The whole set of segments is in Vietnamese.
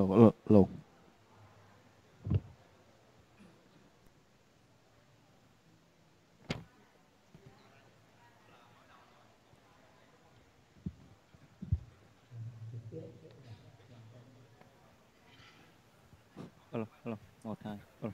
alo alo alo alo alo một hai alo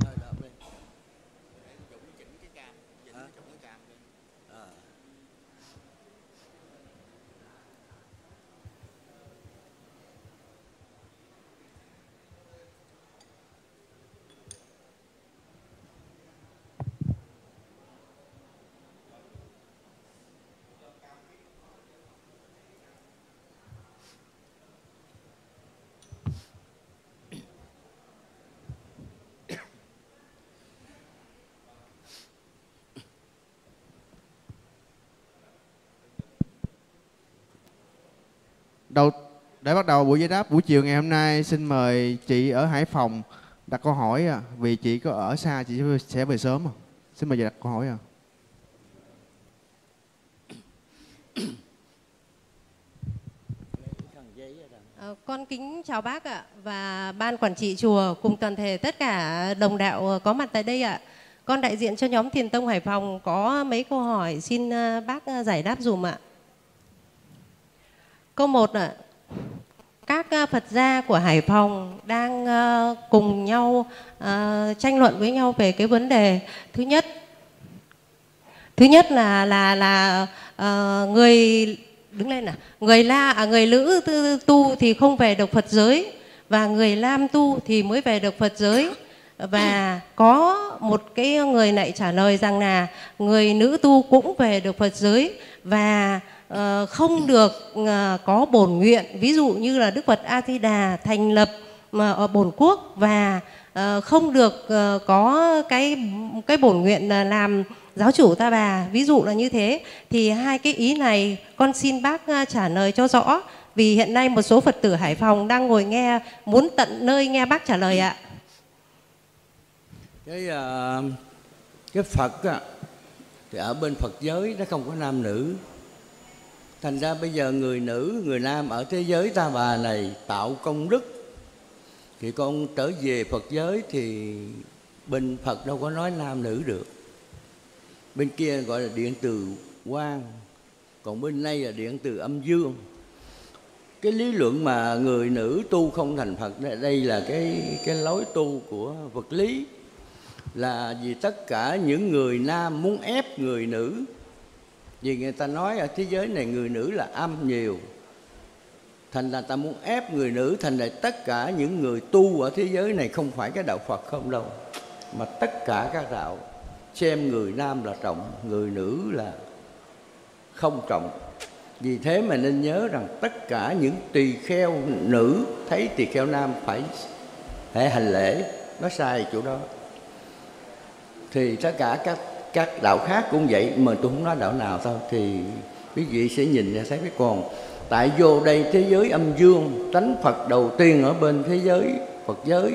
Thôi, đợi đi. Hả? Ờ đầu, để bắt đầu buổi giải đáp buổi chiều ngày hôm nay, xin mời chị ở Hải Phòng đặt câu hỏi à vì chị có ở xa, chị sẽ về sớm à xin mời chị đặt câu hỏi à ờ, con kính chào bác ạ, và ban quản trị chùa cùng toàn thể tất cả đồng đạo có mặt tại đây ạ. Con đại diện cho nhóm Thiền Tông Hải Phòng có mấy câu hỏi xin ờ, bác ờ, giải đáp dùm ạ. Câu 1 ạ. Các ờ, Phật gia của Hải Phòng đang ờ, cùng nhau ờ, tranh luận với nhau về cái vấn đề thứ nhất thứ nhất là là là người đứng lên nào người la à, người nữ tu, tu thì không về được Phật giới và người nam tu thì mới về được Phật giới và có một cái người lại trả lời rằng là người nữ tu cũng về được Phật giới và Ờ, không được ờ, có bổn nguyện ví dụ như là Đức Phật A Di Đà thành lập mà ở bổn quốc và ờ, không được có cái cái bổn nguyện là làm giáo chủ ta bà. Ví dụ là như thế. Thì hai cái ý này con xin bác trả lời cho rõ. Vì hiện nay một số Phật tử Hải Phòng đang ngồi nghe muốn tận nơi nghe bác trả lời ạ. cái cái Phật á, thì ở bên Phật giới nó không có nam nữ thành ra bây giờ người nữ, người nam ở thế giới ta bà này tạo công đức. Thì con trở về Phật giới thì bên Phật đâu có nói nam nữ được. Bên kia gọi là điện từ quang, còn bên nay là điện từ âm dương. Cái lý luận mà người nữ tu không thành Phật, đây là cái cái lối tu của vật lý. Là vì tất cả những người nam muốn ép người nữ vì người ta nói ở thế giới này người nữ là âm nhiều. Thành là ta muốn ép người nữ thành là tất cả những người tu ở thế giới này không phải cái đạo Phật không đâu, mà tất cả các đạo. Xem người nam là trọng, người nữ là không trọng. Vì thế mà nên nhớ rằng tất cả những tỳ kheo nữ, thấy tỳ kheo nam phải phải hành lễ, nó sai chỗ đó. Thì tất cả các các đạo khác cũng vậy, mà tôi không nói đạo nào thôi, thì quý vị sẽ nhìn ra thấy cái còn tại vô đây thế giới âm dương, tánh Phật đầu tiên ở bên thế giới, Phật giới.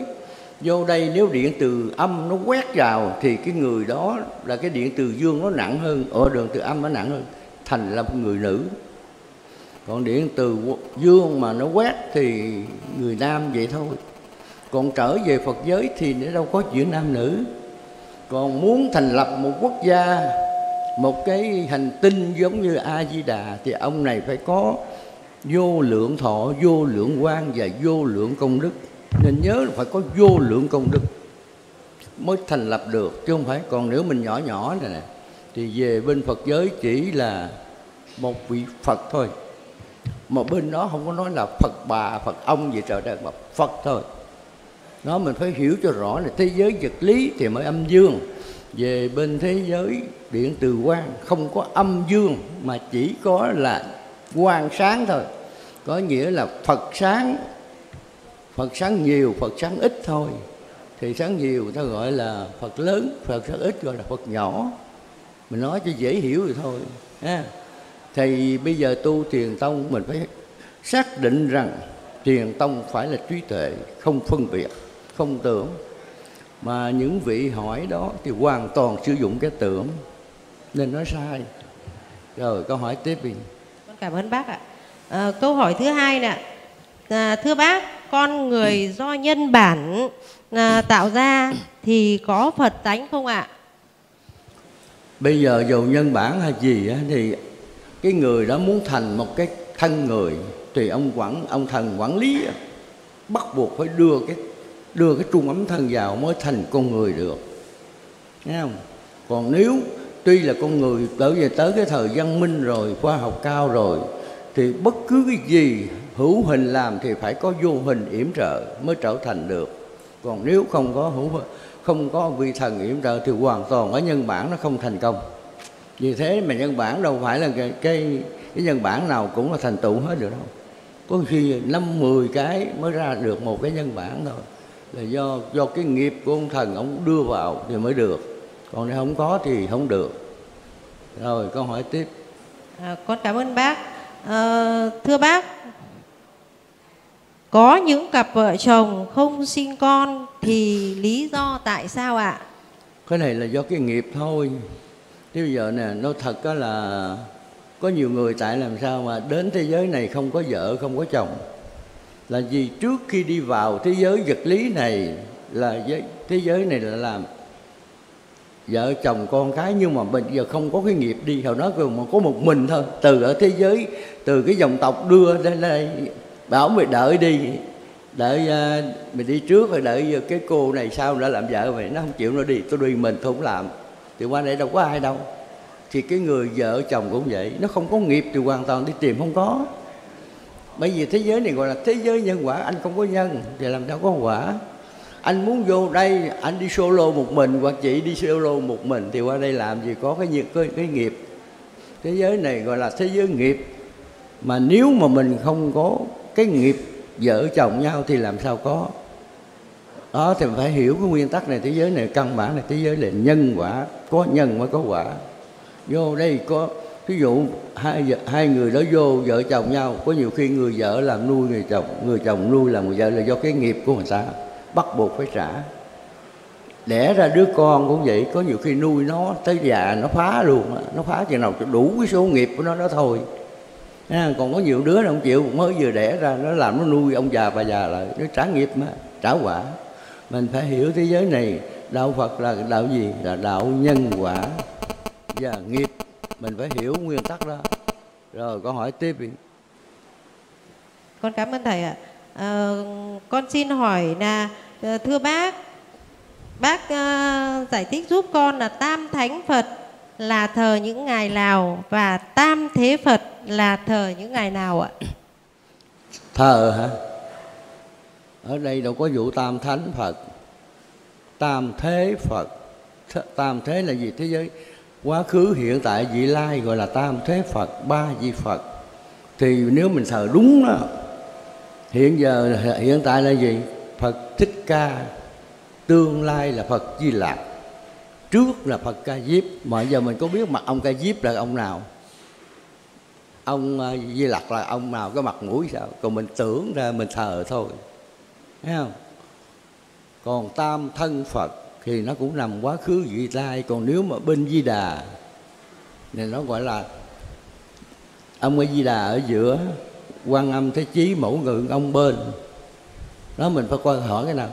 Vô đây nếu điện từ âm nó quét vào thì cái người đó là cái điện từ dương nó nặng hơn, ở đường từ âm nó nặng hơn, thành là một người nữ. Còn điện từ dương mà nó quét thì người nam vậy thôi. Còn trở về Phật giới thì nó đâu có chuyện nam nữ còn muốn thành lập một quốc gia, một cái hành tinh giống như a di đà, thì ông này phải có vô lượng thọ, vô lượng quan và vô lượng công đức. Nên nhớ là phải có vô lượng công đức mới thành lập được, chứ không phải. Còn nếu mình nhỏ nhỏ này nè, thì về bên phật giới chỉ là một vị phật thôi. Mà bên đó không có nói là phật bà, phật ông gì trời đất mà phật thôi nó mình phải hiểu cho rõ là thế giới vật lý thì mới âm dương. Về bên thế giới điện từ quang, không có âm dương mà chỉ có là quang sáng thôi. Có nghĩa là phật sáng phật sáng nhiều, phật sáng ít thôi. Thì sáng nhiều ta gọi là phật lớn, phật sáng ít gọi là phật nhỏ. Mình nói cho dễ hiểu thì thôi, ha. Thì bây giờ tu thiền tông, mình phải xác định rằng thiền tông phải là trí tuệ, không phân biệt không tưởng. Mà những vị hỏi đó thì hoàn toàn sử dụng cái tưởng. Nên nó sai. Rồi câu hỏi tiếp đi. Con cảm ơn bác ạ. À, câu hỏi thứ hai nè. À, thưa bác con người do nhân bản à, tạo ra thì có phật tánh không ạ? Bây giờ dù nhân bản hay gì á, thì cái người đó muốn thành một cái thân người thì ông quản ông thần quản lý bắt buộc phải đưa cái đưa cái trung ấm thân vào mới thành con người được. Nghe không? Còn nếu tuy là con người trở về tới cái thời văn minh rồi khoa học cao rồi thì bất cứ cái gì hữu hình làm thì phải có vô hình yểm trợ mới trở thành được. Còn nếu không có hữu không có vị thần yểm trợ thì hoàn toàn ở nhân bản nó không thành công. Vì thế mà nhân bản đâu phải là cái cái, cái nhân bản nào cũng là thành tựu hết được đâu. Có khi năm mười cái mới ra được một cái nhân bản thôi là do do cái nghiệp của ông thần ông đưa vào thì mới được. Còn nếu không có thì không được. Rồi câu hỏi tiếp. À, con cảm ơn bác. À, thưa bác có những cặp vợ chồng không sinh con thì lý do tại sao ạ? Cái này là do cái nghiệp thôi. Thế bây giờ nè nó thật á là có nhiều người tại làm sao mà đến thế giới này không có vợ không có chồng là vì trước khi đi vào thế giới vật lý này là giới, thế giới này là làm vợ chồng con cái nhưng mà bây giờ không có cái nghiệp đi hồi đó mà có một mình thôi. Từ ở thế giới từ cái dòng tộc đưa lên đây bảo mày đợi đi đợi uh, đi trước rồi đợi cái cô này sao đã làm vợ mày nó không chịu nó đi tôi đi mình tôi không làm. Thì qua đây đâu có ai đâu. Thì cái người vợ chồng cũng vậy nó không có nghiệp thì hoàn toàn đi tìm không có bởi vì thế giới này gọi là thế giới nhân quả anh không có nhân thì làm sao có quả? Anh muốn vô đây anh đi solo một mình hoặc chị đi solo một mình thì qua đây làm gì có cái nghiệp cái, cái nghiệp. Thế giới này gọi là thế giới nghiệp. Mà nếu mà mình không có cái nghiệp vợ chồng nhau thì làm sao có? Đó thì mình phải hiểu cái nguyên tắc này. Thế giới này căn bản là thế giới là nhân quả có nhân mới có quả. Vô đây có ví dụ, hai hai người đó vô vợ chồng nhau, có nhiều khi người vợ làm nuôi người chồng người chồng nuôi làm người vợ là do cái nghiệp của người ta, bắt buộc phải trả. Đẻ ra đứa con cũng vậy, có nhiều khi nuôi nó tới già nó phá luôn nó phá chừng nào đủ cái số nghiệp của nó đó thôi. Còn có nhiều đứa nó không chịu, mới vừa đẻ ra nó làm nó nuôi ông già bà già lại, nó trả nghiệp mà, trả quả. Mình phải hiểu thế giới này, đạo phật là đạo gì? Là đạo nhân quả và nghiệp mình phải hiểu nguyên tắc đó. Rồi con hỏi tiếp đi. Con cảm ơn thầy ạ. À, con xin hỏi là ờ, thưa bác bác uh, giải thích giúp con là tam thánh phật là thờ những ngày nào và tam thế phật là thờ những ngày nào ạ? Thờ hả? Ở đây đâu có vụ tam thánh phật. Tam thế phật. Tam thế là gì? Thế giới quá khứ, hiện tại, vị lai gọi là tam thế phật, ba vị phật. Thì nếu mình thờ đúng đó, hiện giờ, hiện tại là gì? Phật thích ca, tương lai là phật di lạc trước là phật ca diếp. Mà giờ mình có biết mặt ông ca diếp là ông nào? Ông ờ, di lặc là ông nào? Có mặt mũi sao? Còn mình tưởng ra mình thờ thôi. Thấy không? Còn tam thân phật thì nó cũng nằm quá khứ vị lai. Còn nếu mà bên di đà thì nó gọi là ông ở di đà ở giữa quan âm thế chí mẫu ngự ông bên. Đó mình phải coi hỏi cái nào.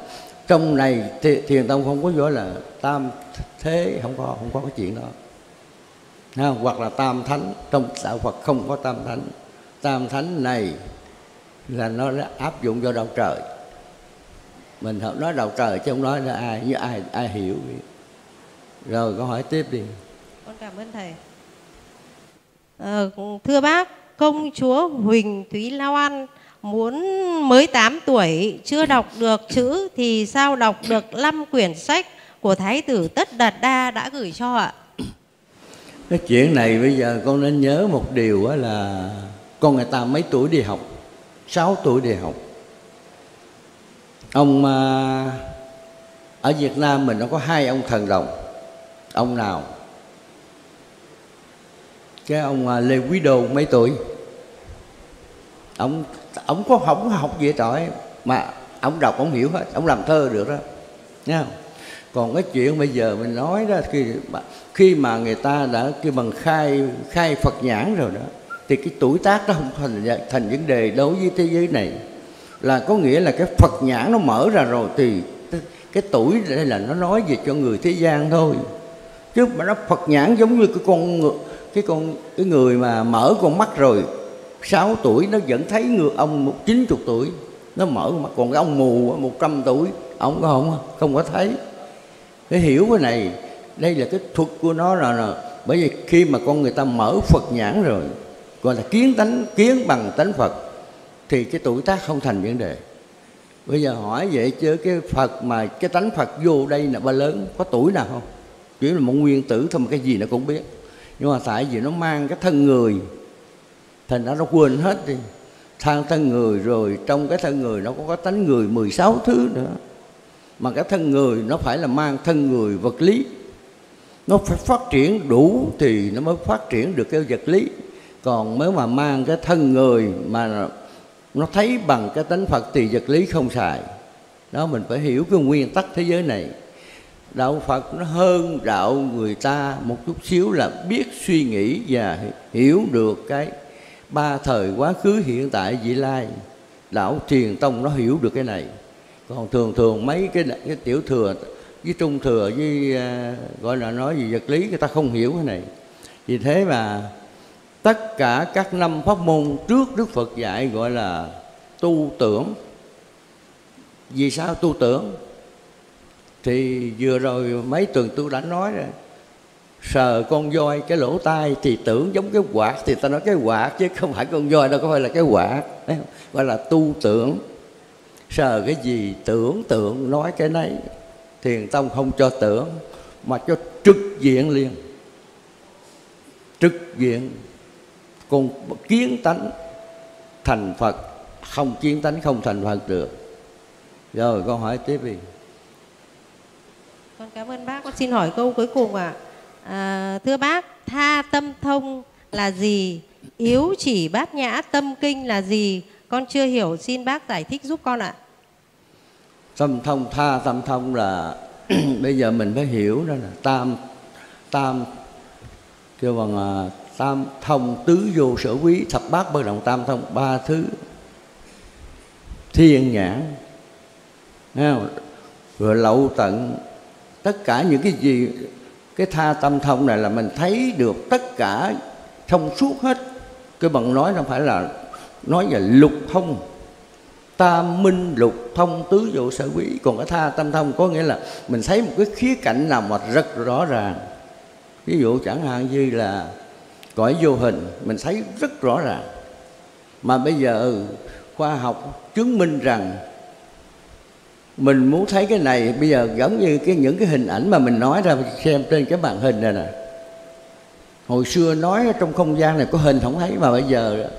Trong này thiền tông không có gọi là tam thế không có không có cái chuyện đó. Ha, hoặc là tam thánh. Trong đạo phật không có tam thánh. Tam thánh này là nó áp dụng cho đạo trời mình nói đạo trời chứ không nói là ai như ai ai hiểu rồi câu hỏi tiếp đi. Con cảm ơn thầy. À, thưa bác công chúa huỳnh thúy lao an muốn mới 8 tuổi chưa đọc được chữ thì sao đọc được 5 quyển sách của thái tử tất đạt đa đã gửi cho ạ? Cái chuyện này bây giờ con nên nhớ một điều là con người ta mấy tuổi đi học? 6 tuổi đi học ông à, ở Việt Nam mình nó có hai ông thần đồng. Ông nào? Cái ông à, Lê Quý Đô mấy tuổi? Ông ông có không có học gì trọi, mà ông đọc ông hiểu hết, ông làm thơ được đó. Nha còn cái chuyện bây giờ mình nói đó, khi khi mà người ta đã khi bằng khai khai Phật nhãn rồi đó, thì cái tuổi tác đó không thành thành vấn đề đối với thế giới này là có nghĩa là cái Phật nhãn nó mở ra rồi thì cái tuổi đây là nó nói về cho người thế gian thôi. Chứ mà nó Phật nhãn giống như cái con cái con cái người mà mở con mắt rồi 6 tuổi nó vẫn thấy người ông một chín chục tuổi nó mở con mắt. Còn cái ông mù một trăm tuổi ông có không không có thấy. Cái hiểu cái này đây là cái thuật của nó là, là bởi vì khi mà con người ta mở Phật nhãn rồi gọi là kiến tánh kiến bằng tánh Phật thì cái tuổi tác không thành vấn đề. Bây giờ hỏi vậy chứ, cái Phật mà, cái tánh Phật vô đây là ba lớn, có tuổi nào không? Chỉ là một nguyên tử thôi, mà cái gì nó cũng biết. Nhưng mà tại vì nó mang cái thân người, thành ra nó quên hết đi. Thang thân người rồi, trong cái thân người nó có cái tánh người 16 thứ nữa. Mà cái thân người nó phải là mang thân người vật lý. Nó phải phát triển đủ thì nó mới phát triển được cái vật lý. Còn nếu mà mang cái thân người mà nó thấy bằng cái tánh phật thì vật lý không xài. Đó mình phải hiểu cái nguyên tắc thế giới này. Đạo phật nó hơn đạo người ta một chút xíu là biết suy nghĩ và hiểu được cái ba thời quá khứ hiện tại vị lai. Đạo truyền tông nó hiểu được cái này. Còn thường thường mấy cái, cái tiểu thừa với trung thừa với uh, gọi là nói gì vật lý người ta không hiểu cái này. Vì thế mà tất cả các năm pháp môn trước đức phật dạy gọi là tu tưởng. Vì sao tu tưởng? Thì vừa rồi mấy tuần tôi đã nói rồi. Sờ con voi cái lỗ tai thì tưởng giống cái quạt thì ta nói cái quạt chứ không phải con voi đâu, có phải là cái quạt gọi là tu tưởng. Sờ cái gì? Tưởng tượng nói cái nấy. Thiền tông không cho tưởng, mà cho trực diện liền. Trực diện cùng kiến tánh thành phật không kiến tánh không thành phật được. Rồi con hỏi tiếp đi. Con cảm ơn bác. Con xin hỏi câu cuối cùng ạ. À. à, thưa bác tha tâm thông là gì? Yếu chỉ bát nhã tâm kinh là gì? Con chưa hiểu xin bác giải thích giúp con ạ. Tâm thông tha tâm thông là bây giờ mình phải hiểu đó là tam tam kêu bằng uh, tam thông tứ vô sở quý, thập bát bất động tam thông, ba thứ. Thiên nhãn rồi lậu tận, tất cả những cái gì, cái tha tâm thông này là mình thấy được tất cả thông suốt hết. Cái bằng nói nó phải là, nói về lục thông. Tam minh lục thông tứ vô sở quý. Còn cái tha tâm thông có nghĩa là mình thấy một cái khía cạnh nào mà rất rõ ràng. Ví dụ chẳng hạn như là cõi vô hình, mình thấy rất rõ ràng. Mà bây giờ ừ, khoa học chứng minh rằng mình muốn thấy cái này, bây giờ giống như cái những cái hình ảnh mà mình nói ra, xem trên cái màn hình này nè. Hồi xưa nói trong không gian này có hình không thấy, mà bây giờ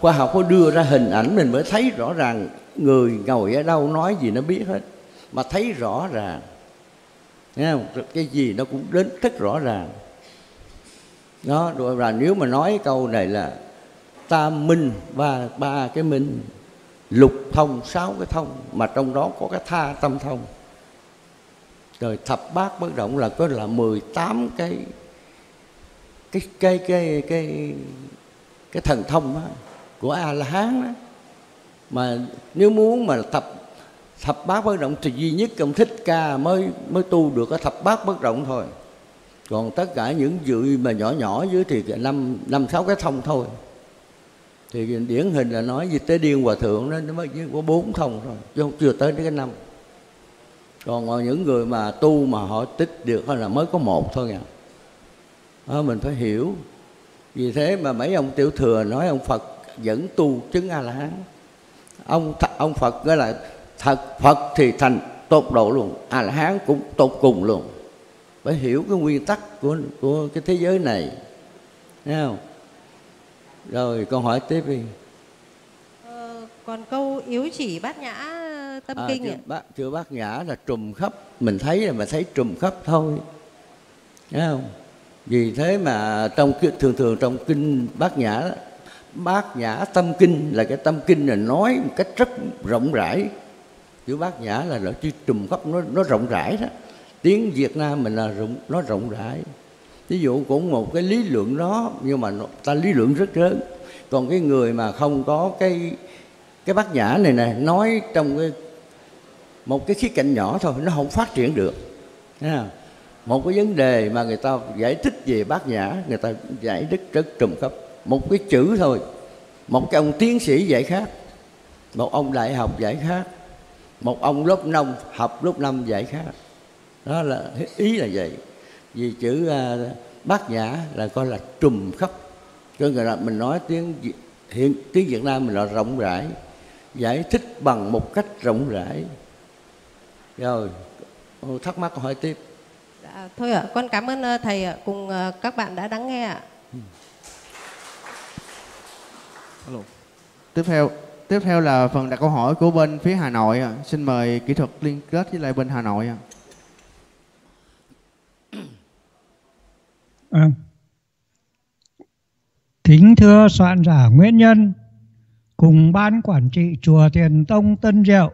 khoa học có đưa ra hình ảnh mình mới thấy rõ ràng người ngồi ở đâu, nói gì nó biết hết. Mà thấy rõ ràng. Nghe không? cái gì nó cũng đến rất rõ ràng đó rồi là nếu mà nói câu này là ta minh ba ba cái minh lục thông sáu cái thông mà trong đó có cái tha tâm thông. Rồi thập bát bất động là có là 18 cái cái cái cái cái cái thần thông đó, của a la hán đó. Mà nếu muốn mà thập thập bát bất động thì duy nhất ông thích ca mới mới tu được cái thập bát bất động thôi còn tất cả những dự mà nhỏ nhỏ dưới thì năm năm, sáu cái thông thôi. Thì điển hình là nói gì tới điên hòa thượng đó, nó mới chỉ có bốn thông thôi, chứ không chưa tới đến cái năm. Còn những người mà tu mà họ tích được hay là mới có một thôi à. Mình phải hiểu. Vì thế mà mấy ông tiểu thừa nói ông phật vẫn tu chứng a la hán ông ông phật nói là thật, phật thì thành tốt độ luôn a la hán cũng tốt cùng luôn phải hiểu cái nguyên tắc của của cái thế giới này. Thấy không? Rồi con hỏi tiếp đi. Ờ, còn câu yếu chỉ bát nhã tâm à, kinh chưa, bát, chưa bát nhã là trùm khắp. Mình thấy là mình thấy trùm khắp thôi. Thấy không? Vì thế mà trong thường thường trong kinh bát nhã bát nhã tâm kinh là cái tâm kinh là nói một cách rất rộng rãi. Chữ bát nhã là nó trùm khắp nó nó rộng rãi đó tiếng việt nam mình là rộng, nó rộng rãi. Ví dụ cũng một cái lý luận đó, nhưng mà ta lý luận rất lớn. Còn cái người mà không có cái cái bát nhã này này nói trong cái, một cái khía cạnh nhỏ thôi, nó không phát triển được. Nha. một cái vấn đề mà người ta giải thích về bát nhã, người ta giải thích rất trùng khắp. Một cái chữ thôi, một cái ông tiến sĩ dạy khác, một ông đại học dạy khác, một ông lớp năm, học lớp năm dạy khác đó là ý là vậy. Vì chữ uh, bát nhã là coi là trùm khắp. Cho người là mình nói tiếng hiện tiếng Việt Nam mình là rộng rãi giải thích bằng một cách rộng rãi. Rồi thắc mắc hỏi tiếp. Dạ, thôi ạ con cảm ơn ờ, thầy cùng ờ, các bạn đã lắng nghe ạ. Hello. tiếp theo tiếp theo là phần đặt câu hỏi của bên phía Hà Nội xin mời kỹ thuật liên kết với lại bên Hà Nội Vâng. À. Kính thưa soạn giả Nguyễn Nhân cùng ban quản trị chùa Thiền Tông Tân Diệu,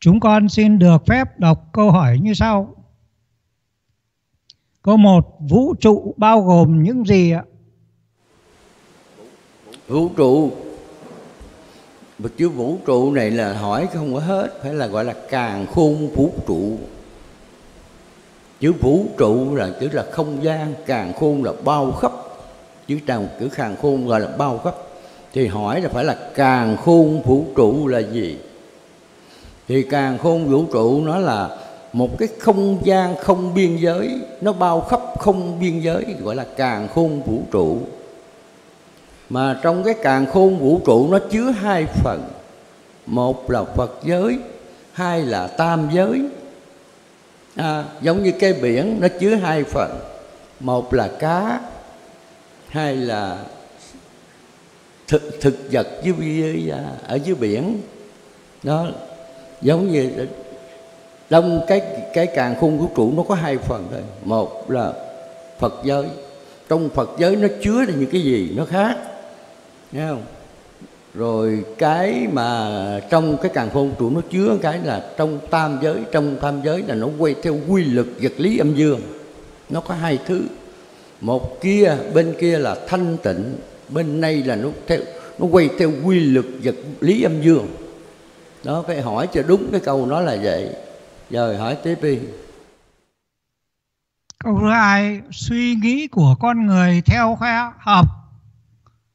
chúng con xin được phép đọc câu hỏi như sau. Câu 1. Vũ trụ bao gồm những gì ạ? Vũ trụ Chứ chữ vũ trụ này là hỏi không có hết Phải là gọi là càng khôn vũ trụ chữ vũ trụ là chữ là không gian, càng khôn là bao khắp. Chữ tràng chữ càng khôn gọi là bao khắp. Thì hỏi là phải là càng khôn vũ trụ là gì? Thì càng khôn vũ trụ nó là một cái không gian không biên giới. Nó bao khắp không biên giới, gọi là càng khôn vũ trụ. Mà trong cái càng khôn vũ trụ nó chứa hai phần. Một là phật giới, hai là tam giới à, giống như cái biển nó chứa hai phần. Một là cá hai là thực thực vật dưới à, ở dưới biển. Nó giống như trong cái cái càng khung vũ trụ nó có hai phần thôi. Một là phật giới. Trong phật giới nó chứa được những cái gì nó khác nghe không? Rồi cái mà trong cái càng khôn trụ nó chứa cái là trong tam giới, trong tam giới là nó quay theo quy luật vật lý âm dương. Nó có hai thứ. Một kia, bên kia là thanh tịnh, bên này là nó theo, nó quay theo quy luật vật lý âm dương. Đó, phải hỏi cho đúng cái câu nó là vậy. Rồi, hỏi tiếp đi. Câu thứ hai, suy nghĩ của con người theo khoa học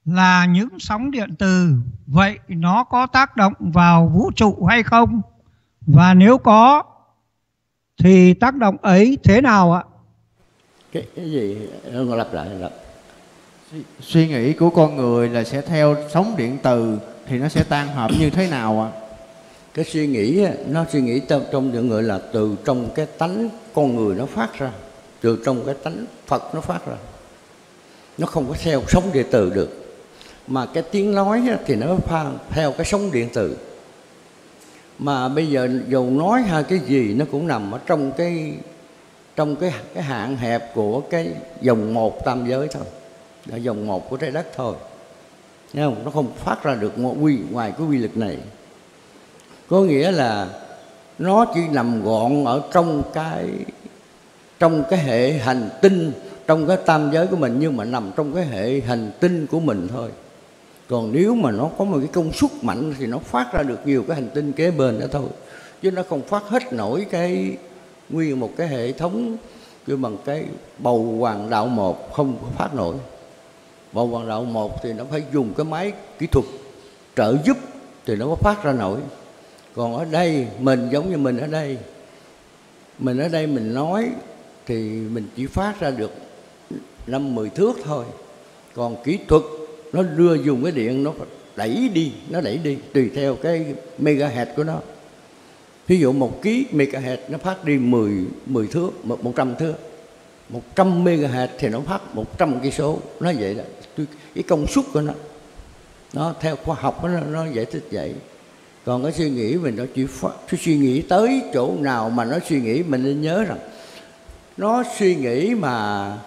là những sóng điện từ. Vậy nó có tác động vào vũ trụ hay không? Và nếu có thì tác động ấy thế nào ạ? Cái, cái gì? Nó lặp lại lặp. Suy nghĩ của con người là sẽ theo sóng điện từ thì nó sẽ tan hợp như thế nào ạ? Cái suy nghĩ nó suy nghĩ trong trong những người là từ trong cái tánh con người nó phát ra. Từ trong cái tánh phật nó phát ra. Nó không có theo sóng điện từ được mà cái tiếng nói thì nó pha theo cái sóng điện tử. Mà bây giờ dù nói hai cái gì nó cũng nằm ở trong cái trong cái cái hạn hẹp của cái dòng một tam giới thôi. Là dòng một của trái đất thôi. Thấy không? nó không phát ra được quy, ngoài cái quy lực này. Có nghĩa là nó chỉ nằm gọn ở trong cái trong cái hệ hành tinh, trong cái tam giới của mình, nhưng mà nằm trong cái hệ hành tinh của mình thôi còn nếu mà nó có một cái công suất mạnh thì nó phát ra được nhiều cái hành tinh kế bên đó thôi. Chứ nó không phát hết nổi cái nguyên một cái hệ thống kêu bằng cái bầu hoàng đạo một không có phát nổi. Bầu hoàng đạo một thì nó phải dùng cái máy kỹ thuật trợ giúp thì nó mới phát ra nổi. Còn ở đây, mình giống như mình ở đây, mình ở đây mình nói thì mình chỉ phát ra được năm mười thước thôi. Còn kỹ thuật nó đưa dùng cái điện nó đẩy đi nó đẩy đi tùy theo cái megahertz của nó. Ví dụ một ký megahertz nó phát đi 10 10 thước một trăm thước. 100 megahertz thì nó phát 100 cây số. Nó vậy đó cái công suất của nó. Nó theo khoa học nó nó giải thích vậy. Còn cái suy nghĩ mình nó chỉ phát, suy nghĩ tới chỗ nào mà nó suy nghĩ mình nên nhớ rằng nó suy nghĩ mà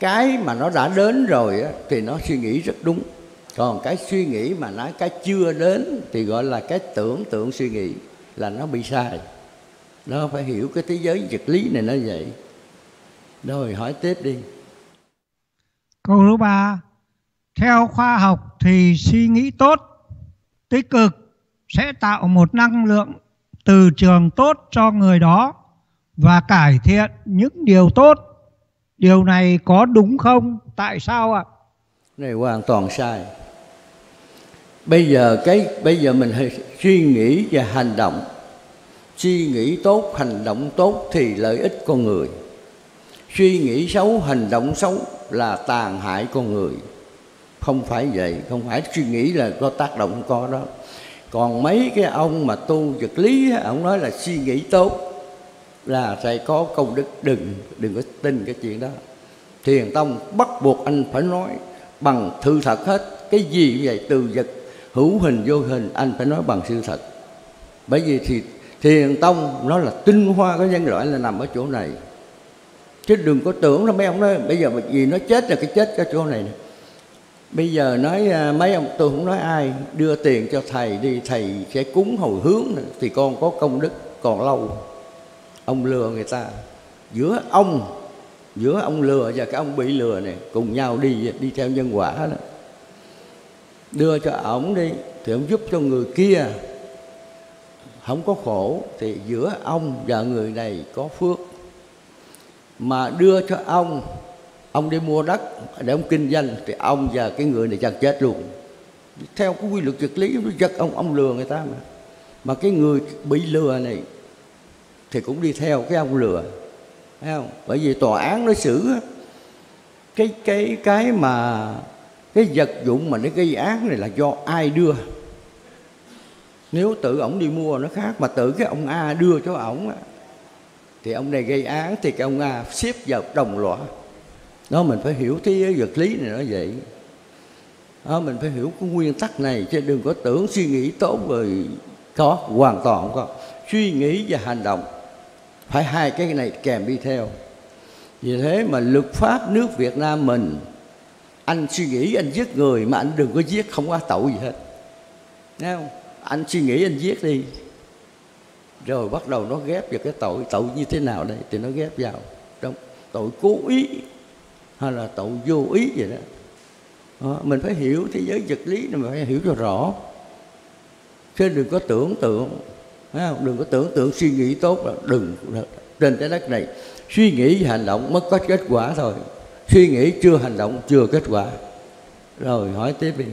cái mà nó đã đến rồi á, thì nó suy nghĩ rất đúng. Còn cái suy nghĩ mà nói cái chưa đến thì gọi là cái tưởng tượng suy nghĩ là nó bị sai. Nó phải hiểu cái thế giới vật lý này nó vậy. Rồi hỏi tiếp đi. Câu thứ ba theo khoa học thì suy nghĩ tốt tích cực sẽ tạo một năng lượng từ trường tốt cho người đó và cải thiện những điều tốt điều này có đúng không? Tại sao ạ? Này hoàn toàn sai. Bây giờ cái, bây giờ mình suy nghĩ và hành động. Suy nghĩ tốt, hành động tốt thì lợi ích con người. Suy nghĩ xấu, hành động xấu là tàn hại con người. Không phải vậy, không phải suy nghĩ là có tác động có đó. Còn mấy cái ông mà tu vật lý ông nói là suy nghĩ tốt là thầy có công đức đừng đừng có tin cái chuyện đó. Thiền tông bắt buộc anh phải nói bằng sự thật hết. Cái gì vậy, từ vật, hữu hình, vô hình, anh phải nói bằng sự thật. Bởi vì thì thiền tông nó là tinh hoa của nhân loại, là nằm ở chỗ này. Chứ đừng có tưởng là mấy ông nói, bây giờ vì nó chết là cái chết cái chỗ này bây giờ nói à, mấy ông, tôi không nói ai, đưa tiền cho thầy đi, thầy sẽ cúng hồi hướng thì con có công đức còn lâu ông lừa người ta. Giữa ông giữa ông lừa và cái ông bị lừa này, cùng nhau đi đi theo nhân quả đó. Đưa cho ổng đi, thì ông giúp cho người kia. Không có khổ, thì giữa ông và người này có phước. Mà đưa cho ông ông đi mua đất để ông kinh doanh, thì ông và cái người này chẳng chết luôn. Theo cái quy luật vật lý, nó giật ông ông lừa người ta mà. Mà cái người bị lừa này thì cũng đi theo cái ông lừa thấy không? Bởi vì tòa án nó xử cái cái cái mà cái vật dụng mà nó gây án này là do ai đưa? Nếu tự ổng đi mua nó khác mà tự cái ông A đưa cho ổng thì ông này gây án thì cái ông A xếp vào đồng loạt đó mình phải hiểu thế vật lý này nó vậy. Đó, mình phải hiểu cái nguyên tắc này chứ đừng có tưởng suy nghĩ tốt rồi có hoàn toàn không có. Suy nghĩ và hành động phải hai cái này kèm đi theo. Vì thế mà luật pháp nước Việt Nam mình anh suy nghĩ anh giết người mà anh đừng có giết không có tội gì hết. Thấy không? anh suy nghĩ anh giết đi. Rồi bắt đầu nó ghép vào cái tội tội như thế nào đây thì nó ghép vào. Trong tội cố ý hay là tội vô ý vậy đó, à, mình phải hiểu thế giới vật lý này mình phải hiểu cho rõ. Chứ đừng có tưởng tượng. Thấy không? đừng có tưởng tượng suy nghĩ tốt là đừng trên trái đất này suy nghĩ và hành động mất có kết quả thôi suy nghĩ chưa hành động chưa kết quả rồi, hỏi tiếp đi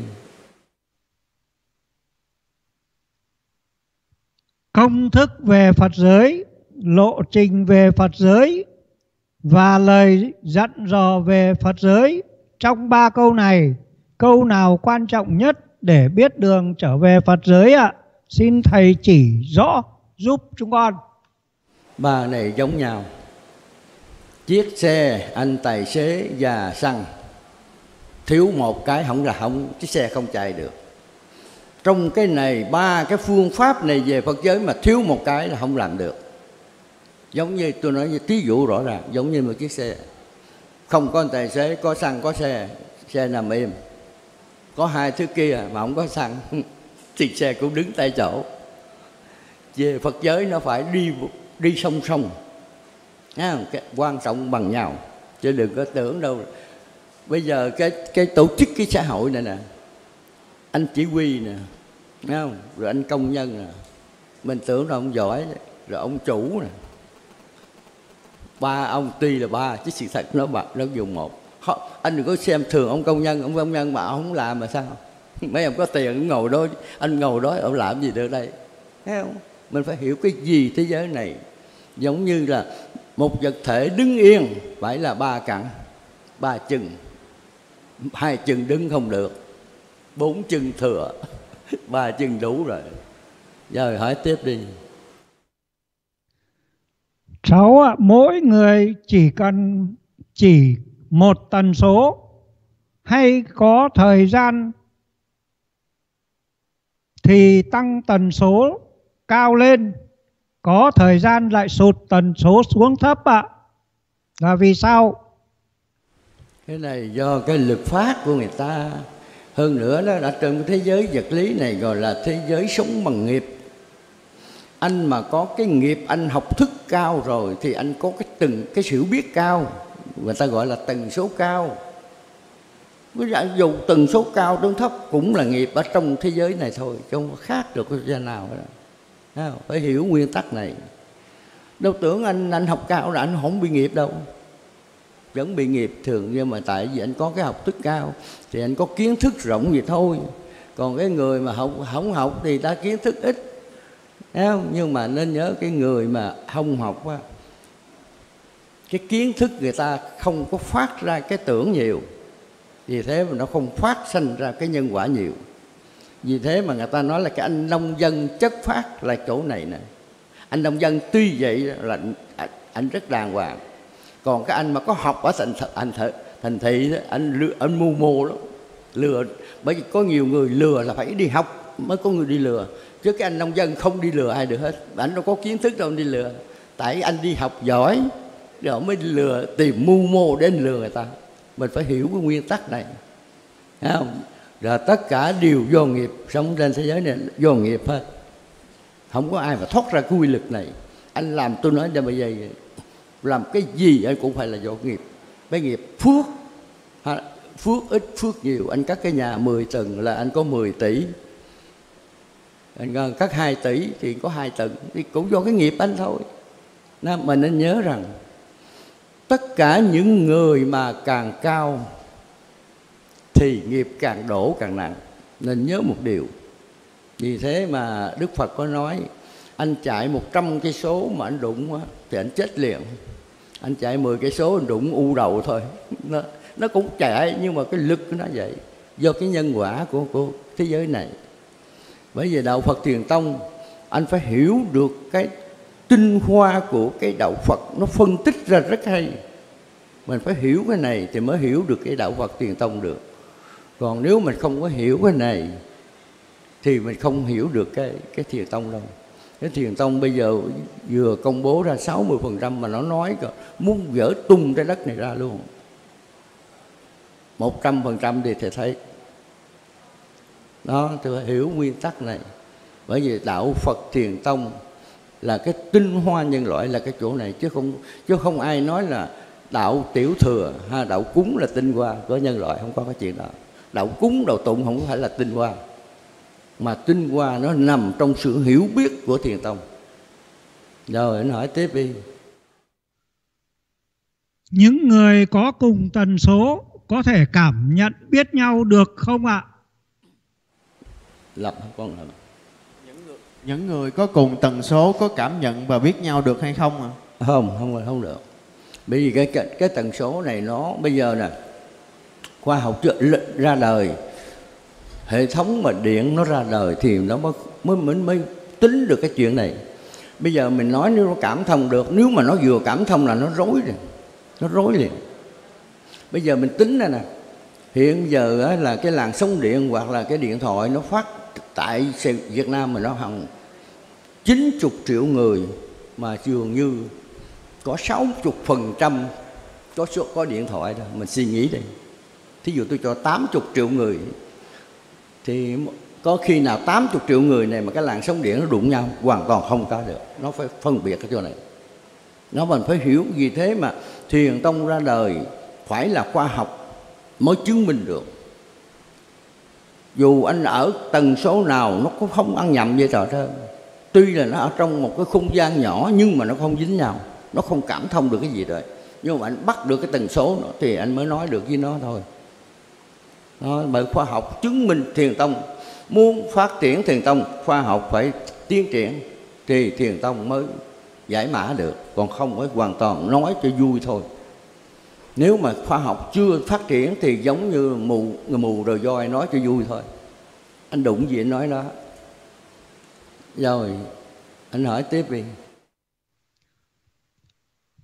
công thức về Phật giới, lộ trình về Phật giới và lời dặn dò về Phật giới trong ba câu này, câu nào quan trọng nhất để biết đường trở về Phật giới ạ? À? Xin thầy chỉ rõ giúp chúng con. Ba này giống nhau. Chiếc xe anh tài xế và xăng thiếu một cái không là không, chiếc xe không chạy được. Trong cái này, ba cái phương pháp này về Phật giới mà thiếu một cái là không làm được giống như tôi nói như tí dụ rõ ràng, giống như một chiếc xe không có tài xế, có xăng, có xe xe nằm im có hai thứ kia mà không có xăng thì xe cũng đứng tại chỗ. Về Phật giới nó phải đi đi song song. À, quan trọng bằng nhau. Chứ đừng có tưởng đâu. Bây giờ cái cái tổ chức cái xã hội này nè anh chỉ huy nè không? rồi anh công nhân nè. Mình tưởng là ông giỏi rồi ông chủ nè. Ba ông tuy là ba chứ sự thật nó bạc nó dùng một. Anh đừng có xem thường ông công nhân ông công nhân mà ông không làm mà sao? mấy ông có tiền ông ngồi đó anh ngồi đó ông làm gì được đây? Thấy không? Mình phải hiểu cái gì thế giới này? Giống như là một vật thể đứng yên phải là ba cẳng ba chân. Hai chân đứng không được bốn chân thừa ba chân đủ rồi. Giờ hỏi tiếp đi. Cháu ạ, mỗi người chỉ cần chỉ một tần số hay có thời gian thì tăng tần số cao lên, có thời gian lại sụt tần số xuống thấp ạ. Là vì sao? cái này do cái lực phát của người ta. Hơn nữa nó đã trong thế giới vật lý này gọi là thế giới sống bằng nghiệp. Anh mà có cái nghiệp anh học thức cao rồi thì anh có cái từng cái hiểu biết cao. Người ta gọi là tần số cao với dù tần số cao đến thấp cũng là nghiệp ở trong thế giới này thôi, chứ không khác được quốc gia nào đó. phải hiểu nguyên tắc này. Đâu tưởng anh anh học cao là anh không bị nghiệp đâu. Vẫn bị nghiệp thường, nhưng mà tại vì anh có cái học thức cao thì anh có kiến thức rộng gì thôi. Còn cái người mà học, không học thì ta kiến thức ít. Không? nhưng mà nên nhớ cái người mà không học á, cái kiến thức người ta không có phát ra cái tưởng nhiều vì thế mà nó không phát sinh ra cái nhân quả nhiều. Vì thế mà người ta nói là cái anh nông dân chất phát là chỗ này nè. Anh nông dân tuy vậy là anh rất đàng hoàng. Còn cái anh mà có học ở thành thành thành thị đó, anh lừa, anh mù mù lắm. Lừa bởi vì có nhiều người lừa là phải đi học mới có người đi lừa. Chứ cái anh nông dân không đi lừa ai được hết. Anh đâu có kiến thức đâu đi lừa. Tại anh đi học giỏi rồi mới lừa tìm mưu mô đến lừa người ta mình phải hiểu cái nguyên tắc này. Thấy không? Rồi tất cả đều do nghiệp, sống trên thế giới này do nghiệp hết. Không có ai mà thoát ra cái quy luật này. Anh làm tôi nói cho bây giờ làm cái gì anh cũng phải là do nghiệp. Cái nghiệp phước phước ít, phước nhiều. Anh cắt cái nhà 10 tầng là anh có 10 tỷ. Anh cắt 2 tỷ thì có 2 tầng. Thì cũng do cái nghiệp anh thôi. Nên mình nên nhớ rằng tất cả những người mà càng cao thì nghiệp càng đổ càng nặng. Nên nhớ một điều vì thế mà đức phật có nói anh chạy 100 cây số mà anh đụng quá thì anh chết liền. Anh chạy 10 cây số anh đụng u đầu thôi. Nó, nó cũng chạy nhưng mà cái lực của nó vậy do cái nhân quả của, của thế giới này. Bởi vì đạo phật thiền tông anh phải hiểu được cái tinh hoa của cái đạo phật nó phân tích ra rất hay. Mình phải hiểu cái này thì mới hiểu được cái đạo phật thiền tông được. Còn nếu mình không có hiểu cái này thì mình không hiểu được cái cái thiền tông đâu. Cái thiền tông bây giờ vừa công bố ra 60% mà nó nói rồi, muốn gỡ tung cái đất này ra luôn. một trăm phần trăm thì thầy thấy. Đó tôi hiểu nguyên tắc này. Bởi vì đạo Phật Thiền Tông là cái tinh hoa nhân loại là cái chỗ này chứ không chứ không ai nói là đạo tiểu thừa ha đạo cúng là tinh hoa của nhân loại không có cái chuyện đó. Đạo cúng đạo tụng không phải là tinh hoa mà tinh hoa nó nằm trong sự hiểu biết của thiền tông. Rồi anh hỏi tiếp đi. Những người có cùng tần số có thể cảm nhận biết nhau được không ạ? Lập con lập những người có cùng tần số có cảm nhận và biết nhau được hay không ạ? À? không không không được. Bởi vì cái, cái cái tần số này nó bây giờ nè khoa học ra đời. Hệ thống mà điện nó ra đời thì nó mới mới mới, mới tính được cái chuyện này. Bây giờ mình nói nếu nó cảm thông được nếu mà nó vừa cảm thông là nó rối rồi nó rối liền. Bây giờ mình tính ra nè hiện giờ là cái làn sóng điện hoặc là cái điện thoại nó phát tại Việt Nam mà nó không 90 triệu người mà dường như có 60 phần trăm có số, có điện thoại đó. Mình suy nghĩ đi thí dụ tôi cho 80 triệu người, thì có khi nào 80 triệu người này mà cái làn sóng điện nó đụng nhau, hoàn toàn không có được. Nó phải phân biệt cái chỗ này. Nó mình phải hiểu vì thế mà thiền tông ra đời phải là khoa học mới chứng minh được. Dù anh ở tần số nào, nó cũng không ăn nhầm với trò trơn tuy là nó ở trong một cái không gian nhỏ nhưng mà nó không dính nhau nó không cảm thông được cái gì rồi. Nhưng mà anh bắt được cái tần số nó thì anh mới nói được với nó thôi. Đó, bởi khoa học chứng minh thiền tông muốn phát triển thiền tông khoa học phải tiến triển thì thiền tông mới giải mã được. Còn không phải hoàn toàn nói cho vui thôi. Nếu mà khoa học chưa phát triển thì giống như mù người mù rồi voi nói cho vui thôi. Anh đụng gì anh nói đó rồi, anh hỏi tiếp đi.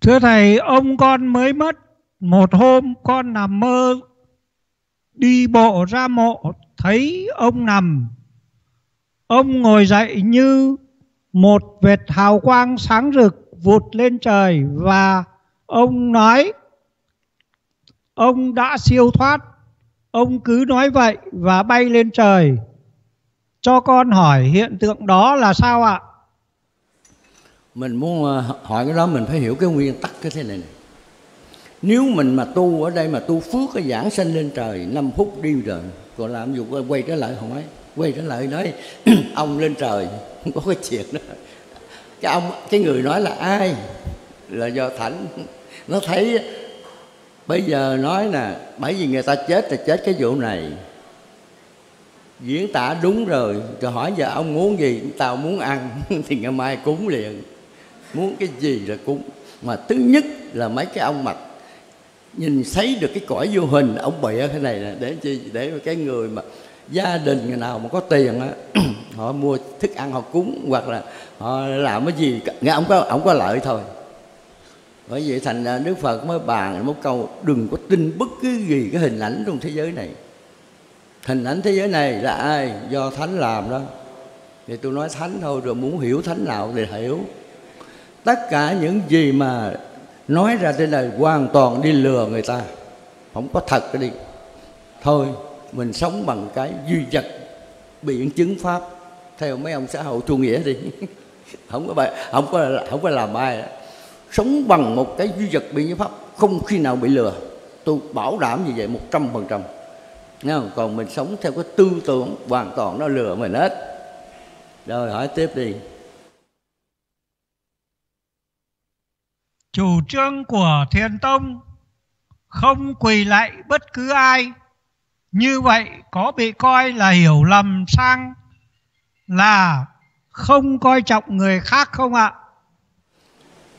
Thưa thầy, ông con mới mất. Một hôm, con nằm mơ, đi bộ ra mộ, thấy ông nằm. Ông ngồi dậy như một vệt hào quang sáng rực vụt lên trời và ông nói, ông đã siêu thoát. Ông cứ nói vậy và bay lên trời cho con hỏi hiện tượng đó là sao ạ? Mình muốn ờ, hỏi cái đó mình phải hiểu cái nguyên tắc cái thế này này nếu mình mà tu ở đây mà tu phước cái giảng sanh lên trời 5 phút đi rồi, còn làm dù quay trở lại hỏi quay trở lại nói, ông lên trời, không có cái chuyện đó. Cái ông, cái người nói là ai? Là do thảnh nó thấy, bây giờ nói nè, bởi vì người ta chết là chết cái vụ này diễn tả đúng rồi. Rồi hỏi giờ ông muốn gì? Tao muốn ăn. Thì ngày mai cúng liền. Muốn cái gì là cúng. Mà thứ nhất là mấy cái ông mặt nhìn thấy được cái cõi vô hình, ông bịa cái này nè để chi? Để cái người mà gia đình người nào mà có tiền á, họ mua thức ăn họ cúng, hoặc là họ làm cái gì nghe ông có ông có lợi thôi. Bởi vậy thành ra đức phật mới bàn một câu, đừng có tin bất cứ gì cái hình ảnh trong thế giới này hình ảnh thế giới này là ai? Do thánh làm đó. Thì tôi nói thánh thôi rồi muốn hiểu thánh nào thì hiểu. Tất cả những gì mà nói ra trên này hoàn toàn đi lừa người ta. Không có thật cái đi. Thôi mình sống bằng cái duy vật biện chứng pháp. Theo mấy ông xã hội chủ nghĩa đi. Không có bài, không có không có làm ai đó. sống bằng một cái duy vật biện chứng pháp không khi nào bị lừa. Tôi bảo đảm như vậy một trăm phần trăm còn mình sống theo cái tư tưởng hoàn toàn nó lừa mình hết. Rồi hỏi tiếp đi. Chủ trương của thiền tông không quỳ lại bất cứ ai. Như vậy có bị coi là hiểu lầm sang là không coi trọng người khác không ạ?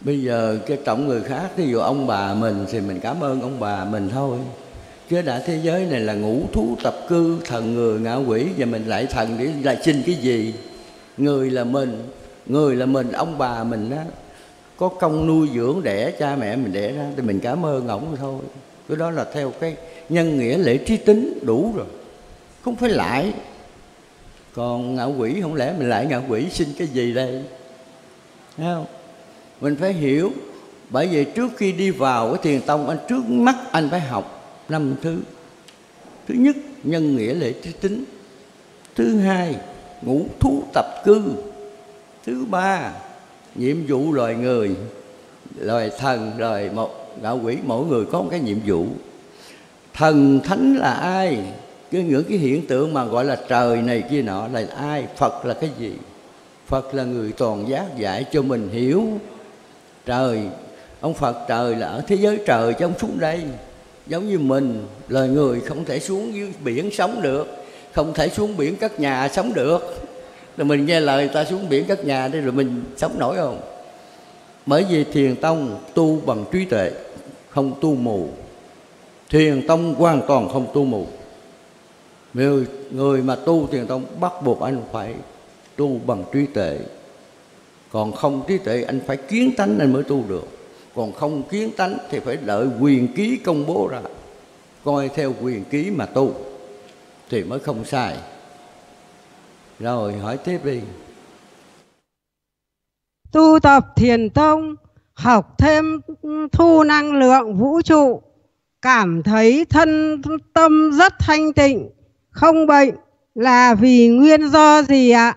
Bây giờ cái trọng người khác ví dụ ông bà mình thì mình cảm ơn ông bà mình thôi chứ đã thế giới này là ngũ thú tập cư, thần người ngạ quỷ, và mình lại thần để lại xin cái gì? Người là mình, người là mình, ông bà mình đó có công nuôi dưỡng đẻ, cha mẹ mình đẻ ra, thì mình cảm ơn ổng thôi. Cái đó là theo cái nhân nghĩa lễ trí tính đủ rồi. Không phải lại. Còn ngạo quỷ, không lẽ mình lại ngạo quỷ xin cái gì đây? Thấy không? Mình phải hiểu. Bởi vì trước khi đi vào cái thiền tông, anh trước mắt anh phải học năm thứ. Thứ nhất, nhân nghĩa lễ trí tính thứ hai, ngũ thú tập cư. Thứ ba, nhiệm vụ loài người. Loài thần, loài một, đạo quỷ, mỗi người có một cái nhiệm vụ. Thần thánh là ai? Cái những cái hiện tượng mà gọi là trời này kia nọ là ai? Phật là cái gì? Phật là người toàn giác dạy cho mình hiểu trời. Ông phật trời là ở thế giới trời chứ ông xuống đây giống như mình lời người không thể xuống dưới biển sống được không thể xuống biển cất nhà sống được. Rồi mình nghe lời ta xuống biển cất nhà đi rồi mình sống nổi không? Bởi vì thiền tông tu bằng trí tuệ không tu mù. Thiền tông hoàn toàn không tu mù. Người, người mà tu thiền tông bắt buộc anh phải tu bằng trí tuệ. Còn không trí tuệ anh phải kiến tánh anh mới tu được còn không kiến tánh thì phải đợi quyền ký công bố ra. Coi theo quyền ký mà tu thì mới không sai. Rồi hỏi tiếp đi. Tu tập thiền tông, học thêm thu năng lượng vũ trụ, cảm thấy thân tâm rất thanh tịnh, không bệnh là vì nguyên do gì ạ?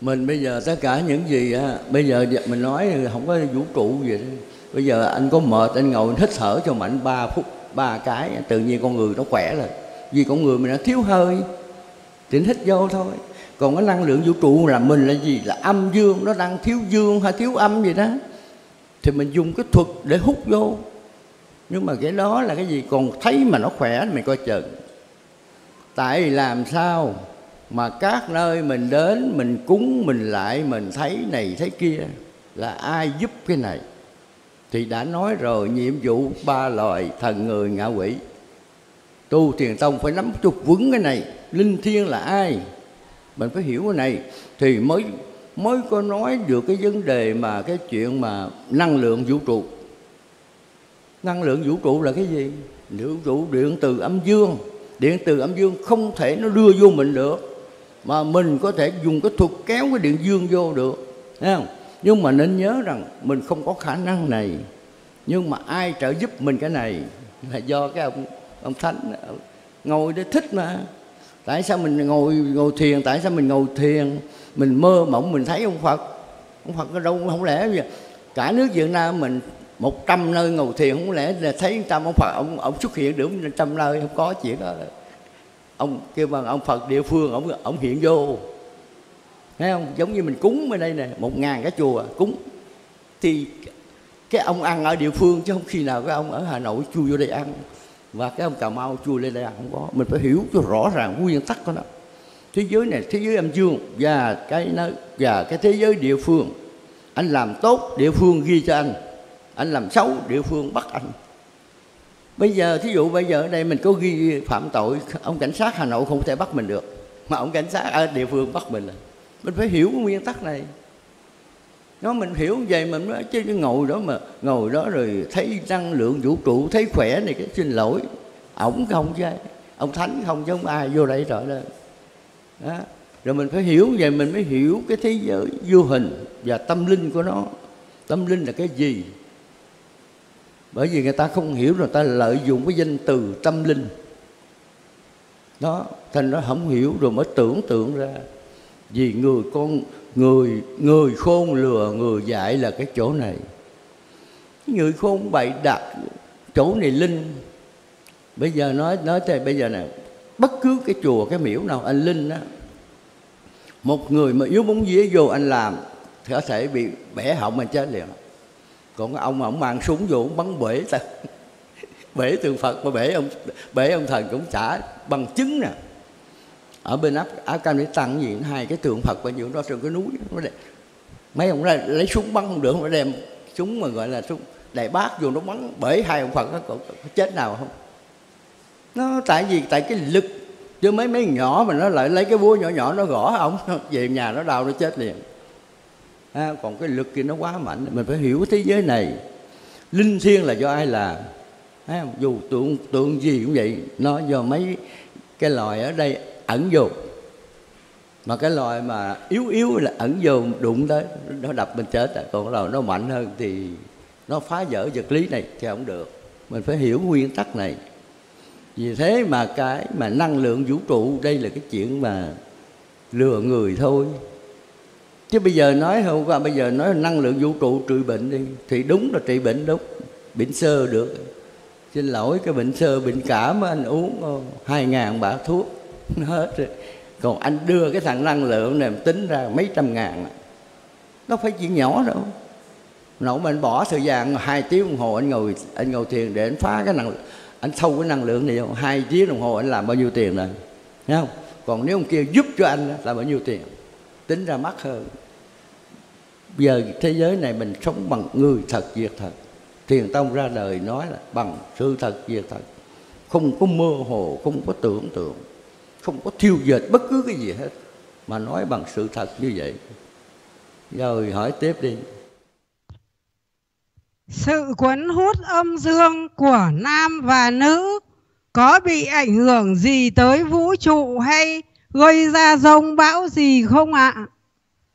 Mình bây giờ tất cả những gì á, bây giờ mình nói không có vũ trụ gì đó. bây giờ anh có mệt, anh ngồi hít thở cho mạnh 3 phút, ba cái, tự nhiên con người nó khỏe rồi vì con người mình nó thiếu hơi, thì hít vô thôi. Còn cái năng lượng vũ trụ là mình là gì? Là âm dương, nó đang thiếu dương hay thiếu âm gì đó. Thì mình dùng cái thuật để hút vô. Nhưng mà cái đó là cái gì? Còn thấy mà nó khỏe, mình coi chừng. Tại vì làm sao? Mà các nơi mình đến, mình cúng, mình lại, mình thấy này, thấy kia, là ai giúp cái này? Thì đã nói rồi, nhiệm vụ ba loài thần người ngạ quỷ. Tu thiền tông phải nắm chục vững cái này. Linh thiêng là ai? Mình phải hiểu cái này. Thì mới mới có nói được cái vấn đề mà cái chuyện mà năng lượng vũ trụ. Năng lượng vũ trụ là cái gì? Vũ trụ điện từ âm dương. Điện từ âm dương không thể nó đưa vô mình được mà mình có thể dùng cái thuật kéo cái điện dương vô được, thấy không? Nhưng mà nên nhớ rằng mình không có khả năng này. Nhưng mà ai trợ giúp mình cái này là do cái ông ông thánh ngồi để thích mà. Tại sao mình ngồi ngồi thiền? Tại sao mình ngồi thiền? Mình mơ mộng, mình thấy ông phật. Ông phật ở đâu, không lẽ gì cả nước việt nam mình một trăm nơi ngồi thiền, không lẽ là thấy trăm ông phật, ông ông xuất hiện được trăm nơi, không có chuyện đó ông kêu bằng ông phật địa phương, ông ông hiện vô. Thấy không? Giống như mình cúng bên đây nè, một ngàn cái chùa, cúng. Thì cái ông ăn ở địa phương chứ không khi nào cái ông ở hà nội chui vô đây ăn. Và cái ông cà mau chui lên đây ăn không có. Mình phải hiểu cho rõ ràng nguyên tắc của nó. Thế giới này, thế giới âm dương và cái nó, và cái thế giới địa phương. Anh làm tốt địa phương ghi cho anh. Anh làm xấu địa phương bắt anh bây giờ, thí dụ bây giờ ở đây mình có ghi phạm tội, ông cảnh sát hà nội không thể bắt mình được. Mà ông cảnh sát ở địa phương bắt mình là mình phải hiểu cái nguyên tắc này. Nó mình hiểu vậy, mình nói chứ ngồi đó mà, ngồi đó rồi thấy năng lượng vũ trụ, thấy khỏe này cái, xin lỗi. Ổng không chứ ông thánh không chứ không ai vô đây trở lên đó. rồi mình phải hiểu vậy, mình mới hiểu cái thế giới vô hình và tâm linh của nó. Tâm linh là cái gì? Bởi vì người ta không hiểu rồi, ta lợi dụng cái danh từ tâm linh. Đó, thành nó không hiểu rồi mới tưởng tượng ra. Vì người con, người người khôn lừa, người dạy là cái chỗ này. Người khôn bậy đặt chỗ này linh. Bây giờ nói nói thế, bây giờ này bất cứ cái chùa, cái miễu nào anh linh á, một người mà yếu bóng vía vô anh làm thì có thể bị bẻ họng anh chết liền còn ông ông mang súng vô ông bắn bể ta bể tượng phật mà bể ông bể ông thần cũng trả bằng chứng nè. Ở bên áp áp cam để tặng gì hai cái tượng phật bao nhiêu đó trên cái núi nó đẹp. Mấy ông ra lấy súng bắn không được không đem súng mà gọi là súng đại bác vô nó bắn bể hai ông phật nó có, có chết nào không? Nó tại vì tại cái lực chứ mấy mấy nhỏ mà nó lại lấy cái búa nhỏ nhỏ nó gõ ông về nhà nó đau nó chết liền à, còn cái lực kia nó quá mạnh mình phải hiểu thế giới này. Linh thiêng là do ai làm à, dù tượng tượng gì cũng vậy nó do mấy cái loài ở đây ẩn vô. Mà cái loài mà yếu yếu là ẩn vô đụng tới nó đập mình chết à. còn loài nó mạnh hơn thì nó phá vỡ vật lý này thì không được. Mình phải hiểu nguyên tắc này. Vì thế mà cái mà năng lượng vũ trụ đây là cái chuyện mà lừa người thôi chứ bây giờ nói hôm qua bây giờ nói năng lượng vũ trụ trị bệnh đi, thì đúng là trị bệnh đúng, bệnh sơ được. Xin lỗi cái bệnh sơ, bệnh cảm anh uống hai ngàn bả thuốc, nó hết rồi. Còn anh đưa cái thằng năng lượng này tính ra mấy trăm ngàn nó phải chuyện nhỏ đâu. Nổ mà anh bỏ thời gian hai tiếng đồng hồ anh ngồi anh ngồi thiền để anh phá cái năng lượng. Anh thâu cái năng lượng này không hai tiếng đồng hồ anh làm bao nhiêu tiền rồi, thấy không? Còn nếu ông kia giúp cho anh là bao nhiêu tiền? Tính ra mắc hơn. Giờ thế giới này mình sống bằng người thật, việc thật. Thiền tông ra đời nói là bằng sự thật, việc thật. Không có mơ hồ, không có tưởng tượng, không có thiêu dệt bất cứ cái gì hết, mà nói bằng sự thật như vậy. Rồi hỏi tiếp đi. Sự cuốn hút âm dương của nam và nữ có bị ảnh hưởng gì tới vũ trụ hay gây ra rông bão gì không ạ?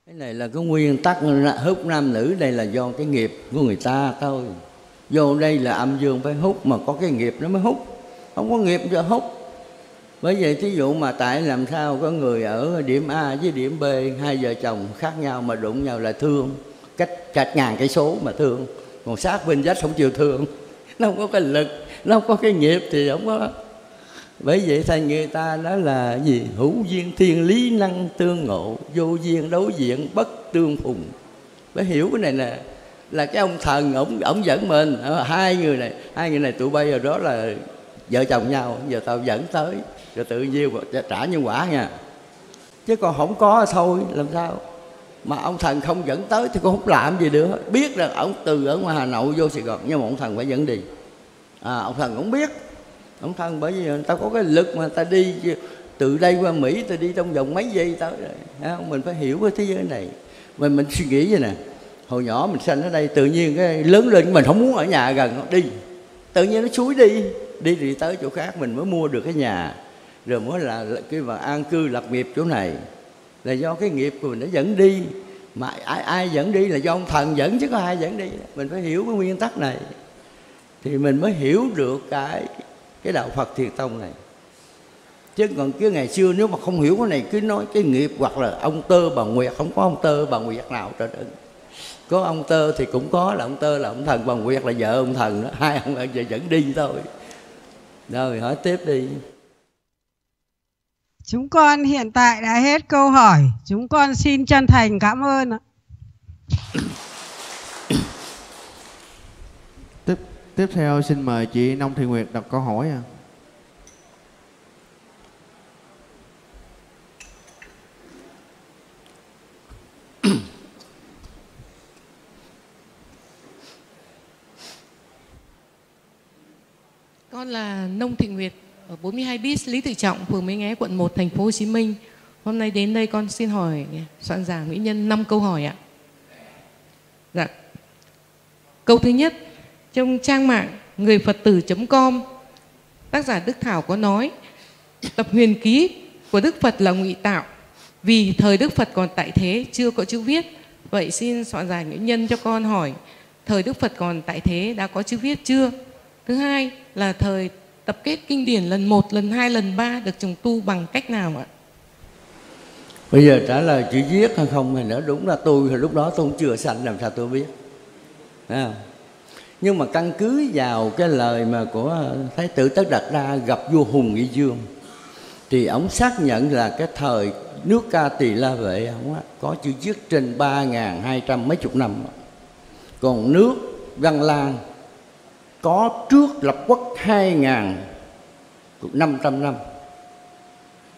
Cái này là cái nguyên tắc hút nam nữ, đây là do cái nghiệp của người ta thôi. Vô đây là âm dương phải hút mà có cái nghiệp nó mới hút. Không có nghiệp cho hút. Bởi vậy thí dụ mà tại làm sao có người ở điểm A với điểm B, hai vợ chồng khác nhau mà đụng nhau là thương cách cách ngàn cây số mà thương còn sát bên vách không chịu thương nó không có cái lực, nó không có cái nghiệp thì không có bởi vậy thành người ta nói là gì? Hữu duyên thiên lý năng tương ngộ vô duyên đối diện bất tương phùng. Phải hiểu cái này nè là cái ông thần ổng ổng dẫn mình. Ờ, hai người này hai người này tụi bay rồi đó là vợ chồng nhau giờ tao dẫn tới rồi tự nhiên trả nhân quả nha. Chứ còn không có thôi làm sao? Mà ông thần không dẫn tới thì con không làm gì được. Biết rằng ông từ ở ngoài hà nội vô sài gòn nhưng mà ông thần phải dẫn đi. À, ông thần cũng biết không thân, bởi vì người ta có cái lực mà ta đi từ đây qua mỹ ta đi trong vòng mấy giây tới rồi mình phải hiểu cái thế giới này. Mình mình suy nghĩ vậy nè, hồi nhỏ mình sinh ở đây, tự nhiên cái lớn lên, mình không muốn ở nhà gần đi. Tự nhiên nó suối đi đi thì tới chỗ khác mình mới mua được cái nhà. Rồi mới là cái mà an cư lập nghiệp chỗ này. Là do cái nghiệp của mình nó dẫn đi. Mà ai ai dẫn đi là do ông thần dẫn, chứ có ai dẫn đi. Mình phải hiểu cái nguyên tắc này. Thì mình mới hiểu được cái cái đạo Phật thiền tông này. Chứ còn cái ngày xưa nếu mà không hiểu cái này cứ nói cái nghiệp hoặc là ông tơ bà nguyệt không có ông tơ bà nguyệt nào trở trơn. Có ông tơ thì cũng có là ông tơ là ông thần bà nguyệt là vợ ông thần đó. Hai ông giờ dẫn đi thôi. Rồi hỏi tiếp đi. Chúng con hiện tại đã hết câu hỏi. Chúng con xin chân thành cảm ơn ạ tiếp theo xin mời chị Nông Thị Nguyệt đọc câu hỏi à. Con là Nông Thị Nguyệt ở 42 bis Lý Tự Trọng, phường mỹ Nghé, quận 1, thành phố Hồ Chí Minh. Hôm nay đến đây con xin hỏi soạn giả Nguyễn Nhân 5 câu hỏi ạ. Dạ. Câu thứ nhất, trong trang mạng người Phật tử.com, tác giả Đức Thảo có nói tập huyền ký của Đức Phật là ngụy tạo vì thời Đức Phật còn tại thế chưa có chữ viết. Vậy xin soạn giả Nguyễn Nhân cho con hỏi thời Đức Phật còn tại thế đã có chữ viết chưa? Thứ hai là thời tập kết kinh điển lần một lần hai lần ba được trùng tu bằng cách nào ạ? Bây giờ trả lời chữ viết hay không thì nữa đúng là tôi thì lúc đó tôi cũng chưa sanh làm sao tôi biết. Đấy không? Nhưng mà căn cứ vào cái lời mà của Thái tử Tất Đạt Đa gặp vua Hùng Nghị Dương, thì ông xác nhận là cái thời nước ca tỳ la vệ ông có chữ viết trên ba ngàn hai trăm mấy chục năm. Còn nước văn lan có trước lập quốc hai ngàn năm trăm năm.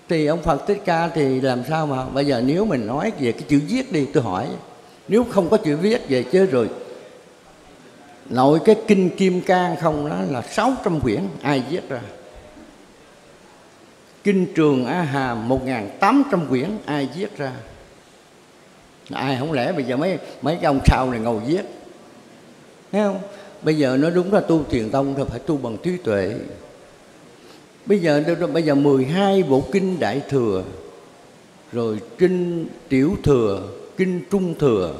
Thì ông Phật Thích Ca thì làm sao mà? Bây giờ nếu mình nói về cái chữ viết đi, tôi hỏi, nếu không có chữ viết về chứ rồi nội cái kinh kim cang không đó là 600 quyển ai viết ra. Kinh trường a hàm 1800 quyển ai viết ra. Ai không lẽ bây giờ mấy mấy cái ông sau này ngồi viết? Thấy không? Bây giờ nó đúng là tu thiền tông thì phải tu bằng trí tuệ. Bây giờ bây giờ 12 bộ kinh đại thừa, rồi kinh tiểu thừa, kinh trung thừa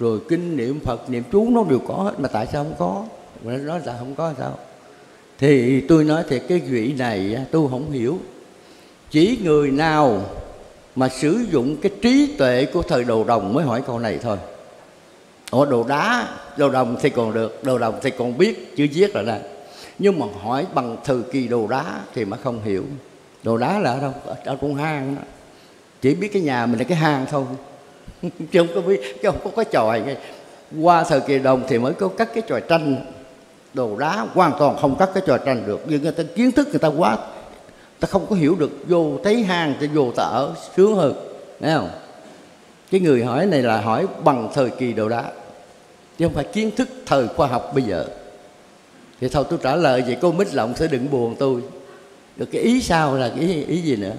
rồi kinh niệm phật niệm chú nó đều có hết mà tại sao không có? Mà nó nói là không có sao? Thì tôi nói thì cái vị này tôi không hiểu. Chỉ người nào mà sử dụng cái trí tuệ của thời đồ đồng mới hỏi câu này thôi. Ủa đồ đá, đồ đồng thì còn được, đồ đồng thì còn biết chữ viết rồi nè. Nhưng mà hỏi bằng thời kỳ đồ đá thì mà không hiểu. Đồ đá là ở đâu? Ở, ở con hang đó. Chỉ biết cái nhà mình là cái hang thôi. Chứ không có biết, chứ không có cái tròi Qua thời kỳ đồng thì mới có cắt cái tròi tranh Đồ đá hoàn toàn không cắt cái tròi tranh được. Nhưng người ta kiến thức người ta quá Ta không có hiểu được. Vô thấy hang thì vô ta ở sướng hơn nghe không? Cái người hỏi này là hỏi bằng thời kỳ đồ đá chứ không phải kiến thức thời khoa học bây giờ. Thì thôi tôi trả lời vậy cô mít lộng sẽ đừng buồn tôi. Được cái ý sao là cái ý, ý gì nữa?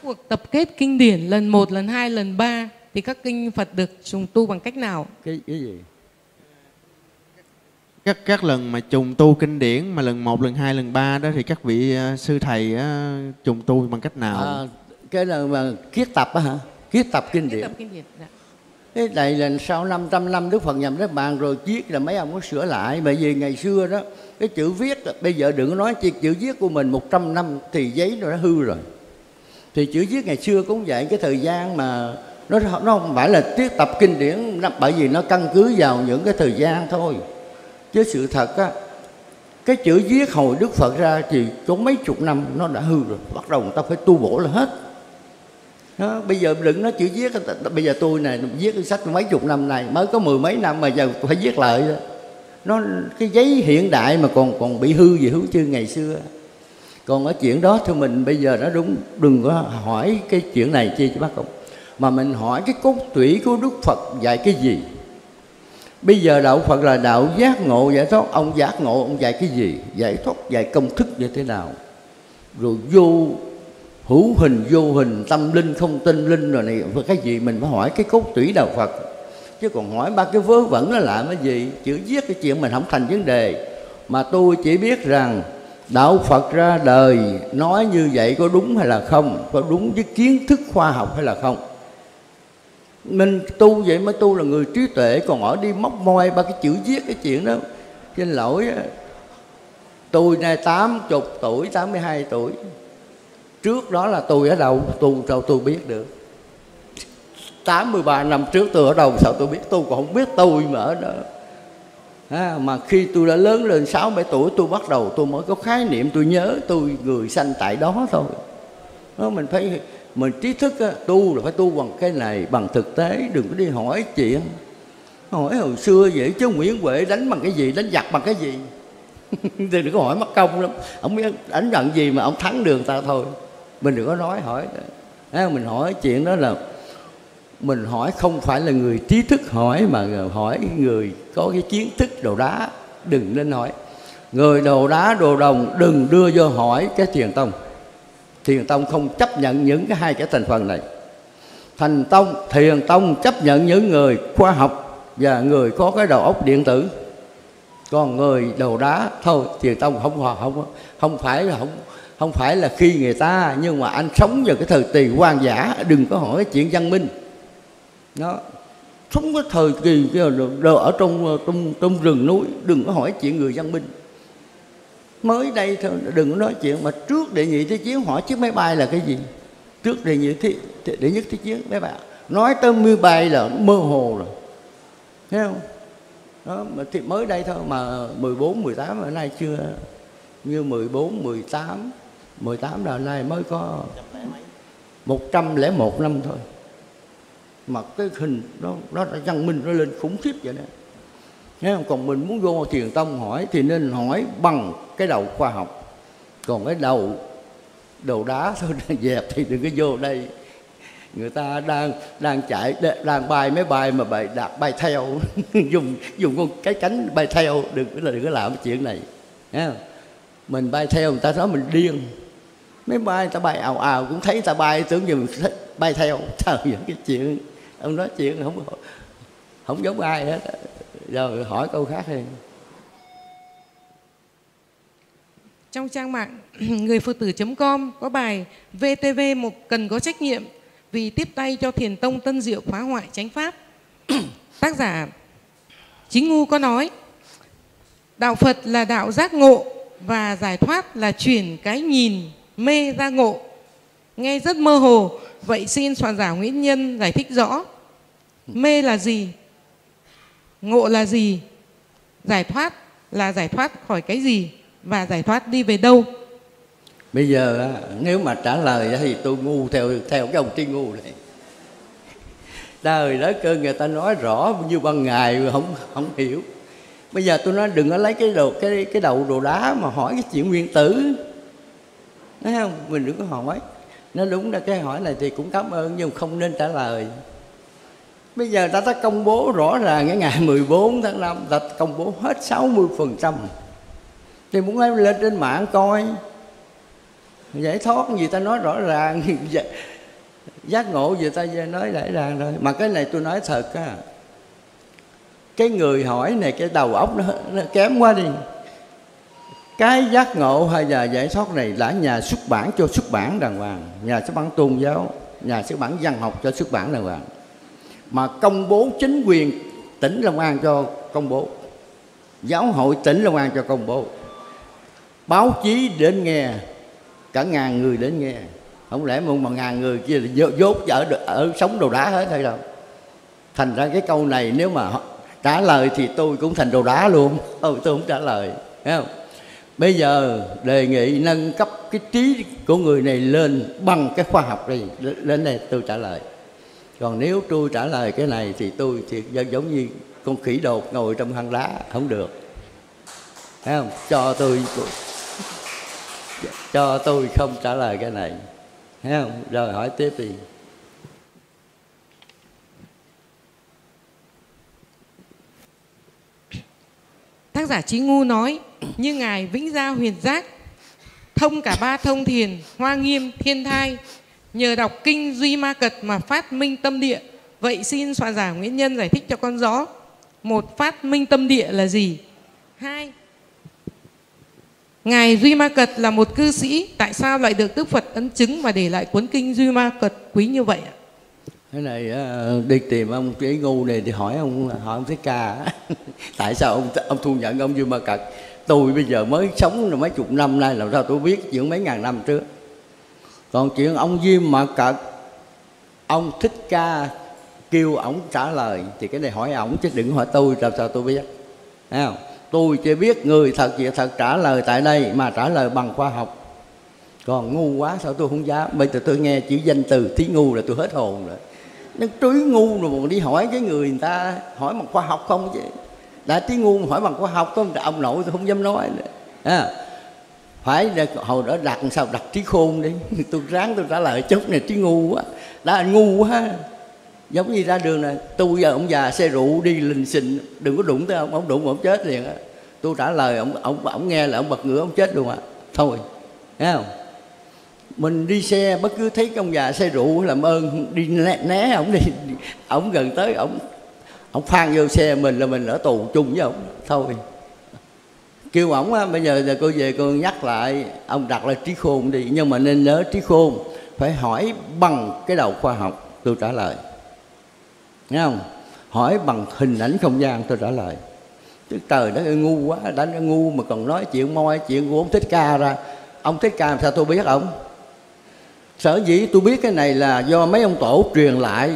Các cuộc tập kết kinh điển lần 1, lần 2, lần 3 thì các kinh Phật được trùng tu bằng cách nào? Cái cái gì? các các lần mà trùng tu kinh điển mà lần 1, lần 2, lần 3 đó thì các vị uh, sư thầy uh, trùng tu bằng cách nào? À, cái lần mà kiết tập á hả? kiết tập kinh điển, tập kinh điển dạ. cái này là sau 500 năm Đức Phật nhầm đất bàn rồi viết là mấy ông có sửa lại bởi vì ngày xưa đó cái chữ viết bây giờ đừng có nói chỉ chữ viết của mình 100 năm thì giấy nó đã hư rồi thì chữ viết ngày xưa cũng vậy cái thời gian mà nó nó không phải là tiết tập kinh điển bởi vì nó căn cứ vào những cái thời gian thôi. Chứ sự thật á cái chữ viết hồi Đức Phật ra thì có mấy chục năm nó đã hư rồi bắt đầu người ta phải tu bổ là hết. Đó, bây giờ đừng nói chữ viết bây giờ tôi này viết cái sách mấy chục năm này mới có mười mấy năm mà giờ phải viết lại đó. nó cái giấy hiện đại mà còn còn bị hư gì hữu chứ ngày xưa? Còn ở chuyện đó thì mình bây giờ nó đúng, đừng có hỏi cái chuyện này chi cho bác không mà mình hỏi cái cốt tủy của đức phật dạy cái gì? Bây giờ đạo phật là đạo giác ngộ, giải thoát. Ông giác ngộ, ông dạy cái gì? Giải thoát, dạy công thức như thế nào? Rồi vô, hữu hình, vô hình, tâm linh, không tinh linh rồi này cái gì mình phải hỏi cái cốt tủy đạo phật. Chứ còn hỏi ba cái vớ vẩn nó làm cái gì? Chữ viết cái chuyện mình không thành vấn đề. Mà tôi chỉ biết rằng đạo phật ra đời nói như vậy có đúng hay là không? Có đúng với kiến thức khoa học hay là không? Mình tu vậy mới tu là người trí tuệ, còn ở đi móc moi ba cái chữ viết cái chuyện đó xin lỗi tôi nay tám chục tuổi 82 tuổi. Trước đó là tôi ở đâu tu sao tôi biết được? 83 năm trước tôi ở đâu, sao tôi biết? Tôi còn không biết tôi mà ở đó à, mà khi tôi đã lớn lên sáu bảy tuổi tôi bắt đầu tôi mới có khái niệm tôi nhớ tôi người sanh tại đó thôi. Đó mình phải mình trí thức á, tu là phải tu bằng cái này bằng thực tế đừng có đi hỏi chuyện. Hỏi hồi xưa vậy chứ Nguyễn Huệ đánh bằng cái gì đánh giặc bằng cái gì? Đừng có hỏi mất công lắm. Ông biết đánh giận gì mà ông thắng đường ta thôi. Mình đừng có nói hỏi. À, mình hỏi chuyện đó là mình hỏi không phải là người trí thức hỏi mà hỏi người có cái kiến thức đồ đá. Đừng nên hỏi. Người đồ đá, đồ đồng, đừng đưa vô hỏi cái thiền tông. Thiền tông không chấp nhận những cái hai cái thành phần này. Thành tông, thiền tông chấp nhận những người khoa học và người có cái đầu óc điện tử. Còn người đồ đá, thôi, thiền tông không không không phải là không không phải là khi người ta, nhưng mà anh sống vào cái thời kỳ quan giả, đừng có hỏi chuyện văn minh nó sống cái thời kỳ ở trong trong trong rừng núi đừng có hỏi chuyện người văn minh. Mới đây thôi đừng có nói chuyện mà trước đệ nhị thế chiến hỏi chiếc máy bay là cái gì? Trước đệ nhị thế đệ nhất thế chiến mấy bạn nói tới máy bay là mơ hồ rồi. Thấy không? Đó mà thì mới đây thôi mà 14 18 ở nay chưa như 14 18 18 là nay mới có 101 năm thôi mà cái hình đó nó đã văn minh, nó lên khủng khiếp vậy đó. Nghe không? còn mình muốn vô thiền tông hỏi, thì nên hỏi bằng cái đầu khoa học. Còn cái đầu đầu đá thôi dẹp thì đừng có vô đây. Người ta đang đang chạy đang bay máy bay mà bay đạp, bay theo. Dùng dùng con cái cánh bay theo, đừng là đừng có làm cái chuyện này. Nghe không? mình bay theo, người ta nói mình điên. Máy bay người ta bay ào ào, cũng thấy người ta bay, tưởng như mình bay theo. Sao những cái chuyện ông nói chuyện không không giống ai hết rồi hỏi câu khác đi trong trang mạng người phụ tử.com có bài VTV một cần có trách nhiệm vì tiếp tay cho thiền tông tân diệu phá hoại chánh pháp. Tác giả Chính Ngu có nói Đạo Phật là đạo giác ngộ và giải thoát là chuyển cái nhìn mê ra ngộ. Nghe rất mơ hồ, vậy xin soạn giả Nguyễn Nhân giải thích rõ. Mê là gì? Ngộ là gì? Giải thoát là giải thoát khỏi cái gì? Và giải thoát đi về đâu? bây giờ nếu mà trả lời thì tôi ngu theo theo cái ông tiên ngu này đời đó cơ người ta nói rõ như ban ngày không không hiểu bây giờ tôi nói đừng có lấy cái đồ cái cái đầu đồ đá mà hỏi cái chuyện nguyên tử thấy không mình đừng có hỏi nó đúng ra cái hỏi này thì cũng cảm ơn nhưng không nên trả lời. Bây giờ ta đã công bố rõ ràng cái ngày 14 tháng 5 ta công bố hết 60 phần trăm. Thì muốn lên trên mạng coi giải thoát gì ta nói rõ ràng dạ, giác ngộ gì ta nói rõ ràng rồi. Mà cái này tôi nói thật á cái người hỏi này cái đầu óc nó, nó kém quá đi cái giác ngộ hay là giải thoát này là nhà xuất bản cho xuất bản đàng hoàng, nhà xuất bản tôn giáo, nhà xuất bản văn học cho xuất bản đàng hoàng. Mà công bố chính quyền tỉnh Long An cho công bố, giáo hội tỉnh Long An cho công bố. Báo chí đến nghe, cả ngàn người đến nghe. Không lẽ một mà ngàn người kia là dốt ở ở sống đồ đá hết hay đâu thành ra cái câu này nếu mà trả lời thì tôi cũng thành đồ đá luôn. Tôi không trả lời, thấy không? Bây giờ đề nghị nâng cấp cái trí của người này lên bằng cái khoa học đi lên đây tôi trả lời. Còn nếu tôi trả lời cái này thì tôi thì giống như con khỉ đột ngồi trong hang đá, không được. Thấy không? Cho tôi cho tôi không trả lời cái này. Thấy không? Rồi hỏi tiếp đi. Tác giả trí ngu nói như ngài vĩnh gia huyền giác thông cả ba thông thiền hoa nghiêm thiên thai nhờ đọc kinh duy ma cật mà phát minh tâm địa. Vậy xin soạn giả nguyễn nhân giải thích cho con rõ một phát minh tâm địa là gì? Hai Ngài Duy Ma Cật là một cư sĩ, tại sao lại được Đức Phật ấn chứng và để lại cuốn kinh Duy Ma Cật quý như vậy ạ? cái này ờ, đi tìm ông cái ngu này thì hỏi ông hỏi ông thích ca tại sao ông ông thu nhận ông duy ma cật? Tôi bây giờ mới sống là mấy chục năm nay, làm sao tôi biết chuyện mấy ngàn năm trước? Còn chuyện ông diêm mà cật ông thích ca kêu ổng trả lời thì cái này hỏi ổng chứ đừng hỏi tôi, làm sao tôi biết? Thấy không? tôi chỉ biết người thật việc thật trả lời tại đây mà trả lời bằng khoa học. Còn ngu quá, sao tôi không dám? Bây giờ tôi nghe chữ danh từ thí ngu là tôi hết hồn rồi. Nó trúi ngu rồi mà đi hỏi cái người người ta, hỏi bằng khoa học không chứ? Đã tí ngu hỏi bằng khoa học có ông nội tôi không dám nói nữa. À, phải hồi đó đặt sao đặt trí khôn đi. Tôi ráng tôi trả lời chút này trí ngu quá. Đã ngu quá. Giống như ra đường này tôi giờ ông già xe rượu đi lình xình. Đừng có đụng tới ông ông đụng ông chết liền á. Tôi trả lời ông ông ông nghe là ông bật ngửa ông chết luôn ạ thôi thấy không? Mình đi xe bất cứ thấy ông già xe rượu làm ơn đi né, né ổng đi. Ổng gần tới ổng ông phan vô xe mình là mình ở tù chung với ổng thôi. Kêu ổng á, bây giờ giờ cô về cô nhắc lại, ông đặt là trí khôn đi. Nhưng mà nên nhớ trí khôn, phải hỏi bằng cái đầu khoa học, tôi trả lời. Nghe không? Hỏi bằng hình ảnh không gian, tôi trả lời. Chứ trời nó ngu quá, đã ngu mà còn nói chuyện moi chuyện của ông thích ca ra. Ông thích ca làm sao tôi biết ông? Sở dĩ tôi biết cái này là do mấy ông tổ truyền lại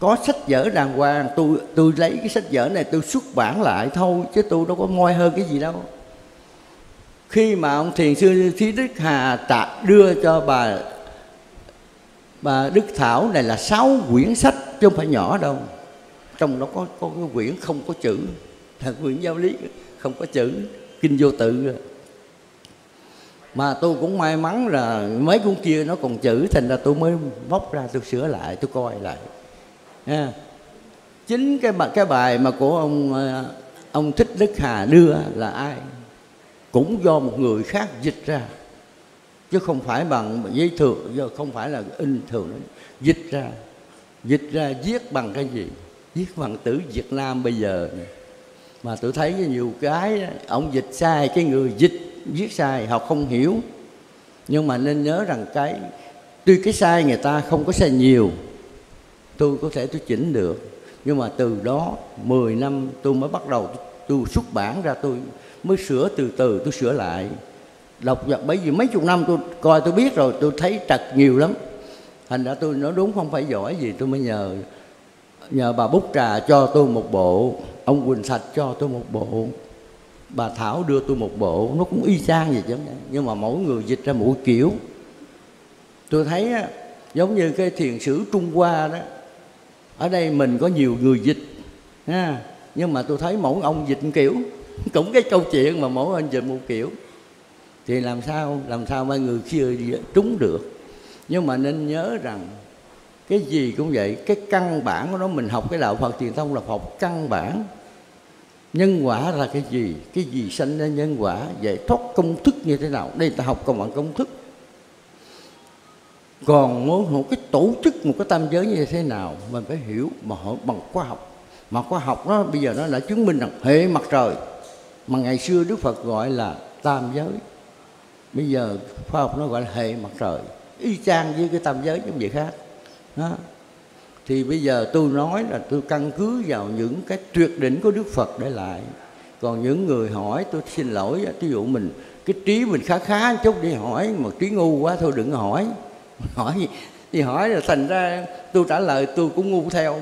có sách vở đàng hoàng, tôi tôi lấy cái sách vở này tôi xuất bản lại thôi, chứ tôi đâu có moi hơn cái gì đâu. Khi mà ông thiền sư thí đức hà tạ đưa cho bà bà đức thảo này là sáu quyển sách, chứ không phải nhỏ đâu. Trong đó có có cái quyển không có chữ, là quyển giáo lý, không có chữ, kinh vô tự. Mà tôi cũng may mắn là mấy cuốn kia nó còn chữ, thành ra tôi mới móc ra tôi sửa lại, tôi coi lại à, chính cái bài cái bài mà của ông ờ, ông thích đức hà đưa là ai? Cũng do một người khác dịch ra chứ không phải bằng giấy thường do không phải là in thường dịch ra dịch ra viết bằng cái gì? Viết bằng tử Việt Nam bây giờ mà tôi thấy nhiều cái ông dịch sai cái người dịch viết sai họ không hiểu. Nhưng mà nên nhớ rằng cái tuy cái sai người ta không có sai nhiều tôi có thể tôi chỉnh được, nhưng mà từ đó 10 năm tôi mới bắt đầu tôi xuất bản ra, tôi mới sửa từ từ, tôi sửa lại. Đọc bởi vì mấy chục năm tôi coi tôi biết rồi, tôi thấy trật nhiều lắm. Thành ra tôi nói đúng, không phải giỏi gì, tôi mới nhờ nhờ bà bút trà cho tôi một bộ, ông quỳnh sạch cho tôi một bộ, bà thảo đưa tôi một bộ, nó cũng y chang vậy chứ. Nhưng mà mỗi người dịch ra mỗi kiểu. Tôi thấy giống như cái thiền sử trung hoa đó ở đây mình có nhiều người dịch, ha. Nhưng mà tôi thấy mỗi ông dịch một kiểu. Cũng cái câu chuyện mà mỗi ông dịch một kiểu. Thì làm sao làm sao mấy người kia trúng được. Nhưng mà nên nhớ rằng cái gì cũng vậy, cái căn bản của nó, mình học cái đạo phật truyền thông là học căn bản. Nhân quả là cái gì? Cái gì sanh ra nhân quả? Giải thoát công thức như thế nào? Đây ta học còn bằng công thức còn muốn một cái tổ chức, một cái tam giới như thế nào, mình phải hiểu mà hỏi bằng khoa học. Mà khoa học nó bây giờ nó đã chứng minh rằng hệ mặt trời mà ngày xưa đức phật gọi là tam giới. Bây giờ khoa học nó gọi là hệ mặt trời, y chang với cái tam giới những việc khác. Đó. thì bây giờ tôi nói là tôi căn cứ vào những cái tuyệt đỉnh của đức phật để lại. Còn những người hỏi, tôi xin lỗi ví dụ mình, cái trí mình khá khá chút đi hỏi, mà trí ngu quá, thôi đừng hỏi hỏi gì? Thì hỏi là thành ra tôi trả lời tôi cũng ngu theo.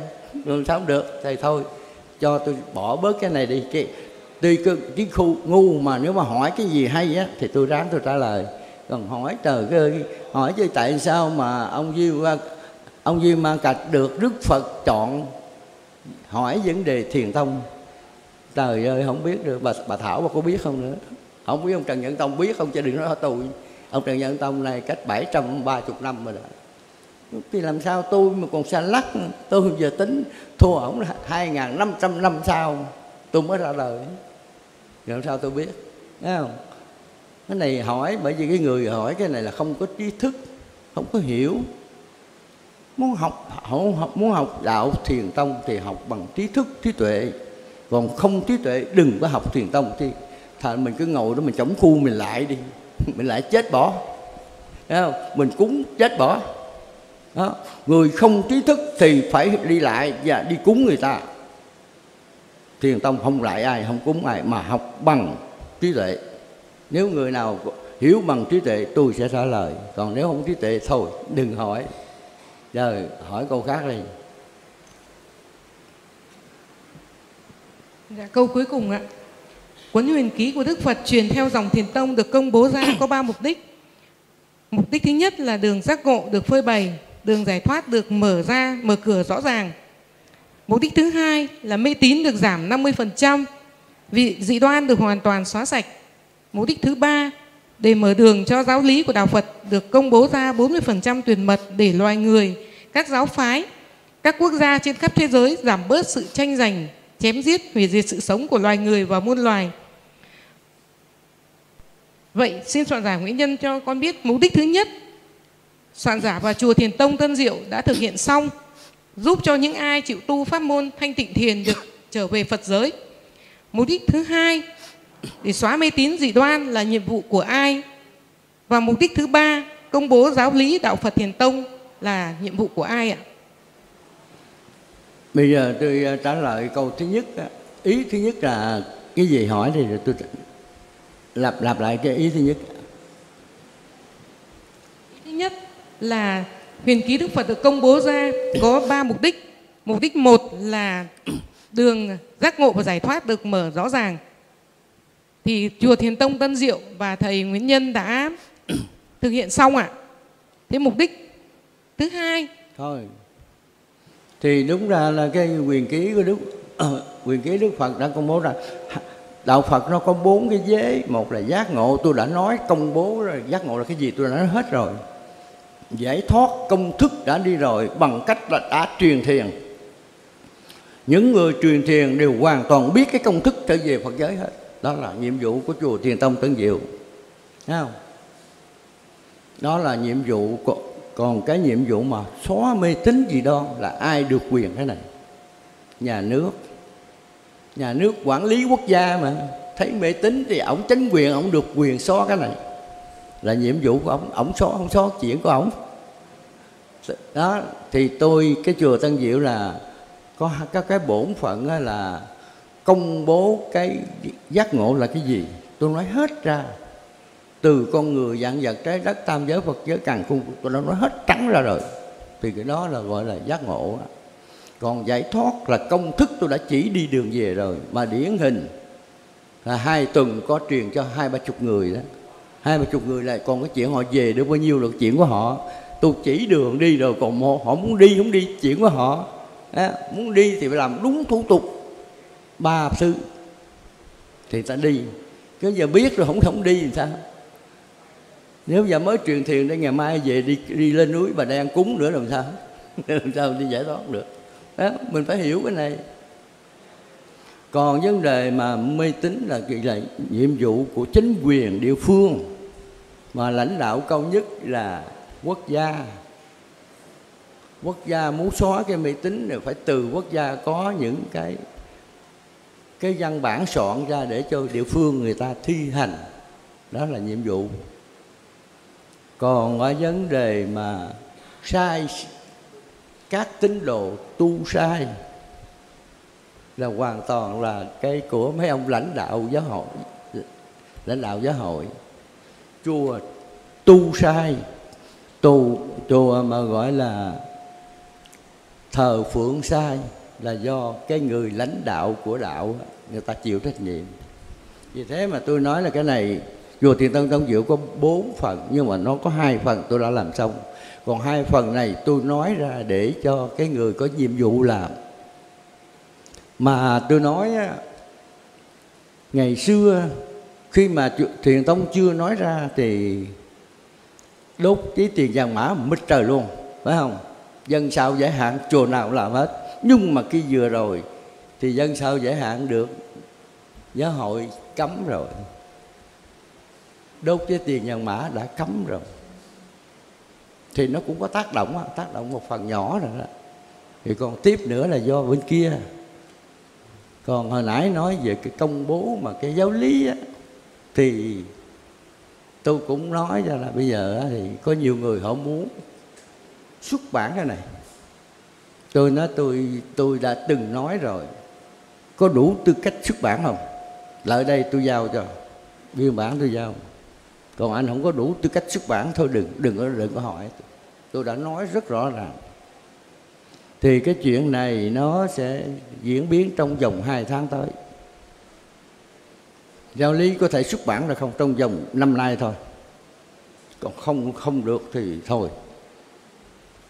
Rồi sao không được? Thầy thôi cho tôi bỏ bớt cái này đi. Cái tuy cái, cái khu ngu mà nếu mà hỏi cái gì hay á thì tôi ráng tôi trả lời. Còn hỏi trời ơi hỏi chứ tại sao mà ông Duy ông Duy Ma Cạch được Đức Phật chọn hỏi vấn đề thiền tông? Trời ơi không biết được. Bà bà Thảo bà có biết không nữa? Không biết ông Trần Nhân Tông biết không? Chứ đừng nói tôi ông Trần Nhân Tông này cách 730 năm rồi đó. Thì làm sao tôi mà còn xa lắc? Tôi giờ tính thua ổng là hai năm trăm năm sau tôi mới ra lời làm sao tôi biết? Thấy không? Cái này hỏi, bởi vì cái người hỏi cái này là không có trí thức, không có hiểu. Muốn học học muốn học đạo thiền tông thì học bằng trí thức, trí tuệ. Còn không trí tuệ, đừng có học thiền tông. Thì thà mình cứ ngồi đó mình chống khu mình lại đi. mình lại chết bỏ. Thấy không? mình cúng chết bỏ. Đó. Người không trí thức thì phải đi lại và đi cúng người ta. Thiền tông không lại ai không cúng ai mà học bằng trí tuệ. Nếu người nào hiểu bằng trí tuệ tôi sẽ trả lời. Còn nếu không trí tuệ thôi đừng hỏi. Rồi hỏi câu khác đi. Dạ, câu cuối cùng ạ. Cuốn huyền ký của Đức Phật truyền theo dòng thiền tông được công bố ra có ba mục đích. Mục đích thứ nhất là đường giác ngộ được phơi bày, đường giải thoát được mở ra, mở cửa rõ ràng. Mục đích thứ hai là mê tín được giảm 50%, vị dị đoan được hoàn toàn xóa sạch. Mục đích thứ ba để mở đường cho giáo lý của Đạo Phật được công bố ra 40% tuyển mật để loài người, các giáo phái, các quốc gia trên khắp thế giới giảm bớt sự tranh giành, chém giết, hủy diệt sự sống của loài người và muôn loài. Vậy xin soạn giả Nguyễn Nhân cho con biết mục đích thứ nhất soạn giả và chùa Thiền Tông Tân Diệu đã thực hiện xong giúp cho những ai chịu tu pháp môn thanh tịnh thiền được trở về Phật giới. Mục đích thứ hai để xóa mê tín dị đoan là nhiệm vụ của ai? Và mục đích thứ ba công bố giáo lý đạo Phật Thiền Tông là nhiệm vụ của ai ạ? Bây giờ tôi à, trả lời câu thứ nhất ý thứ nhất là cái gì? Hỏi thì tôi lặp lặp lại cái ý thứ nhất. Ý thứ nhất là huyền ký đức phật được công bố ra có ba mục đích. Mục đích một là đường giác ngộ và giải thoát được mở rõ ràng. Thì chùa thiền tông tân diệu và thầy nguyễn nhân đã thực hiện xong ạ. Thế mục đích thứ hai thôi thì đúng ra là cái quyền ký của đức, quyền ký đức phật đã công bố rằng đạo phật nó có bốn cái giới một là giác ngộ. Tôi đã nói công bố rồi, giác ngộ là cái gì tôi đã nói hết rồi. Giải thoát công thức đã đi rồi, bằng cách là đã truyền thiền. Những người truyền thiền đều hoàn toàn biết cái công thức trở về phật giới hết. Đó là nhiệm vụ của chùa thiền tông tân diệu. Thấy không? Đó là nhiệm vụ của còn cái nhiệm vụ mà xóa mê tín gì đó là ai được quyền thế này. Nhà nước. Nhà nước quản lý quốc gia mà. Thấy mê tín thì ổng chính quyền, ổng được quyền xóa cái này. Là nhiệm vụ của ổng. Ổng xóa không xóa chuyện của ổng. Đó, thì tôi, cái chùa Tân Diệu là có các cái bổn phận là công bố cái giác ngộ là cái gì? Tôi nói hết ra từ con người dạng vật trái đất tam giới phật giới càng cung tôi đã nói hết trắng ra rồi. Thì cái đó là gọi là giác ngộ còn giải thoát là công thức tôi đã chỉ đi đường về rồi mà điển hình là hai tuần có truyền cho hai ba chục người đó. Hai ba chục người lại còn cái chuyện họ về được bao nhiêu là chuyện của họ. Tôi chỉ đường đi rồi còn một họ muốn đi không đi chuyện của họ. À, muốn đi thì phải làm đúng thủ tục. Ba sư thì ta đi. Cứ giờ biết rồi không không đi thì sao? Nếu giờ mới truyền thiền đến ngày mai về đi đi lên núi bà đang cúng nữa làm sao? Làm sao đi giải thoát được? Đó, mình phải hiểu cái này. Còn vấn đề mà mê tín là kỳ là nhiệm vụ của chính quyền địa phương, mà lãnh đạo cao nhất là quốc gia. Quốc gia muốn xóa cái mê tín thì phải từ quốc gia có những cái cái văn bản soạn ra để cho địa phương người ta thi hành. Đó là nhiệm vụ còn ở vấn đề mà sai, các tín đồ tu sai là hoàn toàn là cái của mấy ông lãnh đạo giáo hội, lãnh đạo giáo hội. Chùa tu sai, tu, chùa mà gọi là thờ phượng sai là do cái người lãnh đạo của đạo, người ta chịu trách nhiệm. Vì thế mà tôi nói là cái này chùa thiền tân tông diệu có bốn phần, nhưng mà nó có hai phần tôi đã làm xong. Còn hai phần này tôi nói ra để cho cái người có nhiệm vụ làm. Mà tôi nói ngày xưa khi mà thiền tông chưa nói ra thì đốt cái tiền vàng mã mít trời luôn, phải không? Dân sao giải hạn chùa nào cũng làm hết. Nhưng mà khi vừa rồi thì dân sao giải hạn được? Giáo hội cấm rồi đốt với tiền vàng mã đã cấm rồi. Thì nó cũng có tác động tác động một phần nhỏ rồi đó. Thì còn tiếp nữa là do bên kia. Còn hồi nãy nói về cái công bố mà cái giáo lý á, thì tôi cũng nói ra là bây giờ thì có nhiều người họ muốn xuất bản cái này. Tôi nói tôi tôi đã từng nói rồi có đủ tư cách xuất bản không? Lại đây tôi giao cho biên bản tôi giao còn anh không có đủ tư cách xuất bản, thôi đừng đừng có đừng có hỏi. Tôi đã nói rất rõ ràng. Thì cái chuyện này nó sẽ diễn biến trong vòng 2 tháng tới. Giáo lý có thể xuất bản được không? Trong vòng năm nay thôi. Còn không không được thì thôi.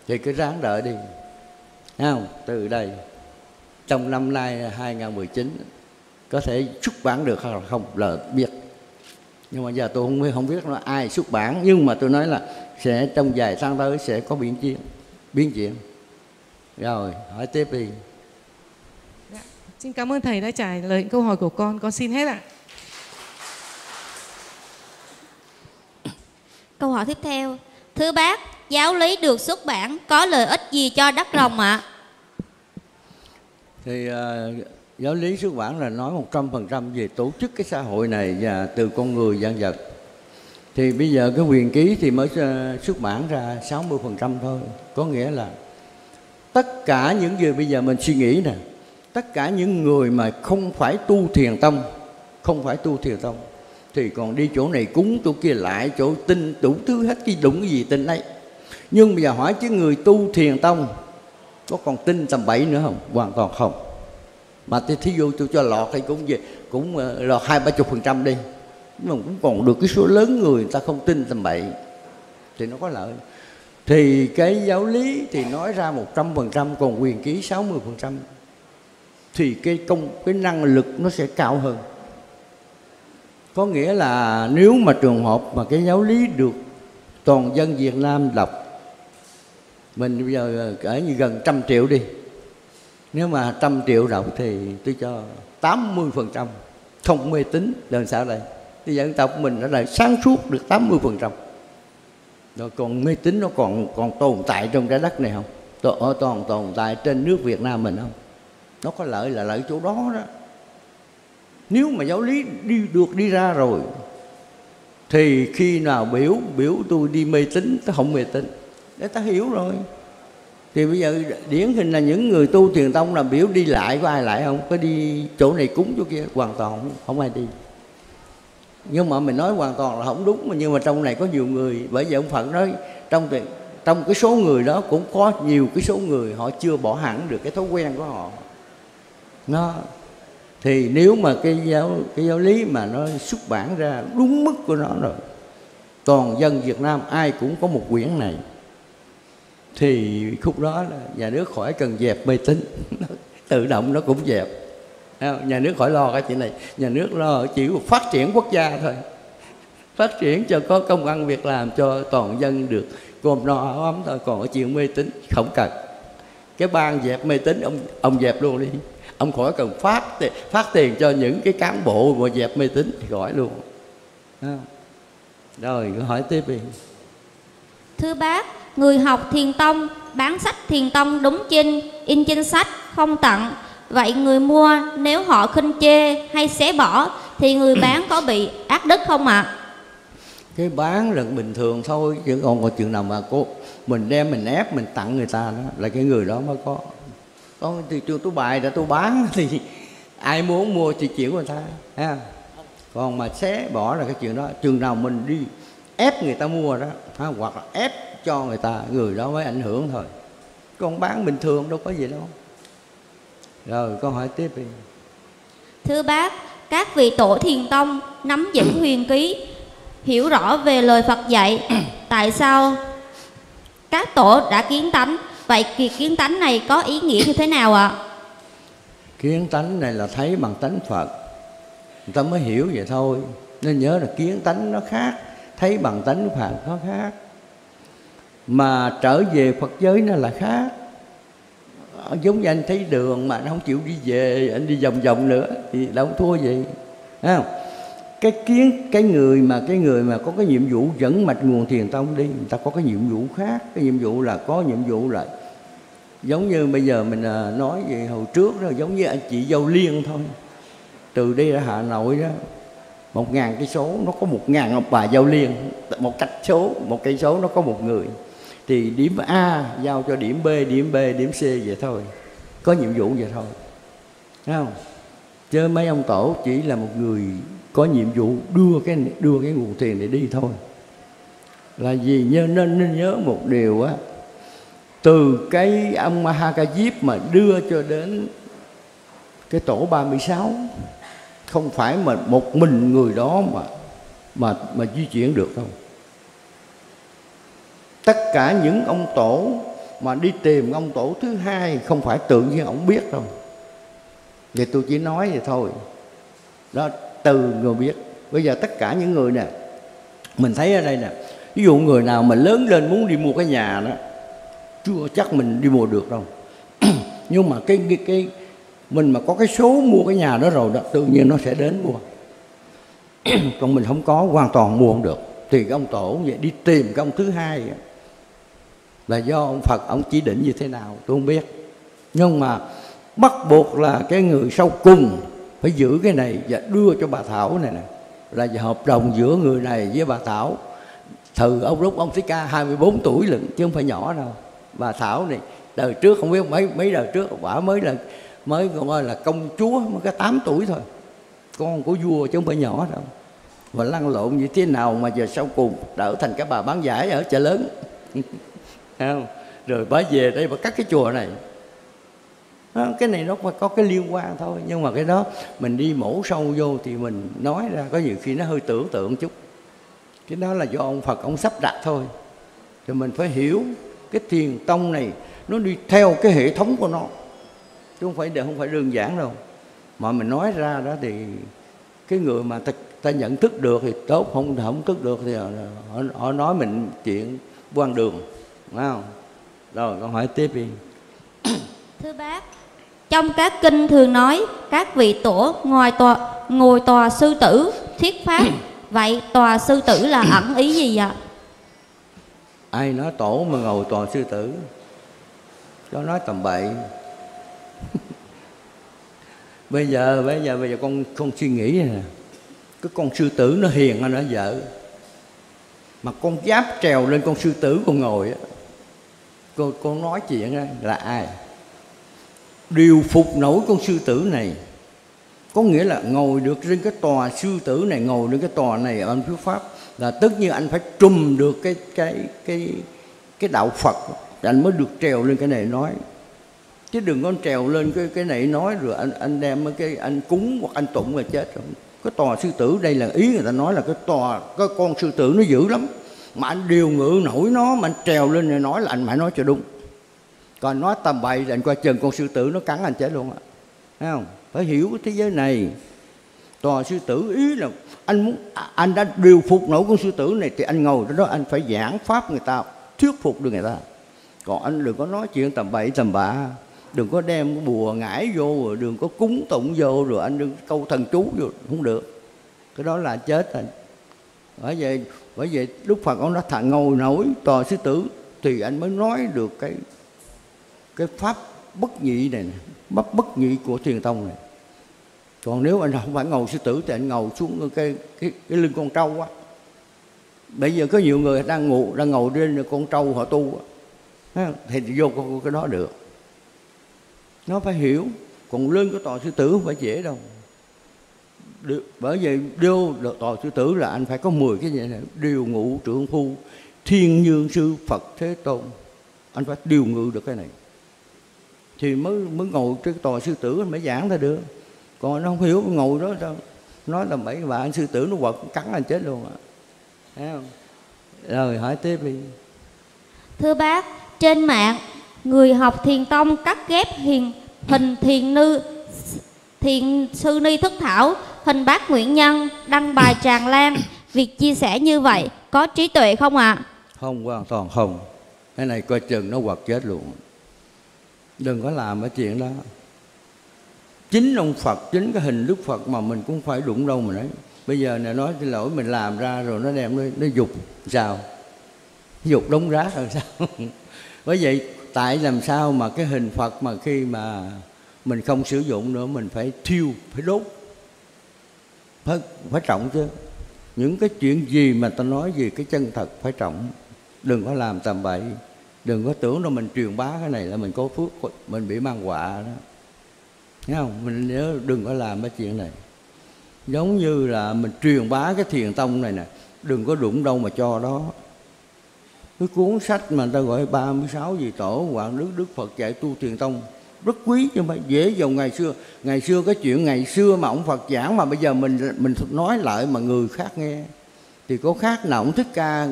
Thì cứ ráng đợi đi. Thấy không? Từ đây, trong năm nay 2019 có thể xuất bản được hay không? Là biết nhưng mà giờ tôi không biết không biết nó ai xuất bản. Nhưng mà tôi nói là sẽ trong vài tháng tới sẽ có biến chuyển biến chuyển. Rồi hỏi tiếp đi. Dạ. xin cảm ơn thầy đã trả lời câu hỏi của con. Con xin hết ạ. Câu hỏi tiếp theo. Thưa bác giáo lý được xuất bản có lợi ích gì cho đất rồng ạ? Thì uh, giáo lý xuất bản là nói một trăm phần trăm về tổ chức cái xã hội này và từ con người dân vật. Thì bây giờ cái quyền ký thì mới ờ, xuất bản ra 60 phần trăm thôi. Có nghĩa là tất cả những gì bây giờ mình suy nghĩ nè, tất cả những người mà không phải tu thiền tông không phải tu thiền tông thì còn đi chỗ này cúng, chỗ kia lại, chỗ tin đủ thứ hết cái đúng cái gì tin ấy. Nhưng bây giờ hỏi chứ người tu thiền tông có còn tin tầm bậy nữa không? Hoàn toàn không mà tôi thí dụ tôi cho lọt thì cũng về cũng ờ, lọt hai ba chục phần trăm đi. Nhưng mà cũng còn được cái số lớn người, người ta không tin tầm bậy. Thì nó có lợi. Thì cái giáo lý thì nói ra một trăm phần trăm còn quyền ký sáu mươi phần trăm. Thì cái công cái năng lực nó sẽ cao hơn. Có nghĩa là nếu mà trường hợp mà cái giáo lý được toàn dân Việt Nam đọc mình bây giờ ờ, cỡ như gần trăm triệu đi nếu mà trăm triệu đọc thì tôi cho 80 phần trăm. Không mê tín lần sao đây. Thì dân tộc mình đã là sáng suốt được 80 phần trăm. Rồi còn mê tín nó còn còn tồn tại trong trái đất này không? Ở ờ, toàn tồn tại trên nước Việt Nam mình không? Nó có lợi là lợi chỗ đó đó. Nếu mà giáo lý đi, được đi ra rồi, thì khi nào biểu biểu tôi đi mê tín, tôi không mê tín. Để ta hiểu rồi thì bây giờ điển hình là những người tu thiền tông là biểu đi lại có ai lại không? Có đi chỗ này cúng chỗ kia hoàn toàn không, không ai đi. Nhưng mà mình nói hoàn toàn là không đúng mà nhưng mà trong này có nhiều người bởi vì ông phật nói trong trong cái số người đó cũng có nhiều cái số người họ chưa bỏ hẳn được cái thói quen của họ. Nó thì nếu mà cái giáo cái giáo lý mà nó xuất bản ra đúng mức của nó rồi toàn dân Việt Nam ai cũng có một quyển này thì khúc đó là nhà nước khỏi cần dẹp mê tín. Tự động nó cũng dẹp. Nhà nước khỏi lo cái chuyện này. Nhà nước lo chỉ phát triển quốc gia thôi. Phát triển cho có công ăn việc làm cho toàn dân được cơm no áo ấm thôi. Còn cái chuyện mê tín không cần. Cái ban dẹp mê tín, ông ông dẹp luôn đi. Ông khỏi cần phát phát tiền cho những cái cán bộ mà dẹp mê tín thì gọi luôn. Rồi hỏi tiếp đi. Thưa bác người học thiền tông bán sách thiền tông đúng trên in trên sách không tặng. Vậy người mua nếu họ khinh chê hay xé bỏ thì người bán có bị ác đức không ạ? À? cái bán là bình thường thôi chứ còn có chuyện nào mà cô mình đem mình ép mình tặng người ta đó là cái người đó mới có. Con thì trường tôi bài đã tôi bán thì ai muốn mua thì chuyển người ta ha. Còn mà xé bỏ là cái chuyện đó chừng nào mình đi ép người ta mua đó ha, hoặc là ép cho người ta người đó mới ảnh hưởng thôi. Còn bán bình thường đâu có gì đâu. Rồi câu hỏi tiếp đi. Thưa bác các vị tổ thiền tông nắm giữ huyền ký hiểu rõ về lời phật dạy tại sao các tổ đã kiến tánh? Vậy kỳ kiến tánh này có ý nghĩa như thế nào ạ? Kiến tánh này là thấy bằng tánh phật. Người ta mới hiểu vậy thôi. Nên nhớ là kiến tánh nó khác thấy bằng tánh phật nó khác mà trở về phật giới nó là khác. Giống như anh thấy đường mà anh không chịu đi về, anh đi vòng vòng nữa thì đâu thua gì. Thấy không? Cái kiến, cái người mà, cái người mà có cái nhiệm vụ dẫn mạch nguồn thiền tông đi, người ta có cái nhiệm vụ khác. Cái nhiệm vụ là có nhiệm vụ là giống như bây giờ mình à, nói về hồi trước đó, giống như anh chị dâu liên thôi. Từ đi ra hà nội đó, một ngàn cây số, nó có một ngàn ông bà dâu liên. Một cách số, một cây số, nó có một người thì điểm A giao cho điểm B điểm B điểm C vậy thôi. Có nhiệm vụ vậy thôi. Thấy không? Chứ mấy ông tổ chỉ là một người có nhiệm vụ đưa cái đưa cái nguồn tiền để đi thôi. Là gì? Nhớ nên, nên nhớ một điều á. Từ cái ông Mahakajip mà đưa cho đến cái tổ 36 không phải mà một mình người đó mà mà mà di chuyển được đâu tất cả những ông tổ mà đi tìm ông tổ thứ hai không phải tự nhiên ông biết đâu. Vậy tôi chỉ nói vậy thôi. Đó từ người biết. Bây giờ tất cả những người nè mình thấy ở đây nè ví dụ người nào mà lớn lên muốn đi mua cái nhà đó chưa chắc mình đi mua được đâu. Nhưng mà cái, cái cái mình mà có cái số mua cái nhà đó rồi đó tự nhiên nó sẽ đến mua. Còn mình không có hoàn toàn mua không được. Thì cái ông tổ vậy đi tìm cái ông thứ hai là do ông Phật, ông chỉ định như thế nào tôi không biết. Nhưng mà bắt buộc là cái người sau cùng phải giữ cái này và đưa cho bà Thảo này nè. Là hợp đồng giữa người này với bà Thảo. Từ ông lúc ông Thích Ca 24 tuổi lận, chứ không phải nhỏ đâu. Bà Thảo này, đời trước không biết, mấy mấy đời trước, bà mới là, mới gọi là công chúa, mới có 8 tuổi thôi. Con của vua chứ không phải nhỏ đâu. Và lăn lộn như thế nào mà giờ sau cùng trở thành cái bà bán giải ở chợ lớn? không? rồi bà về đây bà cắt cái chùa này. Cái này nó phải có cái liên quan thôi nhưng mà cái đó mình đi mổ sâu vô thì mình nói ra có nhiều khi nó hơi tưởng tượng chút. Cái đó là do ông Phật ông sắp đặt thôi. Thì mình phải hiểu cái thiền tông này nó đi theo cái hệ thống của nó. Chứ không phải không phải đơn giản đâu. Mà mình nói ra đó thì cái người mà ta, ta nhận thức được thì tốt không không thức được thì họ, họ nói mình chuyện quan đường phải không? Rồi con hỏi tiếp đi. Thưa bác trong các kinh thường nói các vị tổ ngồi tòa ngồi tòa sư tử thuyết pháp. Vậy tòa sư tử là ẩn ý gì ạ? Ai nói tổ mà ngồi tòa sư tử? Cho nói tầm bậy. Bây giờ bây giờ bây giờ con con suy nghĩ nè. Cái con sư tử nó hiền nó vợ mà con giáp trèo lên con sư tử con ngồi á cô con nói chuyện đó là ai? Điều phục nổi con sư tử này, có nghĩa là ngồi được trên cái tòa sư tử này, ngồi trên cái tòa này ở anh thuyết pháp, là tất nhiên anh phải trùm được cái cái cái cái đạo Phật, anh mới được trèo lên cái này nói. Chứ đừng có trèo lên cái cái này nói rồi anh anh đem cái, anh cúng hoặc anh tụng là chết rồi. Cái tòa sư tử đây là ý người ta nói là cái tòa, cái con sư tử nó dữ lắm mà anh điều ngự nổi nó mà anh trèo lên rồi nói là anh phải nói cho đúng. Còn nói tầm bậy thì anh qua chừng con sư tử nó cắn anh chết luôn á. Thấy không? Phải hiểu cái thế giới này. Tòa sư tử ý là anh muốn à, anh đã điều phục nổi con sư tử này thì anh ngồi đó, đó anh phải giảng pháp người ta thuyết phục được người ta. Còn anh đừng có nói chuyện tầm bậy tầm bạ. Đừng có đem cái bùa ngải vô rồi đừng có cúng tụng vô rồi anh đừng câu thần chú vô không được. Cái đó là chết rồi. Bởi vậy bởi vậy đức phật ông đã thà ngồi nổi tòa sư tử thì anh mới nói được cái cái pháp bất nhị này bất bất nhị của thiền tông này. Còn nếu anh không phải ngồi sư tử thì anh ngồi xuống cái cái, cái lưng con trâu á. Bây giờ có nhiều người đang ngủ đang ngồi trên con trâu họ tu á. Thì vô cái, đó được. Nó phải hiểu còn lưng của tòa sư tử không phải dễ đâu điều, bởi vậy điều tòa sư tử là anh phải có 10 cái gì này điều ngụ trưởng phu thiên nhương sư phật thế tôn. Anh phải điều ngự được cái này. Thì mới mới ngồi trên tòa sư tử anh mới giảng ra được. Còn nó không hiểu ngồi đó sao? Nói là bảy bà anh sư tử nó quật cắn anh chết luôn ạ thấy không? Rồi hỏi tiếp đi. Thưa bác trên mạng người học thiền tông cắt ghép hiền hình thiền nư thiền sư ni thức thảo hình bác nguyễn nhân đăng bài tràn lan. Việc chia sẻ như vậy có trí tuệ không ạ? À? không hoàn toàn không. Cái này coi chừng nó quật chết luôn. Đừng có làm cái chuyện đó. Chính ông Phật chính cái hình Đức Phật mà mình cũng phải đụng đâu mà nói bây giờ này nói xin lỗi mình làm ra rồi nó đem nó, nó dục sao? Dục đống rác rồi sao? Bởi vậy tại làm sao mà cái hình Phật mà khi mà mình không sử dụng nữa mình phải thiêu phải đốt phải phải trọng chứ. Những cái chuyện gì mà ta nói gì cái chân thật phải trọng. Đừng có làm tầm bậy. Đừng có tưởng là mình truyền bá cái này là mình có phước, mình bị mang họa đó. Thấy không? Mình nhớ đừng có làm cái chuyện này. Giống như là mình truyền bá cái thiền tông này nè, đừng có đụng đâu mà cho đó. Cái cuốn sách mà người ta gọi 36 vị tổ hoặc đức đức Phật dạy tu thiền tông rất quý nhưng mà dễ dùng ngày xưa. Ngày xưa cái chuyện ngày xưa mà ông Phật giảng mà bây giờ mình mình nói lại mà người khác nghe. Thì có khác nào ông thích ca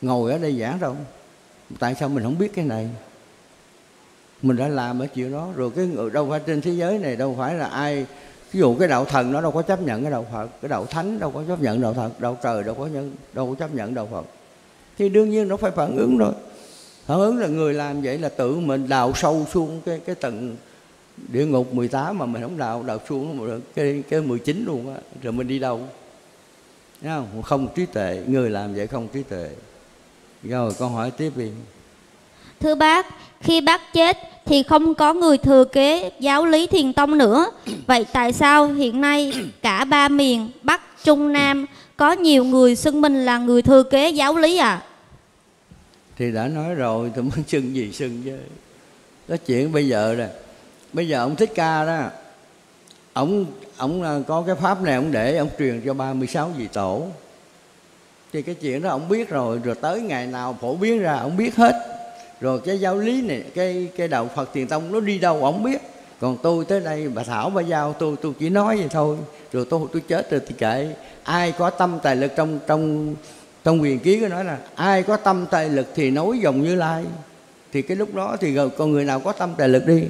ngồi ở đây giảng đâu? Tại sao mình không biết cái này? Mình đã làm ở chuyện đó rồi, cái người đâu phải trên thế giới này, đâu phải là ai. Ví dụ cái đạo thần nó đâu có chấp nhận cái đạo phật, cái đạo thánh đâu có chấp nhận đạo phật, đạo trời đâu có nhân đâu có chấp nhận đạo phật. Thì đương nhiên nó phải phản ứng rồi phản ứng là người làm vậy là tự mình đào sâu xuống cái cái tầng địa ngục 18 mà mình không đào đào xuống cái cái 19 luôn á, rồi mình đi đâu? Thấy không? Không trí tuệ. Người làm vậy không trí tuệ. Rồi con hỏi tiếp đi. Thưa bác, khi bác chết thì không có người thừa kế giáo lý thiền tông nữa. Vậy tại sao hiện nay cả ba miền bắc, trung, nam có nhiều người xưng mình là người thừa kế giáo lý à thì đã nói rồi tôi muốn xưng gì xưng chứ cái chuyện bây giờ nè. Bây giờ ông thích ca đó, ông ông à, có cái pháp này ông để, ông truyền cho 36 vị tổ. Thì cái chuyện đó ông biết rồi rồi tới ngày nào phổ biến ra, ông biết hết. Rồi cái giáo lý này, cái cái đạo Phật Tiền Tông nó đi đâu ông biết. Còn tôi tới đây bà Thảo bà giao, tôi tôi chỉ nói vậy thôi. Rồi tôi tôi chết rồi thì kệ. Ai có tâm, tài lực trong trong trong quyền ký có nói là, ai có tâm tài lực thì nối dòng như lai. Thì cái lúc đó thì con người nào có tâm tài lực đi.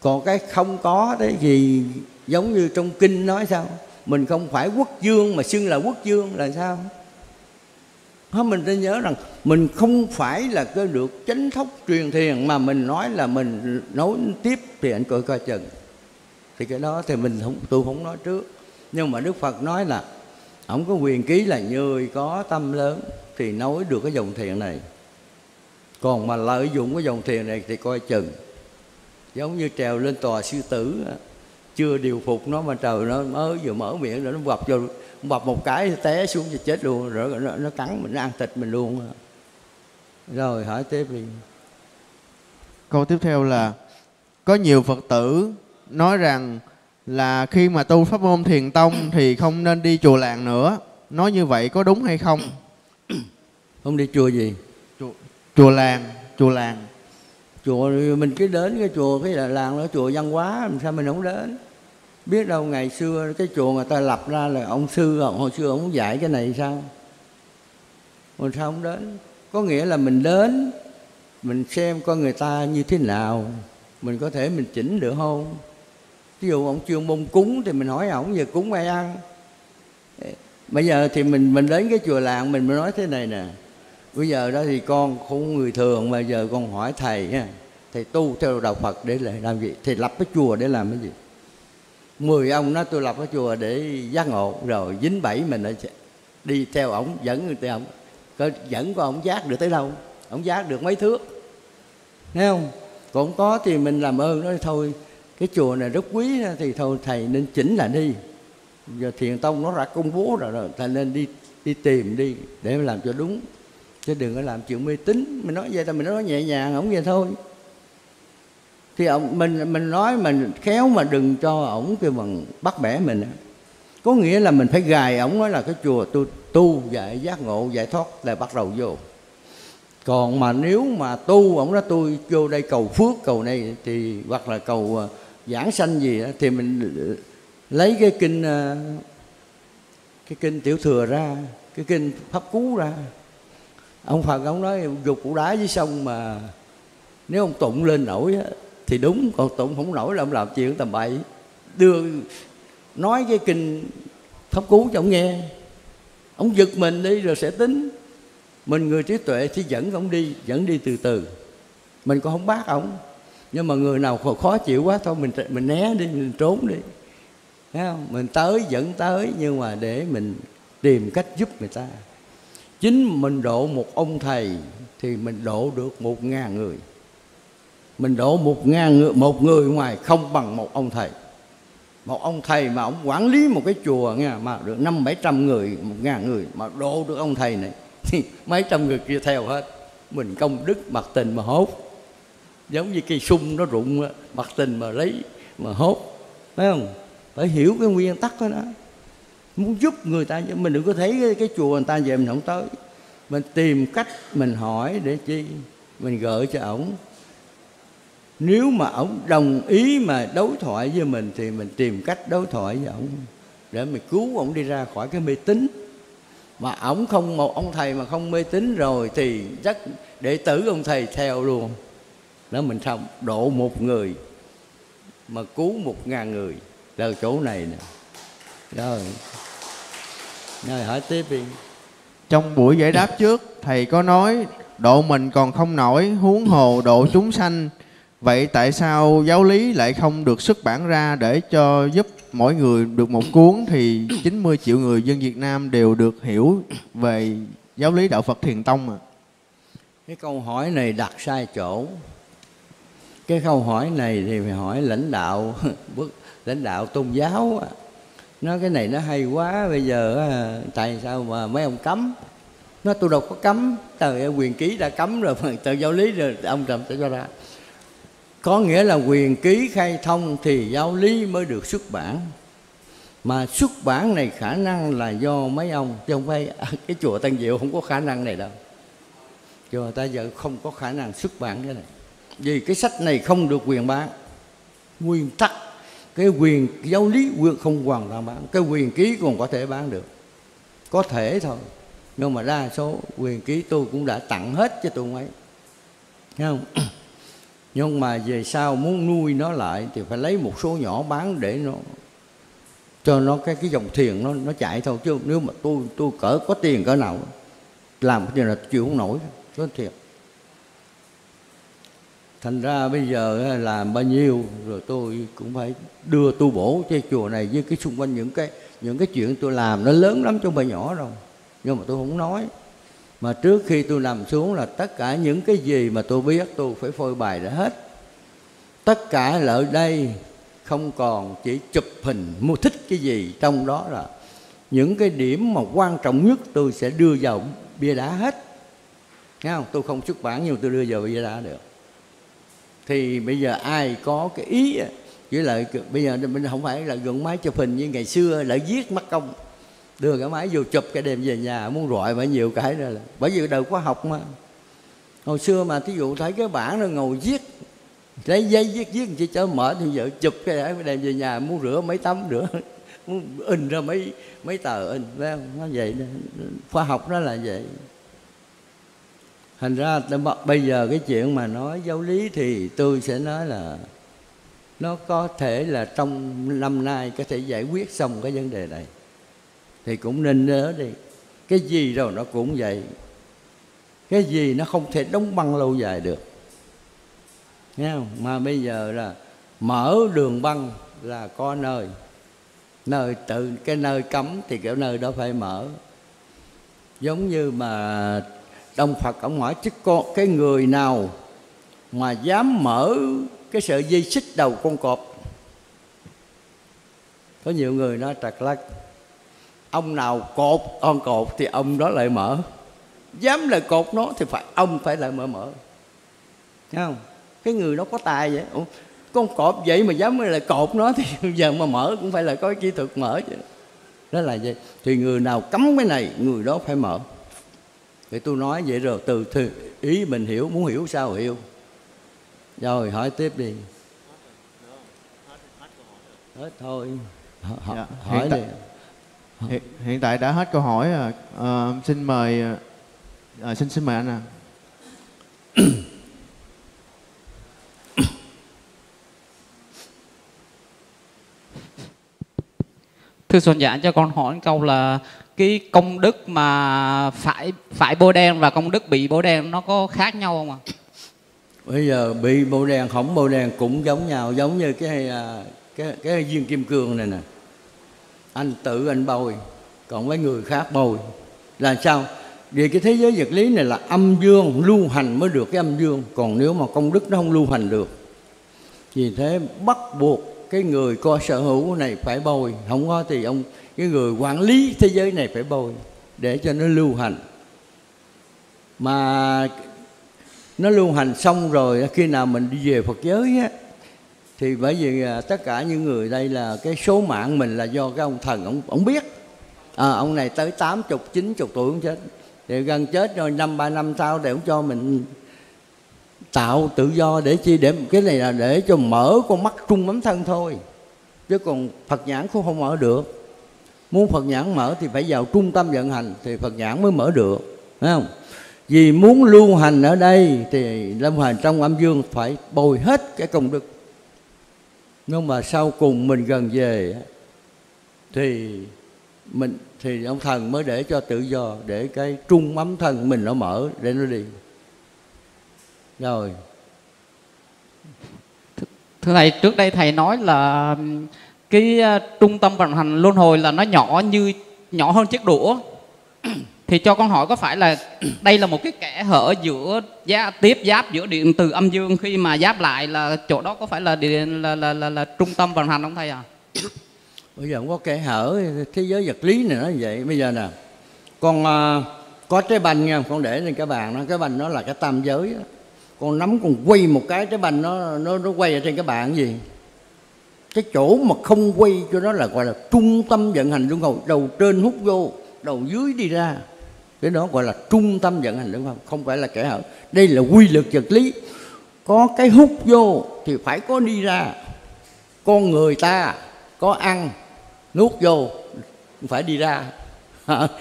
Còn cái không có đấy thì giống như trong kinh nói sao? Mình không phải quốc dương mà xưng là quốc dương là sao? Thôi mình nên nhớ rằng mình không phải là cơ được chánh thốc truyền thiền mà mình nói là mình nối tiếp thì anh coi coi chừng. Thì cái đó thì mình không, tôi không nói trước. Nhưng mà Đức Phật nói là ông có quyền ký là người có tâm lớn thì nói được cái dòng thiền này. Còn mà lợi dụng cái dòng thiền này thì coi chừng. Giống như trèo lên tòa sư tử chưa điều phục nó mà trời nó mới vừa mở miệng rồi nó vập vô bập một cái té xuống thì chết luôn rồi nó, nó cắn mình nó ăn thịt mình luôn rồi hỏi tiếp đi câu tiếp theo là có nhiều phật tử nói rằng là khi mà tu pháp môn thiền tông thì không nên đi chùa làng nữa. Nói như vậy có đúng hay không? Không đi chùa gì? Chùa, chùa làng chùa làng. Chùa mình cứ đến cái chùa cái là làng đó chùa văn hóa làm sao mình không đến? Biết đâu ngày xưa cái chùa người ta lập ra là ông sư hồi xưa ông dạy cái này sao? Rồi sao không đến? Có nghĩa là mình đến mình xem coi người ta như thế nào. Mình có thể mình chỉnh được không ví dụ ông chuyên môn cúng thì mình hỏi ổng về cúng ai ăn. Bây giờ thì mình mình đến cái chùa làng mình mới nói thế này nè. Bây giờ đó thì con không người thường mà giờ con hỏi thầy ha. Thầy tu theo đạo phật để làm gì? Thầy lập cái chùa để làm cái gì? Mười ông nói tôi lập cái chùa để giác ngộ, rồi dính bảy mình lại đi theo ổng, dẫn người theo ổng. Có dẫn có ổng giác được tới đâu? Ổng giác được mấy thước. Thấy không? Còn có thì mình làm ơn nói thôi cái chùa này rất quý thì thôi thầy nên chỉnh lại đi. Giờ thiền tông nó ra công bố rồi, rồi thầy nên đi đi tìm đi để làm cho đúng. Chứ đừng có làm chuyện mê tín. Mình nói vậy là mình nói nhẹ nhàng ổng vậy thôi. Thì ông mình mình nói mình khéo mà đừng cho ổng kêu bằng bắt bẻ mình có nghĩa là mình phải gài ổng nói là cái chùa tôi tu dạy giác ngộ giải thoát là bắt đầu vô. Còn mà nếu mà tu ổng nói tôi vô đây cầu phước cầu này thì hoặc là cầu uh, giảng sanh gì đó, thì mình lấy cái kinh ờ, cái kinh tiểu thừa ra cái kinh pháp cú ra. Ông phật ông nói dục củ đá dưới sông mà nếu ông tụng lên nổi á, thì đúng còn tụng không nổi là ông làm chuyện tầm bậy. Đưa nói cái kinh pháp cú cho ông nghe. Ông giật mình đi rồi sẽ tính. Mình người trí tuệ thì dẫn ông đi dẫn đi từ từ. Mình còn không bác ông nhưng mà người nào khó chịu quá thôi mình mình né đi mình trốn đi. Thấy không? mình tới dẫn tới nhưng mà để mình tìm cách giúp người ta. Chính mình độ một ông thầy thì mình độ được một ngàn người. Mình độ một ngàn người, một người ngoài không bằng một ông thầy. Một ông thầy mà ông quản lý một cái chùa nghe mà được năm bảy trăm người một ngàn người mà độ được ông thầy này thì mấy trăm người kia theo hết. Mình công đức mặt tình mà hốt giống như cây sung nó rụng mặt tình mà lấy mà hốt phải không? Phải hiểu cái nguyên tắc đó, đó. Muốn giúp người ta mình đừng có thấy cái, cái chùa người ta về mình không tới. Mình tìm cách mình hỏi để chi? Mình gợi cho ổng. Nếu mà ổng đồng ý mà đối thoại với mình thì mình tìm cách đối thoại với ổng để mình cứu ổng đi ra khỏi cái mê tín. Mà ổng không một ông thầy mà không mê tín rồi thì chắc đệ tử ông thầy theo luôn đó mình xong độ một người mà cứu một ngàn người là chỗ này nè rồi rồi hỏi tiếp đi trong buổi giải đáp trước thầy có nói độ mình còn không nổi huống hồ độ chúng sanh vậy tại sao giáo lý lại không được xuất bản ra để cho giúp mỗi người được một cuốn thì 90 triệu người dân Việt Nam đều được hiểu về giáo lý đạo Phật Thiền Tông à? Cái câu hỏi này đặt sai chỗ. Cái câu hỏi này thì phải hỏi lãnh đạo lãnh đạo tôn giáo nó cái này nó hay quá, bây giờ tại sao mà mấy ông cấm? Nó tôi đâu có cấm tờ quyền ký đã cấm rồi tờ giáo lý rồi, ông trầm sẽ cho ra. Có nghĩa là quyền ký khai thông thì giáo lý mới được xuất bản. Mà xuất bản này khả năng là do mấy ông, chứ không phải à, cái chùa Tân Diệu không có khả năng này đâu. Chùa ta giờ không có khả năng xuất bản cái này vì cái sách này không được quyền bán. Nguyên tắc, cái quyền giáo lý quyền không hoàn toàn bán. Cái quyền ký còn có thể bán được. Có thể thôi, nhưng mà đa số quyền ký tôi cũng đã tặng hết cho tụi ấy thấy không? Nhưng mà về sau muốn nuôi nó lại thì phải lấy một số nhỏ bán để nó, cho nó cái cái dòng thiền nó nó chạy thôi. Chứ nếu mà tôi tôi cỡ có tiền cỡ nào, làm cái gì là chịu không nổi. Đó thiệt thành ra bây giờ làm bao nhiêu, rồi tôi cũng phải đưa tu bổ cho chùa này với cái xung quanh những cái những cái chuyện tôi làm. Nó lớn lắm trong bài nhỏ rồi nhưng mà tôi không nói. Mà trước khi tôi nằm xuống là tất cả những cái gì mà tôi biết, tôi phải phơi bày ra hết. Tất cả là ở đây, không còn chỉ chụp hình, mua thích cái gì trong đó là những cái điểm mà quan trọng nhất tôi sẽ đưa vào bia đá hết. Nghe không? tôi không xuất bản nhưng tôi đưa vào bia đá được thì bây giờ ai có cái ý với lại bây giờ mình không phải là gần máy chụp hình như ngày xưa lại viết mất công, đưa cái máy vô chụp cái đem về nhà muốn rọi phải nhiều cái ra là, bởi vì đời khoa học mà. Hồi xưa mà thí dụ thấy cái bản nó ngồi viết lấy giấy viết viết chỉ cho mở thì vợ chụp cái đấy đem về nhà muốn rửa mấy tấm, rửa, muốn in ra mấy mấy tờ in, phải không? Nó vậy đó. khoa học nó là vậy thành ra bây giờ cái chuyện mà nói giáo lý thì tôi sẽ nói là nó có thể là trong năm nay có thể giải quyết xong cái vấn đề này. Thì cũng nên nhớ đi, cái gì rồi nó cũng vậy. Cái gì nó không thể đóng băng lâu dài được. Nghe không? mà bây giờ là mở đường băng là có nơi. Nơi tự, cái nơi cấm thì cái nơi đó phải mở. Giống như mà đồng phật ông hỏi chứ con cái người nào mà dám mở cái sợi dây xích đầu con cọp? Có nhiều người nói trật lắc ông nào cột con cột thì ông đó lại mở. Dám lại cột nó thì phải ông phải lại mở mở. Thấy không? Cái người đó có tài vậy. Ủa, con cọp vậy mà dám lại cột nó thì giờ mà mở cũng phải là có kỹ thuật mở chứ. Đó là vậy. Thì người nào cấm cái này người đó phải mở thì tôi nói vậy rồi từ, từ ý mình hiểu muốn hiểu sao hiểu. Rồi hỏi tiếp đi. Hết thôi. Hỏi, dạ, hỏi hiện tại, hiện, hiện tại đã hết câu hỏi à. à xin mời à, xin xin mời anh à thưa xuân giả cho con hỏi câu là cái công đức mà phải phải bôi đen và công đức bị bôi đen nó có khác nhau không ạ? Bây giờ bị bôi đen không bôi đen cũng giống nhau giống như cái à, cái cái viên kim cương này nè. Anh tự anh bôi, còn với người khác bôi. Là sao? Vì cái thế giới vật lý này là âm dương lưu hành mới được cái âm dương còn nếu mà công đức nó không lưu hành được. Vì thế bắt buộc cái người có sở hữu này phải bồi không có thì ông cái người quản lý thế giới này phải bôi để cho nó lưu hành. Mà nó lưu hành xong rồi khi nào mình đi về Phật giới á thì bởi vì à, tất cả những người đây là cái số mạng mình là do cái ông thần ông ông biết. À, ông này tới tám chục chín chục tuổi ông chết. Thì gần chết rồi năm ba năm sau để ông cho mình tạo tự do để chi để cái này là để cho mở con mắt trung bấm thân thôi. Chứ còn Phật nhãn cũng không mở được muốn Phật nhãn mở thì phải vào trung tâm vận hành thì Phật nhãn mới mở được, phải không? Vì muốn lưu hành ở đây thì Lâm hành trong âm dương phải bồi hết cái công đức. Nhưng mà sau cùng mình gần về thì mình, thì ông thần mới để cho tự do, để cái trung ấm thần mình nó mở để nó đi. Rồi. Thưa thầy, trước đây thầy nói là cái uh, trung tâm vận hành luân hồi là nó nhỏ như nhỏ hơn chiếc đũa. Thì cho con hỏi có phải là đây là một cái kẽ hở giữa giá tiếp giáp giữa điện từ âm dương khi mà giáp lại là chỗ đó có phải là điện là là, là, là trung tâm vận hành không thầy à bây giờ không có kẽ hở thế giới vật lý này nó như vậy. Bây giờ nè con uh, có trái banh nha con để lên cái bàn nó cái banh nó là cái tam giới đó. con nắm con quay một cái trái banh nó nó nó quay ở trên cái bàn gì? Cái chỗ mà không quay cho nó là gọi là trung tâm vận hành đúng không đầu trên hút vô, đầu dưới đi ra. Cái đó gọi là trung tâm vận hành đúng không không phải là kẻ hở. Đây là quy luật vật lý. Có cái hút vô thì phải có đi ra. Con người ta có ăn, nuốt vô phải đi ra.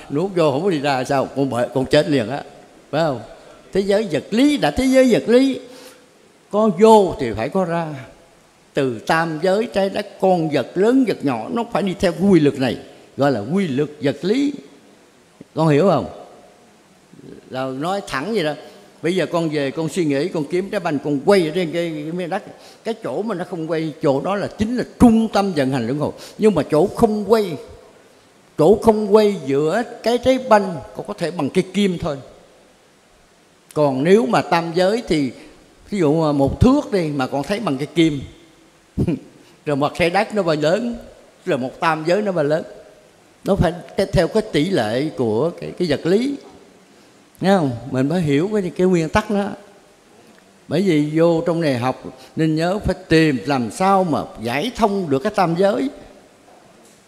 Nuốt vô không có đi ra sao? Con bệ con chết liền á. Phải không? Thế giới vật lý, đã thế giới vật lý, có vô thì phải có ra từ tam giới trái đất con vật lớn vật nhỏ nó phải đi theo quy luật này gọi là quy luật vật lý. Con hiểu không? Là nói thẳng vậy đó. Bây giờ con về con suy nghĩ con kiếm trái banh con quay ở trên cái, cái miếng đất. Cái chỗ mà nó không quay chỗ đó là chính là trung tâm vận hành luân hồi. Nhưng mà chỗ không quay chỗ không quay giữa cái trái banh con có thể bằng cái kim thôi. Còn nếu mà tam giới thì ví dụ một thước đi mà con thấy bằng cái kim. rồi một xe đất nó bao lớn rồi một tam giới nó bao lớn. Nó phải theo cái tỷ lệ của cái cái vật lý. Nghe không? Mình phải hiểu cái, cái nguyên tắc đó. Bởi vì vô trong này học Nên nhớ phải tìm làm sao mà giải thông được cái tam giới.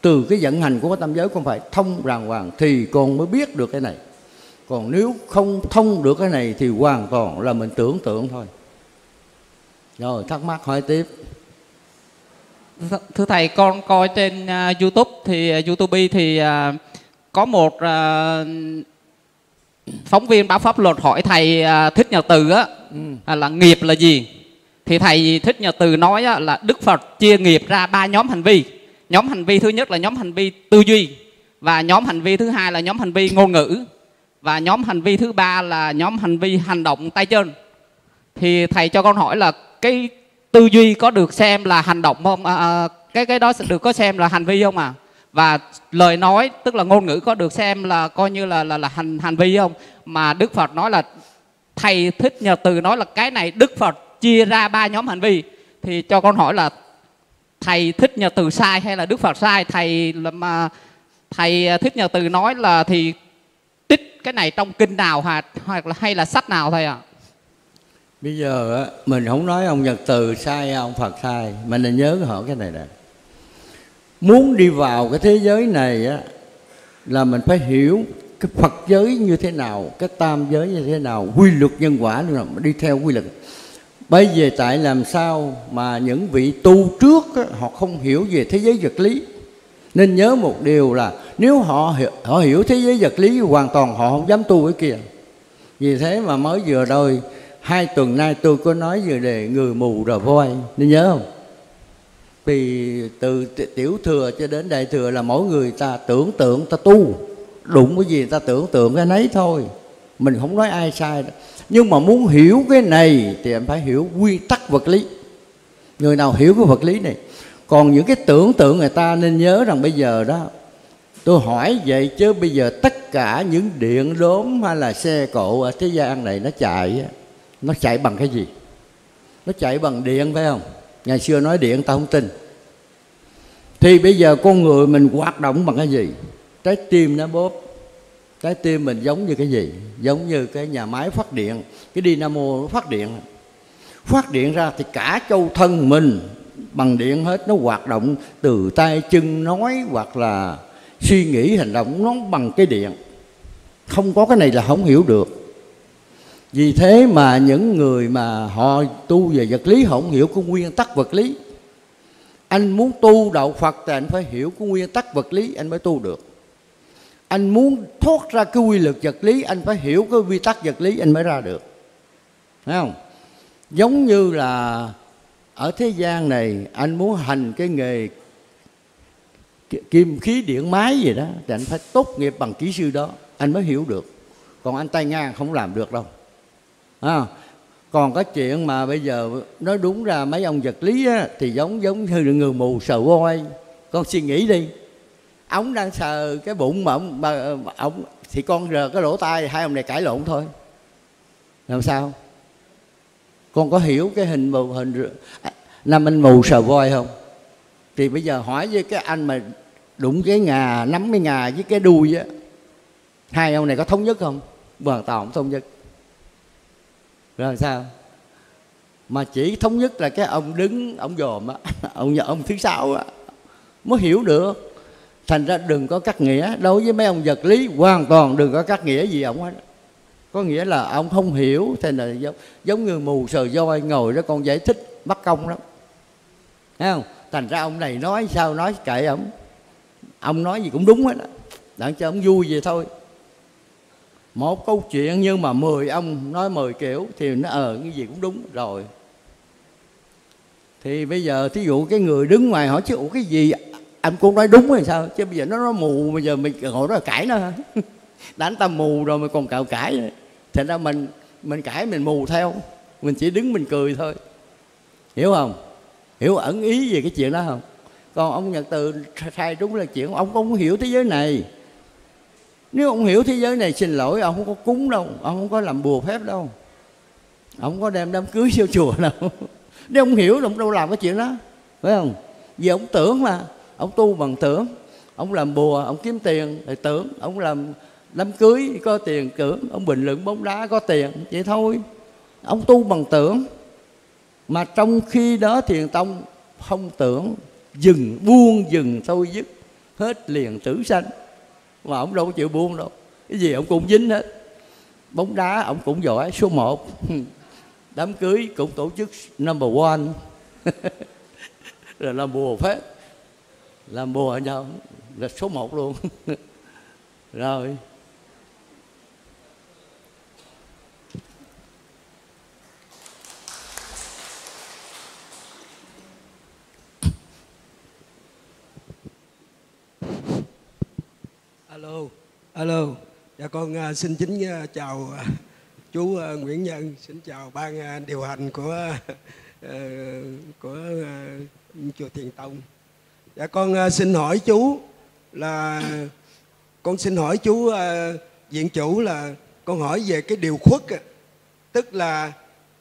Từ cái vận hành của cái tam giới không phải thông ràng hoàng Thì con mới biết được cái này. Còn nếu không thông được cái này Thì hoàn toàn là mình tưởng tượng thôi. Rồi thắc mắc hỏi tiếp thưa thầy con coi trên uh, youtube thì uh, youtube thì uh, có một uh, phóng viên báo pháp luật hỏi thầy uh, thích nhật từ á ừ. là nghiệp là gì? Thì thầy thích nhật từ nói á, là đức phật chia nghiệp ra ba nhóm hành vi. Nhóm hành vi thứ nhất là nhóm hành vi tư duy và nhóm hành vi thứ hai là nhóm hành vi ngôn ngữ và nhóm hành vi thứ ba là nhóm hành vi hành động tay chân. Thì thầy cho con hỏi là cái tư duy có được xem là hành động không? À, à, cái cái đó được có xem là hành vi không à? Và lời nói tức là ngôn ngữ có được xem là coi như là là là hành hành vi không? Mà Đức Phật nói là thầy thích nhờ từ nói là cái này Đức Phật chia ra ba nhóm hành vi. Thì cho con hỏi là thầy thích nhờ từ sai hay là Đức Phật sai? Thầy là mà thầy thích nhờ từ nói là thì tích cái này trong kinh nào hoặc là hay là sách nào thầy ạ à? Bây giờ mình không nói ông nhật từ sai ông phật sai mình nên nhớ hỏi cái này nè. Muốn đi vào cái thế giới này á là mình phải hiểu cái phật giới như thế nào cái tam giới như thế nào quy luật nhân quả như nào đi theo quy luật. Bây giờ tại làm sao mà những vị tu trước á, họ không hiểu về thế giới vật lý? Nên nhớ một điều là nếu họ họ hiểu thế giới vật lý hoàn toàn họ không dám tu cái kia. Vì thế mà mới vừa rồi hai tuần nay tôi có nói về đề người mù rồi voi. Nên nhớ không? Thì từ tiểu thừa cho đến đại thừa là mỗi người ta tưởng tượng, ta tu. Đụng cái gì ta tưởng tượng cái nấy thôi. Mình không nói ai sai nhưng mà muốn hiểu cái này thì em phải hiểu quy tắc vật lý. Người nào hiểu cái vật lý này? Còn những cái tưởng tượng người ta nên nhớ rằng bây giờ đó, tôi hỏi vậy chứ bây giờ tất cả những điện đốm hay là xe cộ ở thế gian này nó chạy nó chạy bằng cái gì? Nó chạy bằng điện phải không? Ngày xưa nói điện ta không tin. Thì bây giờ con người mình hoạt động bằng cái gì? Trái tim nó bóp. Trái tim mình giống như cái gì? Giống như cái nhà máy phát điện, cái dynamo nó phát điện. Phát điện ra thì cả châu thân mình bằng điện hết, nó hoạt động từ tay chân nói hoặc là suy nghĩ hành động nó bằng cái điện. Không có cái này là không hiểu được vì thế mà những người mà họ tu về vật lý, họ không hiểu cái nguyên tắc vật lý. Anh muốn tu đạo phật thì anh phải hiểu cái nguyên tắc vật lý, anh mới tu được. Anh muốn thoát ra cái quy luật vật lý, anh phải hiểu cái quy tắc vật lý, anh mới ra được. Thấy không? Giống như là ở thế gian này, anh muốn hành cái nghề kim khí điện máy gì đó, thì anh phải tốt nghiệp bằng kỹ sư đó, anh mới hiểu được. Còn anh tay ngang không làm được đâu à, còn cái chuyện mà bây giờ nói đúng ra mấy ông vật lý á, thì giống giống như người mù sờ voi. Con suy nghĩ đi. Ông đang sờ cái bụng mà ông, mà ông thì con rờ cái lỗ tai hai ông này cãi lộn thôi. Làm sao? Con có hiểu cái hình mù hình à, năm anh mù sờ voi không? Thì bây giờ hỏi với cái anh mà đụng cái ngà nắm cái ngà với cái đuôi á hai ông này có thống nhất không? Hoàn toàn không thống nhất rồi sao? Mà chỉ thống nhất là cái ông đứng ông dòm á ông ông thứ sáu á mới hiểu được. Thành ra đừng có cắt nghĩa. Đối với mấy ông vật lý hoàn toàn đừng có cắt nghĩa gì ông hết. Có nghĩa là ông không hiểu thế là giống, giống như mù sờ voi ngồi đó con giải thích mất công lắm. Thấy không? Thành ra ông này nói sao nói kệ ông. Ông nói gì cũng đúng hết á. Đặng cho ông vui vậy thôi một câu chuyện nhưng mà 10 ông nói 10 kiểu thì nó ờ cái gì cũng đúng rồi. Thì bây giờ thí dụ cái người đứng ngoài hỏi, chứ ủa, cái gì anh cũng nói đúng hay sao? Chứ bây giờ nó nó mù, bây giờ mình ngồi đó là cãi nó. Đánh tâm mù rồi mà còn cạo cãi thành ra mình mình cãi mình mù theo. Mình chỉ đứng mình cười thôi. Hiểu không? Hiểu ẩn ý về cái chuyện đó không? Còn ông nhật từ sai đúng là chuyện ông không hiểu thế giới này nếu ông hiểu thế giới này, xin lỗi, ông không có cúng đâu, ông không có làm bùa phép đâu. Ông không có đem đám cưới vô chùa đâu. Nếu ông hiểu thì ông đâu làm cái chuyện đó, phải không? Vì ông tưởng mà, ông tu bằng tưởng, ông làm bùa, ông kiếm tiền thì tưởng, ông làm đám cưới có tiền tưởng, ông bình luận bóng đá có tiền, vậy thôi. Ông tu bằng tưởng, mà trong khi đó thiền tông không tưởng, dừng, buông dừng thôi dứt, hết liền tử sanh mà ông đâu có chịu buông đâu. Cái gì ông cũng dính hết. Bóng đá ông cũng giỏi, số 1 đám cưới cũng tổ chức number one. Rồi làm bùa phép làm bùa nhau, là số 1 luôn. Rồi alo alo dạ con à, xin chính à, chào à, chú Nguyễn Nhân. Xin chào ban điều hành của ờ, của chùa Thiền Tông. Dạ con xin hỏi chú là con xin hỏi chú diện viện chủ là con hỏi về cái điều khuất tức là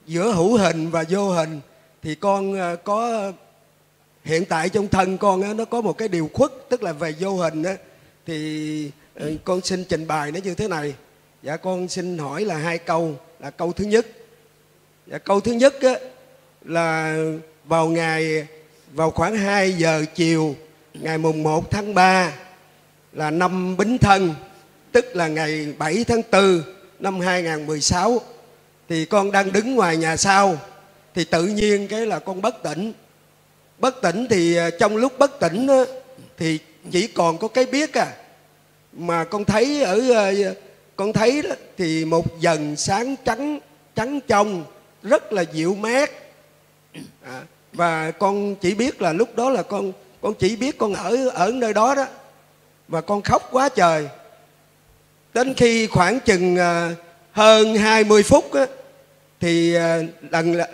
giữa hữu hình và vô hình thì con có hiện tại trong thân con nó có một cái điều khuất tức là về vô hình á, thì ờ, con xin trình bày nó như thế này. Dạ con xin hỏi là hai câu là câu thứ nhất. Dạ câu thứ nhất á, là vào ngày vào khoảng 2 giờ chiều ngày mùng 1 tháng 3 là năm Bính Thân tức là ngày 7 tháng 4 năm 2016 thì con đang đứng ngoài nhà sau thì tự nhiên cái là con bất tỉnh. Bất tỉnh thì à, trong lúc bất tỉnh á, thì chỉ còn có cái biết à mà con thấy ở ờ, con thấy đó, thì một dần sáng trắng trắng trong rất là dịu mát. À, và con chỉ biết là lúc đó là con con chỉ biết con ở ở nơi đó đó. Và con khóc quá trời. Đến khi khoảng chừng ờ, hơn 20 phút á, thì ờ, lần là,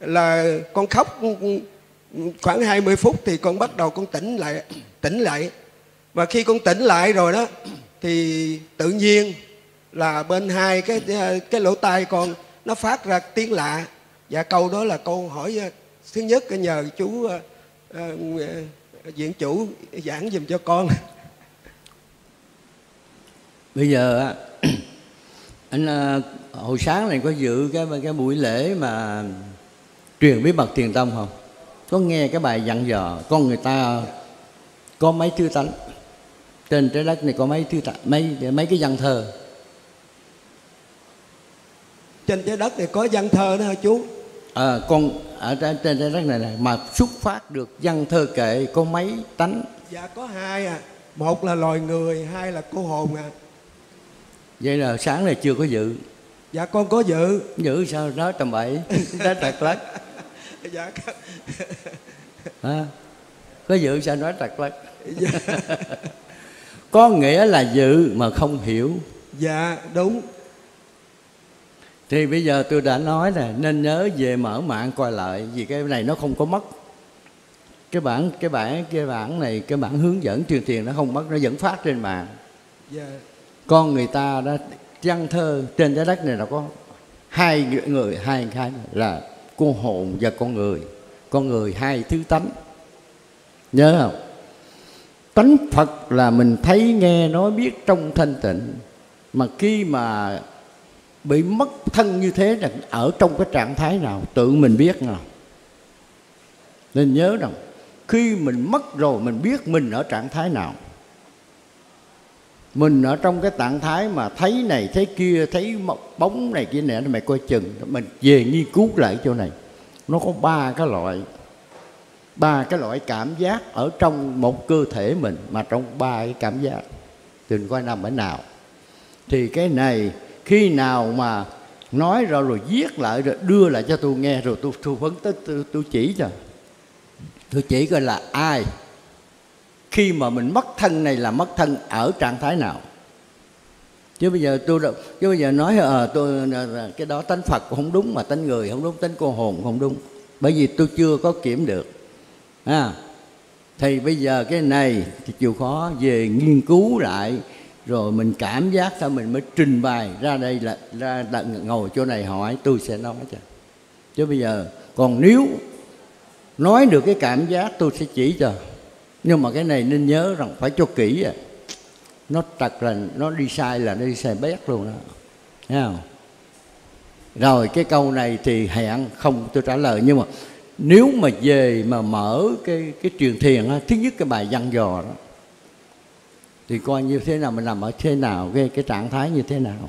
là con khóc ừ, ừ, khoảng 20 phút thì con bắt đầu con tỉnh lại tỉnh lại và khi con tỉnh lại rồi đó thì tự nhiên là bên hai cái cái lỗ tai con nó phát ra tiếng lạ. Và câu đó là câu hỏi ờ, thứ nhất ờ, nhờ chú uh, uh, chủ giảng dùm cho con. Bây giờ anh hồi sáng này có dự cái cái buổi lễ mà truyền bí mật thiền tông không? Có nghe cái bài dặn dò con người ta có mấy thứ tánh? Trên trái đất này có mấy thứ mấy mấy cái văn thơ trên trái đất này có văn thơ đó hả chú? À, con ở trên, trái đất này, này mà xuất phát được văn thơ kệ có mấy tánh? Dạ có hai à. Một là loài người hai là cô hồn à. Vậy là sáng này chưa có dự. Dạ con có dự. Dự sao? Nói tầm bậy nói trật lất. Dạ à, có dự sao? Nói trật lất có nghĩa là dự mà không hiểu. Dạ đúng. Thì bây giờ tôi đã nói là nên nhớ về mở mạng coi lại vì cái này nó không có mất. Cái bản cái bản cái bản này cái bản hướng dẫn truyền tiền nó không mất nó vẫn phát trên mạng. Dạ. Con người ta đã văn thơ trên trái đất này là có hai người hai cái là con hồn và con người. Con người hai thứ tánh. Nhớ không tánh phật là mình thấy nghe nói biết trong thanh tịnh. Mà khi mà bị mất thân như thế là ở trong cái trạng thái nào, tự mình biết nào. Nên nhớ rằng, khi mình mất rồi mình biết mình ở trạng thái nào. Mình ở trong cái trạng thái mà thấy này, thấy kia, thấy bóng này kia nè mày coi chừng, mình về nghiên cứu lại chỗ này. Nó có ba cái loại ba cái loại cảm giác ở trong một cơ thể mình mà trong ba cái cảm giác. Đừng coi nằm ở nào. Thì cái này khi nào mà nói rồi rồi viết lại rồi đưa lại cho tôi nghe rồi tôi tôi phân tích tôi, tôi chỉ cho. Tôi chỉ coi là ai khi mà mình mất thân này là mất thân ở trạng thái nào. Chứ bây giờ tôi chứ bây giờ nói à, tôi ờ, cái đó tánh phật không đúng mà tánh người không đúng tánh cô hồn không đúng. Bởi vì tôi chưa có kiểm được à, thì bây giờ cái này thì chịu khó về nghiên cứu lại rồi mình cảm giác sao mình mới trình bày ra đây là ra ngồi chỗ này hỏi tôi sẽ nói cho. Chứ bây giờ còn nếu nói được cái cảm giác tôi sẽ chỉ cho. Nhưng mà cái này nên nhớ rằng phải cho kỹ à. Nó thật là nó đi sai là nó đi sai bét luôn đó. Thấy không? Rồi cái câu này thì hẹn không tôi trả lời nhưng mà nếu mà về mà mở cái cái truyền thiền á, thứ nhất cái bài văn dò đó thì coi như thế nào mình nằm ở thế nào cái cái trạng thái như thế nào.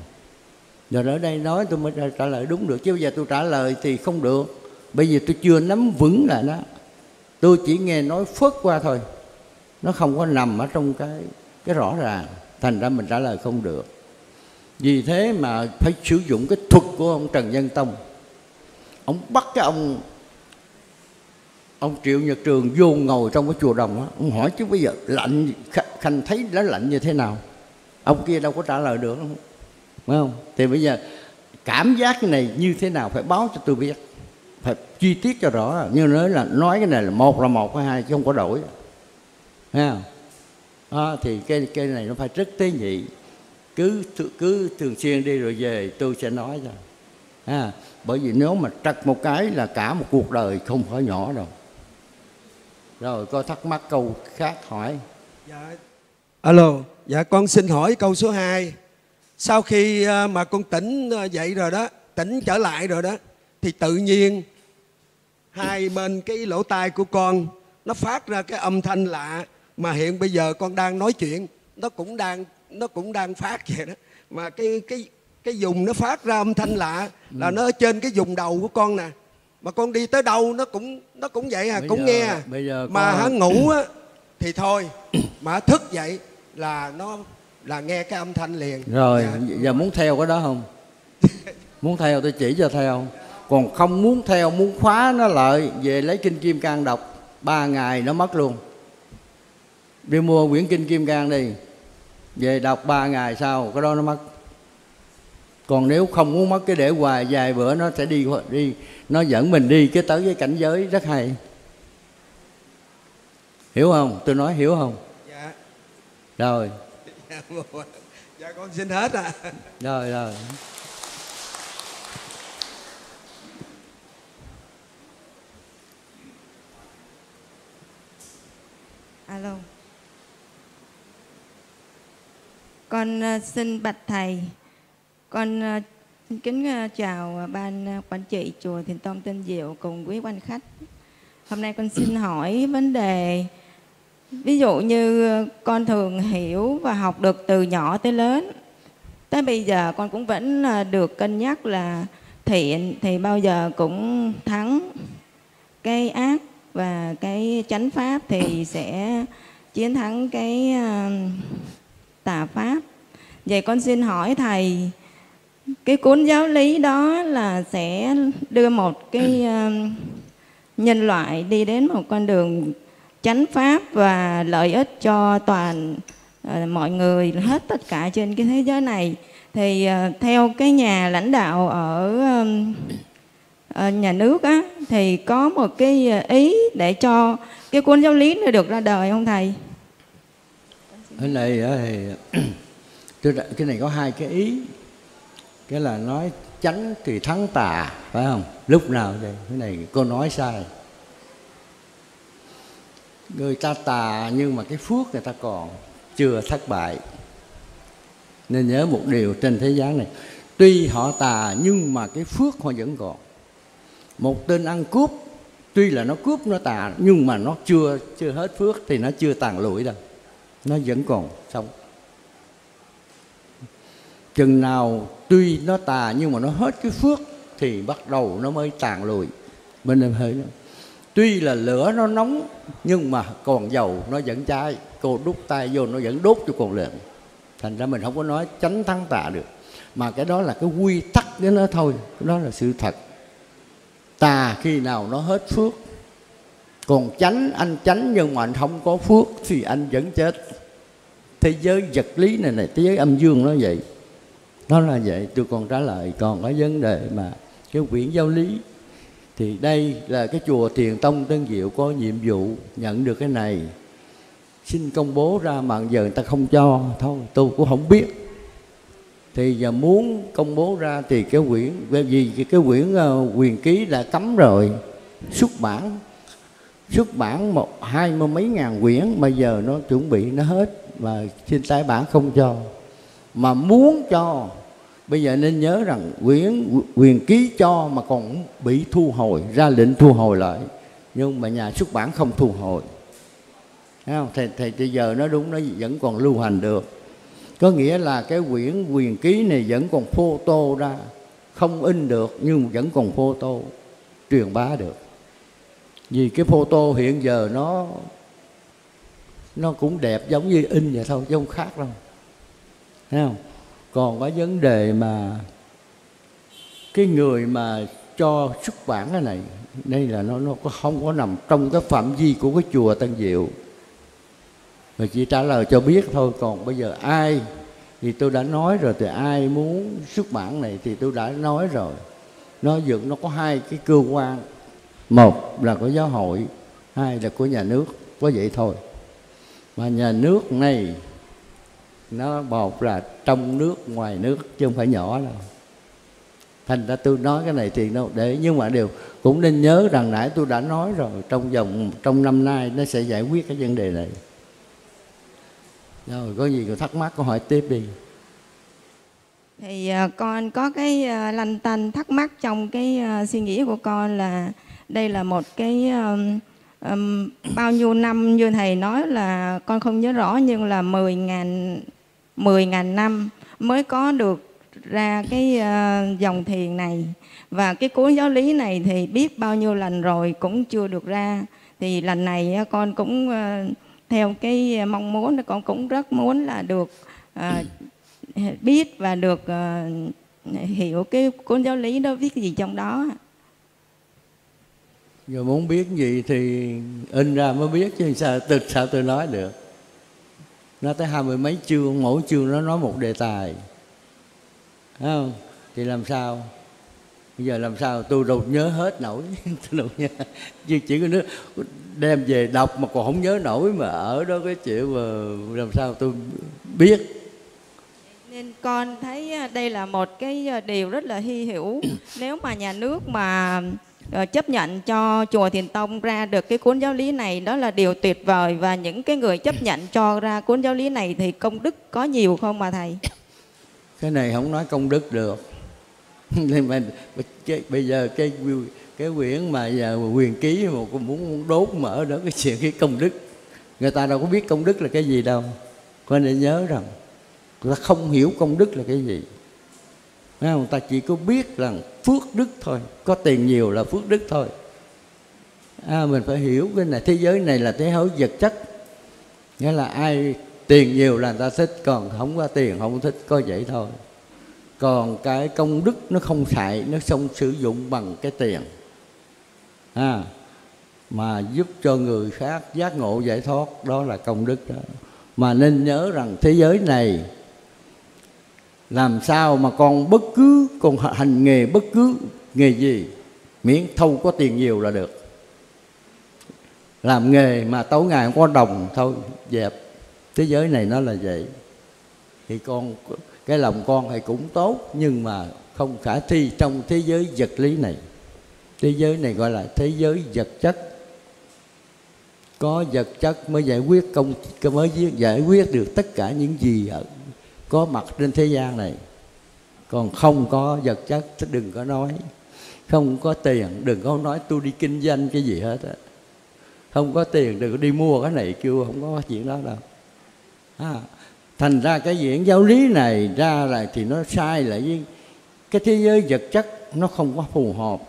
Rồi ở đây nói tôi mới trả lời đúng được chứ bây giờ tôi trả lời thì không được. Bây giờ tôi chưa nắm vững lại nó tôi chỉ nghe nói phớt qua thôi. Nó không có nằm ở trong cái cái rõ ràng. Thành ra mình trả lời không được. Vì thế mà phải sử dụng cái thuật của ông Trần Nhân Tông. Ông bắt cái ông ông Triệu Nhật Trường vô ngồi trong cái chùa đồng á ông hỏi chứ bây giờ lạnh khanh thấy nó lạnh như thế nào? Ông kia đâu có trả lời được. Đúng không? Thì bây giờ cảm giác cái này như thế nào phải báo cho tôi biết. Phải chi tiết cho rõ. Như nói là nói cái này là một là một hay hai chứ không có đổi. Ha? À, thì cái cái này nó phải rất tế nhị. Cứ cứ thường xuyên đi rồi về tôi sẽ nói cho ha bởi vì nếu mà trật một cái là cả một cuộc đời không phải nhỏ đâu rồi có thắc mắc câu khác hỏi. Dạ. Alo dạ con xin hỏi câu số 2 sau khi à, mà con tỉnh à, dậy rồi đó tỉnh trở lại rồi đó thì tự nhiên hai bên cái lỗ tai của con nó phát ra cái âm thanh lạ mà hiện bây giờ con đang nói chuyện. Nó cũng đang nó cũng đang phát vậy đó mà cái cái cái vùng nó phát ra âm thanh lạ là ừ. nó ở trên cái vùng đầu của con nè mà con đi tới đâu nó cũng nó cũng vậy à bây cũng giờ, nghe à. bây giờ mà hắn ngủ á thì thôi. Mà thức dậy là nó là nghe cái âm thanh liền. Rồi dạ. giờ muốn theo cái đó không? Muốn theo tôi chỉ cho theo. Còn không muốn theo muốn khóa nó lại về lấy kinh kim cang đọc. Ba ngày nó mất luôn. Đi mua quyển kinh kim cang đi. Về đọc ba ngày sau cái đó nó mất còn nếu không muốn mất cái để hoài vài bữa nó sẽ đi đi nó dẫn mình đi cái tới cái cảnh giới rất hay. Hiểu không? Tôi nói hiểu không? Dạ. Rồi. Dạ, dạ con xin hết à rồi rồi. Alo. Con ờ, xin bạch thầy. Con ờ, kính ờ, chào ờ, ban quản trị chùa Thiền Tông Tân Diệu cùng quý quan khách. Hôm nay con xin hỏi vấn đề, ví dụ như con thường hiểu và học được từ nhỏ tới lớn. Tới bây giờ con cũng vẫn được cân nhắc là thiện thì bao giờ cũng thắng, cái ác và cái chánh pháp thì sẽ chiến thắng cái tà pháp. Vậy con xin hỏi thầy cái cuốn giáo lý đó là sẽ đưa một cái ờ, nhân loại đi đến một con đường chánh pháp và lợi ích cho toàn ờ, mọi người, hết tất cả trên cái thế giới này thì ờ, theo cái nhà lãnh đạo ở nhà nước á, thì có một cái ý để cho cái cuốn giáo lý nó được ra đời không thầy? cái này thì tôi cái này có hai cái ý cái là nói tránh thì thắng tà, phải không? Lúc nào vậy? Cái này cô nói sai. Người ta tà nhưng mà cái phước người ta còn chưa thất bại. Nên nhớ một điều trên thế gian này. Tuy họ tà nhưng mà cái phước họ vẫn còn. Một tên ăn cướp, tuy là nó cướp nó tà, nhưng mà nó chưa chưa hết phước thì nó chưa tàn lụi đâu. Nó vẫn còn sống chừng nào tuy nó tà nhưng mà nó hết cái phước thì bắt đầu nó mới tàn lụi. Bên em thấy tuy là lửa nó nóng nhưng mà còn dầu nó vẫn cháy. Cô đút tay vô nó vẫn đốt cho còn lợn. Thành ra mình không có nói tránh thắng tà được. Mà cái đó là cái quy tắc của nó thôi. Đó là sự thật. Tà khi nào nó hết phước, còn tránh anh tránh nhưng mà anh không có phước thì anh vẫn chết. Thế giới vật lý này này, thế giới âm dương nó vậy nó là vậy tôi còn trả lời còn có vấn đề mà cái quyển giáo lý. Thì đây là cái chùa Thiền Tông Tân Diệu có nhiệm vụ nhận được cái này. Xin công bố ra mà giờ người ta không cho thôi tôi cũng không biết. Thì giờ muốn công bố ra thì cái quyển bởi vì cái, quyển ờ, quyền ký đã cấm rồi xuất bản xuất bản một hai mươi mấy ngàn quyển bây giờ nó chuẩn bị nó hết mà xin tái bản không cho. Mà muốn cho bây giờ nên nhớ rằng quyển quyền ký cho mà còn bị thu hồi ra lệnh thu hồi lại. Nhưng mà nhà xuất bản không thu hồi. Thấy không? Thì, thì bây giờ nó đúng nó vẫn còn lưu hành được. Có nghĩa là cái quyển quyền ký này vẫn còn photo ra. Không in được nhưng vẫn còn photo truyền bá được. Vì cái photo hiện giờ nó nó cũng đẹp giống như in vậy thôi chứ không khác đâu. Thấy không? Còn có vấn đề mà cái người mà cho xuất bản cái này, đây là nó nó có, không có nằm trong cái phạm vi của cái chùa Tân Diệu. Mà chỉ trả lời cho biết thôi, còn bây giờ ai thì tôi đã nói rồi, thì ai muốn xuất bản này thì tôi đã nói rồi. Nó dựng, nó có hai cái cơ quan. Một là của giáo hội, hai là của nhà nước, có vậy thôi. Mà nhà nước này nó một là trong nước ngoài nước chứ không phải nhỏ đâu. Thành ra tôi nói cái này thì đâu để nhưng mà điều cũng nên nhớ rằng nãy tôi đã nói rồi trong vòng trong năm nay nó sẽ giải quyết cái vấn đề này. Rồi có gì có thắc mắc có hỏi tiếp đi. Thì à, con có cái uh, lanh tanh thắc mắc trong cái à, suy nghĩ của con là đây là một cái um, bao nhiêu năm như thầy nói là con không nhớ rõ nhưng là 10.000 10.000 năm mới có được ra cái uh, dòng thiền này. Và cái cuốn giáo lý này thì biết bao nhiêu lần rồi cũng chưa được ra. Thì lần này ờ, con cũng uh, theo cái mong muốn con cũng rất muốn là được uh, biết và được hiểu cái cuốn giáo lý đó viết gì trong đó. Rồi muốn biết gì thì in ra mới biết chứ sao tự sao tôi nói được nó tới hai mươi mấy chương, mỗi chương nó nói một đề tài. Thấy không? Thì làm sao? Bây giờ làm sao? Tôi đâu nhớ hết nổi. Tôi đâu nhớ. Chứ chỉ có nước đem về đọc mà còn không nhớ nổi mà ở đó cái chuyện mà làm sao tôi biết. Nên con thấy à, đây là một cái à, điều rất là hy hữu. Nếu mà nhà nước mà Ờ, chấp nhận cho chùa Thiền Tông ra được cái cuốn giáo lý này, đó là điều tuyệt vời. Và những cái người chấp nhận cho ra cuốn giáo lý này thì công đức có nhiều không mà thầy? cái này không nói công đức được. Nên mà bây giờ cái cái quyển mà giờ quyền ký mà cũng muốn đốt mở đó, cái chuyện cái công đức. Người ta đâu có biết công đức là cái gì đâu. Có nên nhớ rằng, người ta không hiểu công đức là cái gì người ta chỉ có biết rằng phước đức thôi. Có tiền nhiều là phước đức thôi. À, mình phải hiểu cái này. Thế giới này là thế giới vật chất. Nghĩa là ai tiền nhiều là người ta thích còn không có tiền không thích có vậy thôi. Còn cái công đức nó không xài nó không sử dụng bằng cái tiền. À, mà giúp cho người khác giác ngộ giải thoát đó là công đức đó. Mà nên nhớ rằng thế giới này làm sao mà con bất cứ con hành nghề bất cứ nghề gì miễn thâu có tiền nhiều là được. Làm nghề mà tối ngày không có đồng thôi dẹp. Thế giới này nó là vậy. Thì con cái lòng con thì cũng tốt nhưng mà không khả thi trong thế giới vật lý này. Thế giới này gọi là thế giới vật chất. Có vật chất mới giải quyết công mới giải quyết được tất cả những gì ở, có mặt trên thế gian này còn không có vật chất thì đừng có nói. Không có tiền đừng có nói tôi đi kinh doanh cái gì hết á. Không có tiền đừng có đi mua cái này kêu không có chuyện đó đâu. À, thành ra cái diễn giáo lý này ra là thì nó sai lại với cái thế giới vật chất nó không có phù hợp.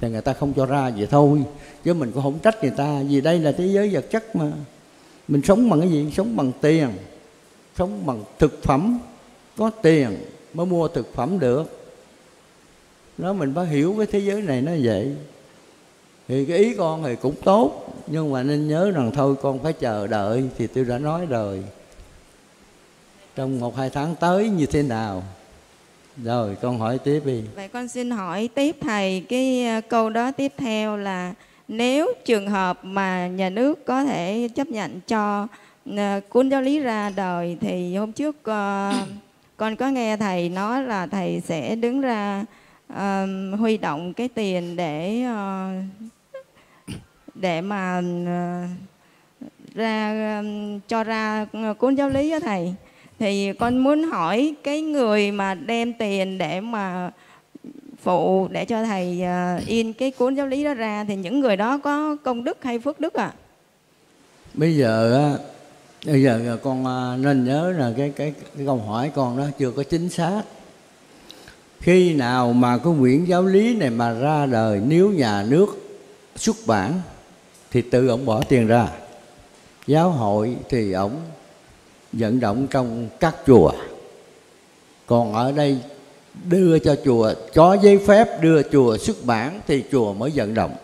Thì người ta không cho ra vậy thôi chứ mình cũng không trách người ta vì đây là thế giới vật chất mà. Mình sống bằng cái gì? Sống bằng tiền sống bằng thực phẩm, có tiền mới mua thực phẩm được. Đó, mình phải hiểu cái thế giới này nó vậy. Thì cái ý con thì cũng tốt, nhưng mà nên nhớ rằng thôi, con phải chờ đợi thì tôi đã nói rồi. Trong một, hai tháng tới như thế nào? Rồi, con hỏi tiếp đi. Vậy con xin hỏi tiếp thầy cái ờ, câu đó tiếp theo là nếu trường hợp mà nhà nước có thể chấp nhận cho Ờ, cuốn giáo lý ra đời thì hôm trước uh, con có nghe thầy nói là thầy sẽ đứng ra uh, huy động cái tiền để uh, để mà uh, ra um, cho ra cuốn giáo lý đó thầy thì con muốn hỏi cái người mà đem tiền để mà phụ để cho thầy uh, in cái cuốn giáo lý đó ra thì những người đó có công đức hay phước đức ạ? À? Bây giờ á bây giờ à, con à, nên nhớ là cái cái cái câu hỏi con đó chưa có chính xác. Khi nào mà cái quyển giáo lý này mà ra đời, nếu nhà nước xuất bản, thì tự ông bỏ tiền ra. Giáo hội thì ông vận động trong các chùa còn ở đây đưa cho chùa, có giấy phép đưa chùa xuất bản thì chùa mới vận động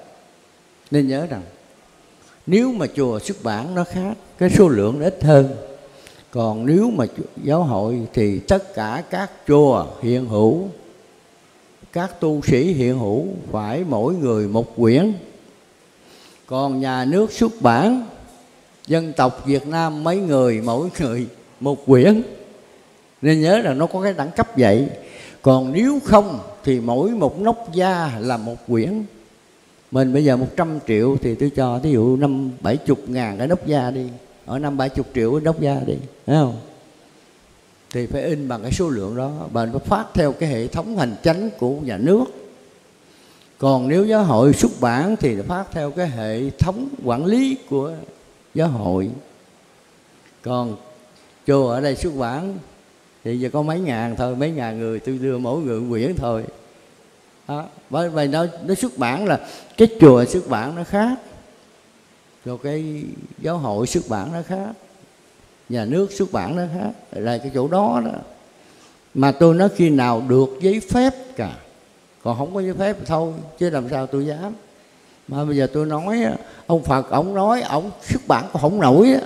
nên nhớ rằng nếu mà chùa xuất bản nó khác, cái số lượng nó ít hơn. Còn nếu mà giáo hội thì tất cả các chùa hiện hữu, các tu sĩ hiện hữu phải mỗi người một quyển. Còn nhà nước xuất bản, dân tộc Việt Nam mấy người mỗi người một quyển. Nên nhớ là nó có cái đẳng cấp vậy. Còn nếu không thì mỗi một nóc da là một quyển mình bây giờ 100 triệu thì tôi cho thí dụ năm bảy chục ngàn cái nóc da đi. Ở năm bảy chục triệu cái nóc da đi, thấy không? Thì phải in bằng cái số lượng đó. Và nó phát theo cái hệ thống hành chánh của nhà nước. Còn nếu giáo hội xuất bản thì phát theo cái hệ thống quản lý của giáo hội. Còn chùa ở đây xuất bản thì giờ có mấy ngàn thôi, mấy ngàn người, tôi đưa mỗi người quyển thôi đó. bởi vậy nó nó xuất bản là cái chùa xuất bản nó khác. Rồi cái giáo hội xuất bản nó khác. Nhà nước xuất bản nó khác. Là cái chỗ đó đó. Mà tôi nói khi nào được giấy phép cả. Còn không có giấy phép thôi, chứ làm sao tôi dám. Mà bây giờ tôi nói ông phật, ông nói, ông xuất bản cũng không nổi đó.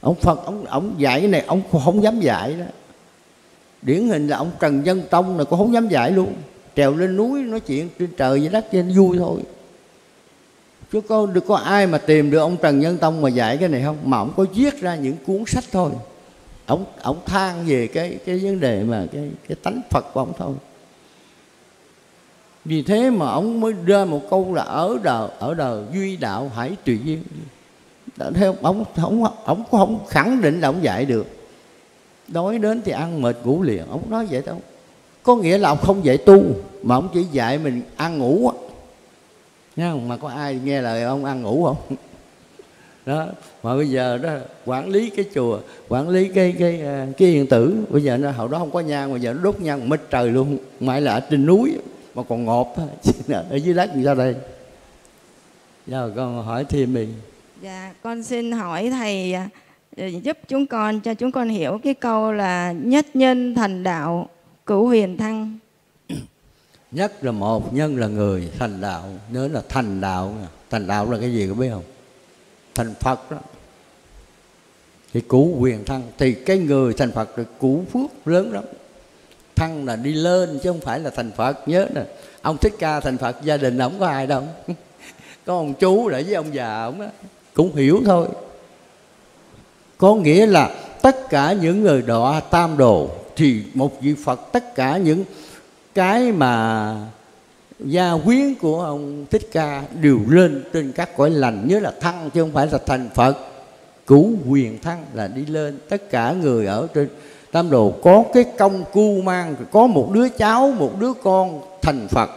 ông phật, ông ông dạy cái này, ông không dám dạy đó. Điển hình là ông trần dân tông này cũng không dám dạy luôn trèo lên núi nói chuyện, trên trời dưới đất trên vui thôi. Chứ có, được có ai mà tìm được ông trần nhân tông mà dạy cái này không? Mà ông có viết ra những cuốn sách thôi. Ông ông than về cái cái vấn đề mà cái cái tánh phật của ông thôi. Vì thế mà ông mới ra một câu là ở đời ở đời duy đạo hãy tùy duyên. Theo ông không ông không khẳng định là ông dạy được. Đói đến thì ăn mệt ngủ liền, ông nói vậy đâu có nghĩa là ông không dạy tu mà ông chỉ dạy mình ăn ngủ á. Nha không? mà có ai nghe lời ông ăn ngủ không? Đó mà bây giờ đó quản lý cái chùa quản lý cái cái à, cái yên tử bây giờ nó hậu đó không có nhang bây giờ nó đốt nhang mít trời luôn. Mãi là ở trên núi mà còn ngọt ở dưới đất như sao đây. Giờ con hỏi thêm mình Dạ, con xin hỏi thầy à, giúp chúng con cho chúng con hiểu cái câu là nhất nhân thành đạo cửu huyền thăng. nhất là một nhân là người. Thành đạo. Nhớ là thành đạo. Thành đạo là cái gì có biết không? Thành phật đó. Thì cũ quyền thăng. Thì cái người thành phật được cũ phước lớn lắm. Thăng là đi lên chứ không phải là thành phật. Nhớ nè. Ông thích ca thành phật, gia đình ông có ai đâu. Có ông chú lại với ông già ông đó cũng hiểu thôi. Có nghĩa là tất cả những người đọa tam đồ thì một vị phật tất cả những cái mà gia quyến của ông thích ca đều lên trên các cõi lành, nhớ là thăng chứ không phải là thành phật. Cũ quyền thăng là đi lên, tất cả người ở trên tam đồ có cái công cu mang, có một đứa cháu, một đứa con thành phật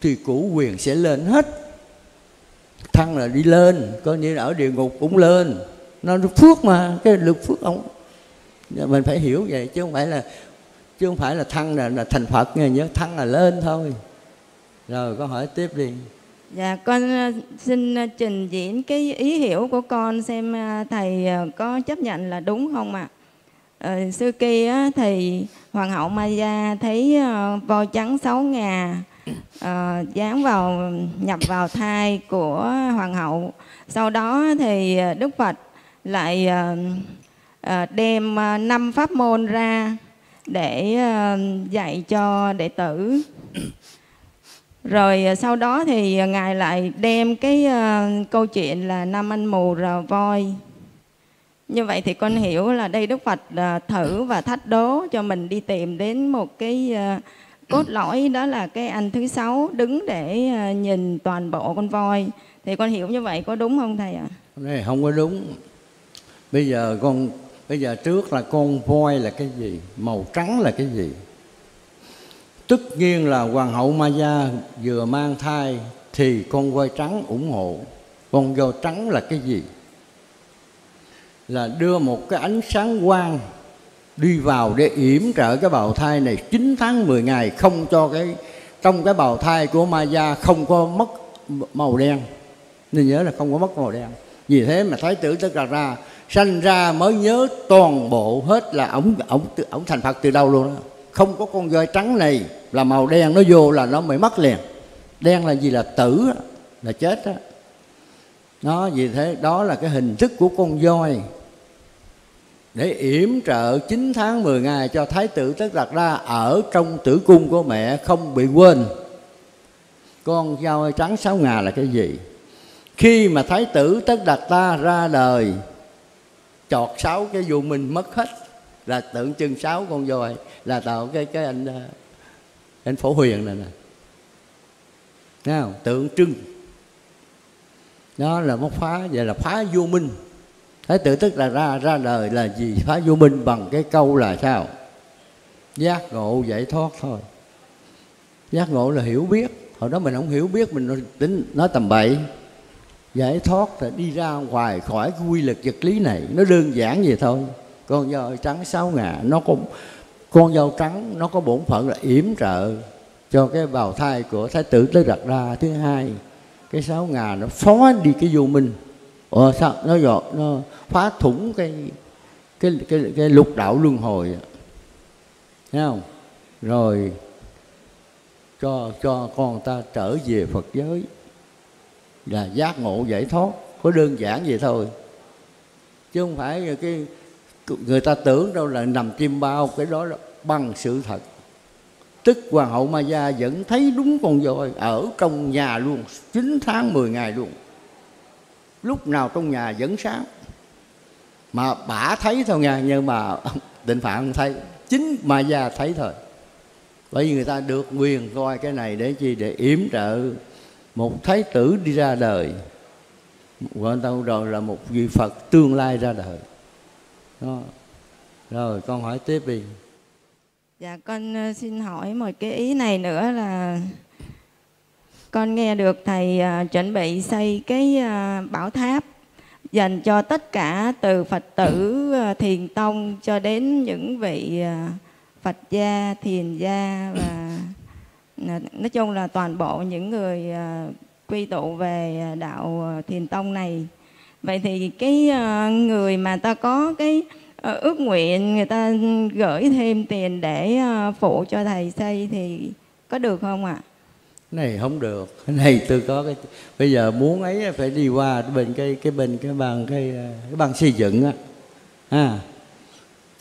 thì cũ quyền sẽ lên hết. Thăng là đi lên, coi như ở địa ngục cũng lên. Nó phước mà, cái lực phước ông Dạ, mình phải hiểu vậy chứ không phải là chứ không phải là thăng là, là thành phật nghe nhớ thăng là lên thôi rồi con hỏi tiếp đi Dạ, con ờ, xin ờ, trình diễn cái ý hiểu của con xem ờ, thầy có chấp nhận là đúng không ạ? À? Ờ, xưa kia thì hoàng hậu Maya thấy voi trắng sáu ngà uh, dán vào nhập vào thai của hoàng hậu. Sau đó thì Đức Phật lại uh, Ờ, đem ờ, năm pháp môn ra để ờ, dạy cho đệ tử. Rồi sau đó thì ngài lại đem cái câu chuyện là năm anh mù rờ voi. Như vậy thì con hiểu là đây đức phật thử và thách đố cho mình đi tìm đến một cái cốt lõi, đó là cái anh thứ sáu đứng để nhìn toàn bộ con voi. Thì con hiểu như vậy có đúng không thầy ạ? À? không có đúng. Bây giờ con bây giờ trước là con voi là cái gì, màu trắng là cái gì? Tất nhiên là hoàng hậu Maya vừa mang thai thì con voi trắng ủng hộ. Con voi trắng là cái gì? Là đưa một cái ánh sáng quang đi vào để yểm trợ cái bào thai này. 9 tháng 10 ngày không cho cái, trong cái bào thai của Maya không có mất màu đen. Nên nhớ là không có mất màu đen. Vì thế mà thái tử tất cả ra sanh ra mới nhớ toàn bộ hết là ổng ổng ổng thành phật từ đâu luôn đó không có con voi trắng này là màu đen, nó vô là nó mới mất liền. Đen là gì là tử là chết đó nó vì thế, đó là cái hình thức của con voi. Để yểm trợ 9 tháng 10 ngày cho thái tử tất đặt ra ở trong tử cung của mẹ không bị quên. Con voi trắng sáu ngà là cái gì? Khi mà thái tử tất đặt ta ra đời chọt sáu cái vô minh mất hết, là tượng trưng sáu con voi, là tạo cái cái anh ờ, anh phổ huyền này nè. Thấy không? tượng trưng. Đó là một phá, vậy là phá vô minh. Thế tự tức là ra ra đời là gì? Phá vô minh bằng cái câu là sao? Giác ngộ giải thoát thôi. Giác ngộ là hiểu biết. Hồi đó mình không hiểu biết, mình tính, nói tầm bậy giải thoát là đi ra ngoài khỏi cái quy lực vật lý này. Nó đơn giản vậy thôi. Con voi trắng sáu ngà, nó cũng con dâu trắng nó có bổn phận là yểm trợ cho cái bào thai của thái tử tới đặt ra thứ hai. Cái sáu ngà nó phó đi cái vô minh. Ờ sao? Nó dọt nó phá thủng cái cái cái cái lục đạo luân hồi. Thấy không? Rồi cho cho con ta trở về Phật giới là giác ngộ giải thoát, có đơn giản vậy thôi. Chứ không phải cái người ta tưởng đâu là nằm chim bao cái đó là bằng sự thật. Tức hoàng hậu ma gia vẫn thấy đúng con voi ở trong nhà luôn 9 tháng 10 ngày luôn. Lúc nào trong nhà vẫn sáng. Mà bả thấy thôi nha nhưng mà định phạm không thấy, chính ma gia thấy thôi. Bởi vì người ta được quyền coi cái này để chi? Để yểm trợ một thái tử đi ra đời. Gọi tao rồi là một vị phật tương lai ra đời. Đó. rồi con hỏi tiếp đi. Dạ con ờ, xin hỏi một cái ý này nữa là con nghe được thầy uh, chuẩn bị xây cái uh, bảo tháp dành cho tất cả từ Phật tử uh, thiền tông cho đến những vị uh, Phật gia, thiền gia và nói chung là toàn bộ những người à, quy tụ về à, đạo à, thiền tông này. Vậy thì cái người mà ta có cái ước nguyện người ta gửi thêm tiền để phụ cho thầy xây thì có được không ạ? À? này không được này tôi có cái bây giờ muốn ấy phải đi qua bên cái cái bên cái bàn cái cái bàn xây dựng á à,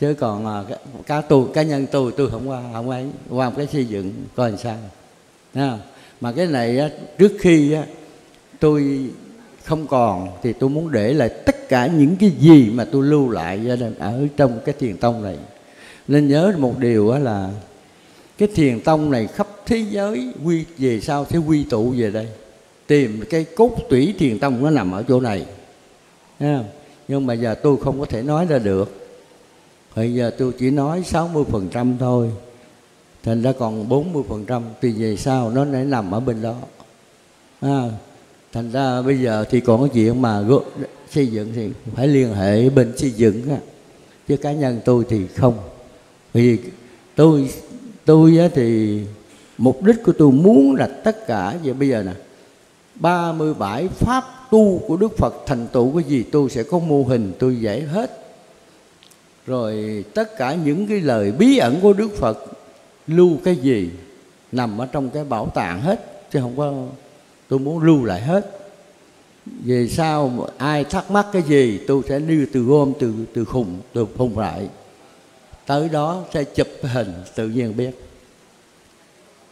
chứ còn à, cá tu cá nhân tôi tôi không qua không ấy qua một cái xây dựng coi làm sao. À, mà cái này á, trước khi á, tôi không còn thì tôi muốn để lại tất cả những cái gì mà tôi lưu lại gia đình ở trong cái thiền tông này. Nên nhớ một điều á là cái thiền tông này khắp thế giới quy về sau sẽ quy tụ về đây. Tìm cái cốt tủy thiền tông nó nằm ở chỗ này. Nhưng mà giờ tôi không có thể nói ra được bây giờ tôi chỉ nói 60% thôi thành ra còn 40% thì về sau nó lại nằm ở bên đó. À, thành ra bây giờ thì còn cái chuyện mà xây dựng thì phải liên hệ bên xây dựng á chứ cá nhân tôi thì không. Vì tôi tôi á thì mục đích của tôi muốn là tất cả vậy bây giờ nè 37 pháp tu của Đức Phật thành tựu cái gì tôi sẽ có mô hình tôi dạy hết rồi tất cả những cái lời bí ẩn của Đức Phật lưu cái gì nằm ở trong cái bảo tàng hết chứ không có tôi muốn lưu lại hết. Về sau ai thắc mắc cái gì tôi sẽ lưu từ gom từ từ khùng từ phùng lại. Tới đó sẽ chụp hình tự nhiên biết.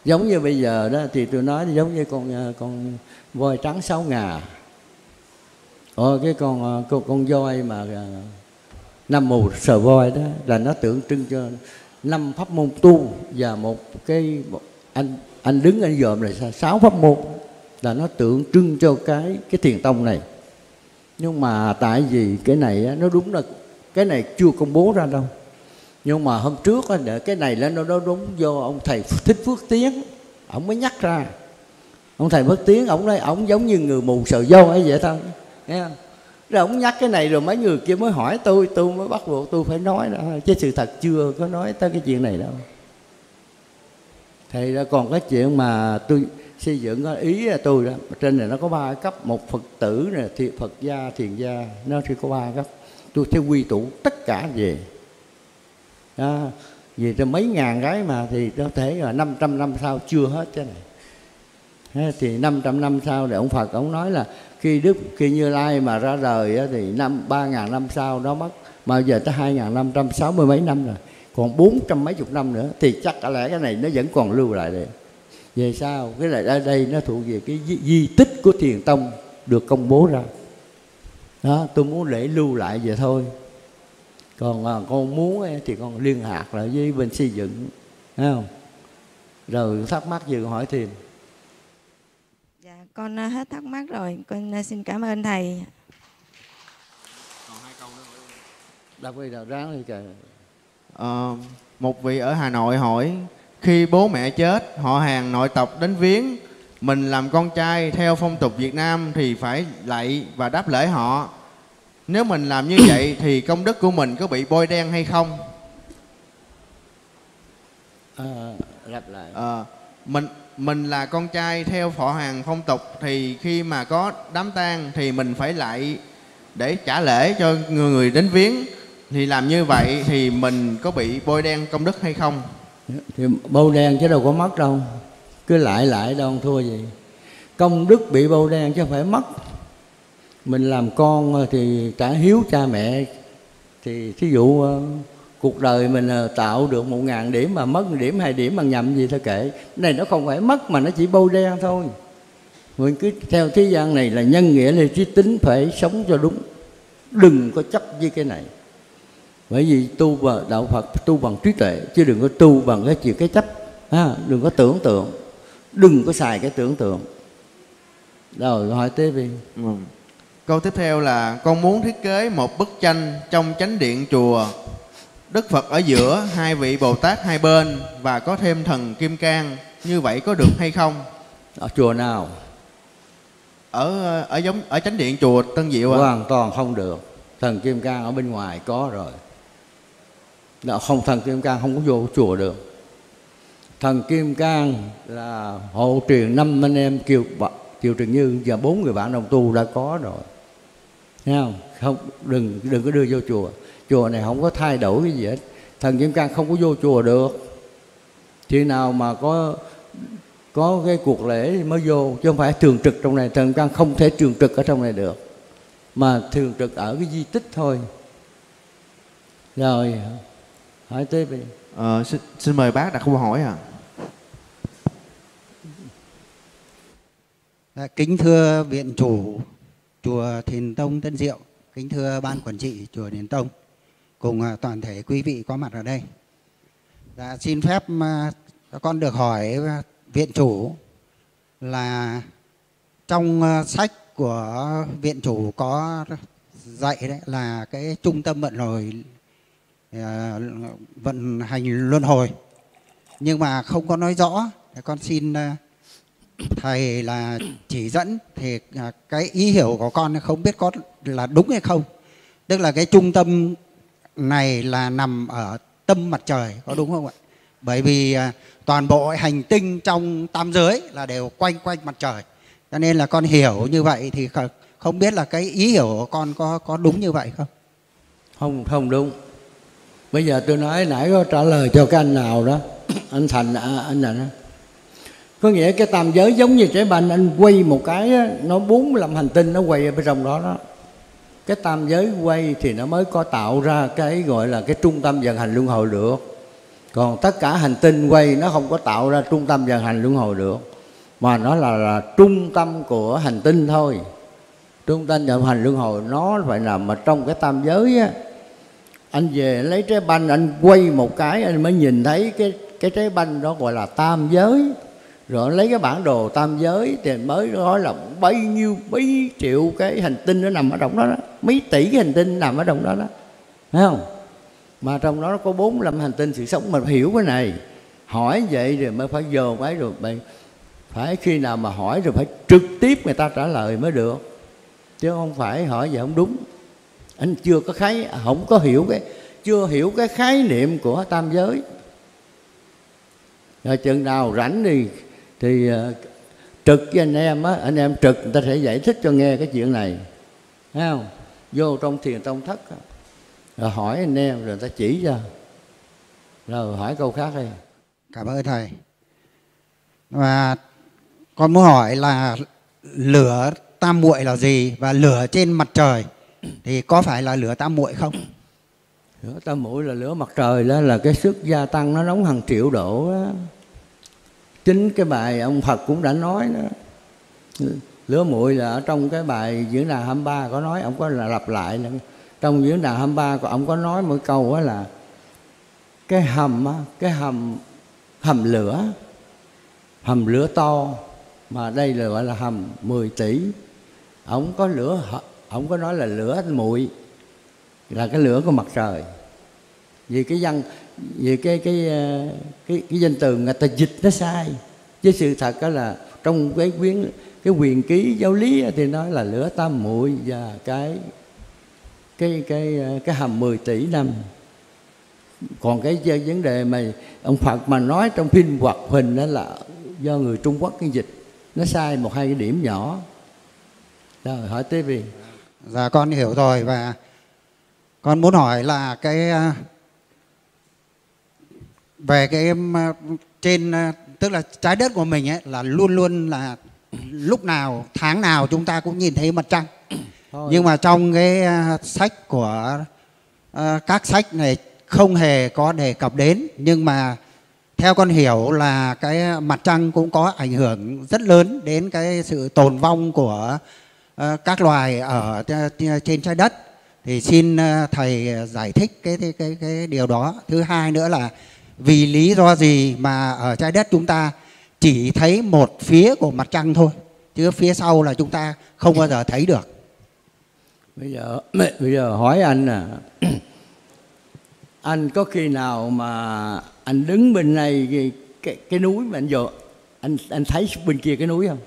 Giống như bây giờ đó thì tôi nói giống như con à, con voi trắng sáu ngà. Ồ, cái con à, con, con voi mà à, năm mù sờ voi đó là nó tượng trưng cho năm pháp môn tu và một cái một, anh anh đứng anh dòm là sáu pháp môn là nó tượng trưng cho cái cái thiền tông này. Nhưng mà tại vì cái này nó đúng là cái này chưa công bố ra đâu. Nhưng mà hôm trước á, cái này là nó đúng do ông thầy thích phước tiến ông mới nhắc ra. Ông thầy phước tiến ông nói ông giống như người mù sờ dâu ấy vậy thôi nghe không? Rồi ông nhắc cái này rồi mấy người kia mới hỏi tôi tôi mới bắt buộc tôi phải nói đó. Chứ sự thật chưa có nói tới cái chuyện này đâu. Thì ra còn cái chuyện mà tôi xây dựng cái ý là tôi đó, trên này nó có ba cấp. Một phật tử này thì phật gia, thiền gia, nó chỉ có ba cấp. Tôi sẽ quy tụ tất cả về. Đó. vì cho mấy ngàn cái mà thì có thể là 500 năm sau chưa hết cái này. Thì 500 năm sau thì ông Phật ông nói là khi Đức khi Như Lai mà ra đời thì năm ba ngàn năm sau nó mất mà giờ tới hai ngàn năm trăm sáu mươi mấy năm rồi còn bốn trăm mấy chục năm nữa thì chắc có lẽ cái này nó vẫn còn lưu lại đây. Về sau cái này ở đây nó thuộc về cái di, di tích của thiền tông được công bố ra. Đó tôi muốn để lưu lại vậy thôi. Còn à, con muốn thì con liên hệ lại với bên xây dựng thấy không? Rồi thắc mắc gì con hỏi thiền con à, hết thắc mắc rồi. Con à, xin cảm ơn thầy. Còn hai câu nữa. Đọc đi đọc ráng đi trời à, một vị ở hà nội hỏi khi bố mẹ chết họ hàng nội tộc đến viếng mình làm con trai theo phong tục việt nam thì phải lạy và đáp lễ họ. Nếu mình làm như vậy thì công đức của mình có bị bôi đen hay không? À, lặp lại. À, mình mình là con trai theo phò hàng phong tục, thì khi mà có đám tang thì mình phải lại để trả lễ cho người người đến viếng. Thì làm như vậy thì mình có bị bôi đen công đức hay không? Dạ, thì bôi đen chứ đâu có mất đâu. Cứ lại lại đâu thua gì. Công đức bị bôi đen chứ không phải mất. Mình làm con thì trả hiếu cha mẹ thì thí dụ ờ, cuộc đời mình ờ, tạo được một ngàn điểm mà mất một điểm hai điểm bằng nhầm gì thôi kệ. Cái này nó không phải mất mà nó chỉ bôi đen thôi. Mình cứ theo thế gian này là nhân nghĩa là trí tính phải sống cho đúng. Đừng có chấp với cái này. Bởi vì tu và đạo Phật tu bằng trí tuệ chứ đừng có tu bằng cái chuyện cái chấp ha, đừng có tưởng tượng. Đừng có xài cái tưởng tượng. Rồi hỏi tiếp đi. Ừ. Câu tiếp theo là con muốn thiết kế một bức tranh trong chánh điện chùa. Đức Phật ở giữa, hai vị Bồ Tát hai bên và có thêm thần Kim Cang. Như vậy có được hay không? ở chùa nào Ở ở giống ở chánh điện chùa Tân Diệu ạ. hoàn toàn không được thần kim cang ở bên ngoài có rồi Đó, không thần kim cang không có vô chùa được thần kim cang là hộ truyền năm anh em kiều kiều trường như và bốn người bạn đồng tu đã có rồi Thấy không không đừng đừng có đưa vô chùa chùa này không có thay đổi cái gì hết. Thần kim cang không có vô chùa được. Khi nào mà có có cái cuộc lễ thì mới vô chứ không phải thường trực trong này. Thần kim cang không thể thường trực ở trong này được. Mà thường trực ở cái di tích thôi. Rồi hỏi tiếp đi. Ờ, xin, xin mời bác đặt câu hỏi ạ. Dạ, kính thưa viện chủ chùa Thiền Tông Tân Diệu, kính thưa ban quản trị chùa Thiền Tông cùng à, toàn thể quý vị có mặt ở đây. Dạ, xin phép à, con được hỏi à, viện chủ là trong sách của viện chủ có dạy đấy là cái trung tâm vận hồi vận hành luân hồi nhưng mà không có nói rõ Thì con xin thầy là chỉ dẫn thì cái ý hiểu của con không biết có là đúng hay không tức là cái trung tâm này là nằm ở tâm mặt trời có đúng không ạ? Bởi vì à, toàn bộ hành tinh trong tam giới là đều quanh quanh mặt trời. Cho nên là con hiểu như vậy thì không biết là cái ý hiểu của con có có đúng như vậy không? Không không đúng. Bây giờ tôi nói nãy có trả lời cho cái anh nào đó. Anh thành à, anh này đó. có nghĩa cái tam giới giống như trái banh anh quay một cái nó bốn làm hành tinh nó quay ở bên trong đó đó cái tam giới quay thì nó mới có tạo ra cái gọi là cái trung tâm vận hành luân hồi được. Còn tất cả hành tinh quay nó không có tạo ra trung tâm vận hành luân hồi được. Mà nó là, là trung tâm của hành tinh thôi. Trung tâm vận hành luân hồi nó phải nằm ở trong cái tam giới á. Anh về lấy trái banh anh quay một cái anh mới nhìn thấy cái cái trái banh đó gọi là tam giới rồi lấy cái bản đồ tam giới thì mới nói là bấy nhiêu mấy triệu cái hành tinh nó nằm ở trong đó, đó. mấy tỷ cái hành tinh nằm ở trong đó đó. Thấy không? Mà trong đó nó có bốn năm hành tinh sự sống mình hiểu cái này. Hỏi vậy rồi mới phải vô cái rồi mày phải khi nào mà hỏi rồi phải trực tiếp người ta trả lời mới được. Chứ không phải hỏi vậy không đúng. Anh chưa có khái không có hiểu cái chưa hiểu cái khái niệm của tam giới. Rồi chừng nào rảnh thì thì ờ, trực với anh em á anh em trực người ta sẽ giải thích cho nghe cái chuyện này. Thấy không? Vô trong thiền tông thất rồi hỏi anh em rồi người ta chỉ cho. Rồi hỏi câu khác đi. Cảm ơn thầy. Và con muốn hỏi là lửa tam muội là gì và lửa trên mặt trời thì có phải là lửa tam muội không? Lửa tam muội là lửa mặt trời đó là cái sức gia tăng nó nóng hàng triệu độ đó chính cái bài ông Phật cũng đã nói đó. Lửa muội là ở trong cái bài diễn đàn 23 có nói, ông có là lặp lại là trong diễn đàn 23 của ông có nói một câu đó là cái hầm cái hầm hầm lửa hầm lửa to, mà đây là gọi là hầm 10 tỷ. Ông có lửa ông có nói là lửa muội là cái lửa của mặt trời. Vì cái dân vì cái cái ờ, cái cái danh từ người ta dịch nó sai. Chứ sự thật đó là trong cái quyến, cái quyền ký giáo lý thì nói là lửa tam muội và cái cái cái ờ, cái hầm 10 tỷ năm. Còn cái vấn đề mà ông Phật mà nói trong phim hoạt hình đó là do người Trung Quốc cái dịch, nó sai một hai cái điểm nhỏ. Rồi, hỏi tiếp đi dạ con hiểu rồi và con muốn hỏi là cái ờ, về cái um, trên à, tức là trái đất của mình ấy là luôn luôn là lúc nào tháng nào chúng ta cũng nhìn thấy mặt trăng. Thôi. nhưng mà trong cái à, sách của à, các sách này không hề có đề cập đến nhưng mà theo con hiểu là cái mặt trăng cũng có ảnh hưởng rất lớn đến cái sự tồn vong của các loài ở trên trái đất. Thì xin thầy giải thích cái cái cái, cái điều đó. Thứ hai nữa là vì lý do gì mà ở trái đất chúng ta chỉ thấy một phía của mặt trăng thôi chứ phía sau là chúng ta không bao giờ thấy được. Bây giờ bây giờ hỏi anh à anh có khi nào mà anh đứng bên này cái, cái, cái núi mà anh vô anh anh thấy bên kia cái núi không?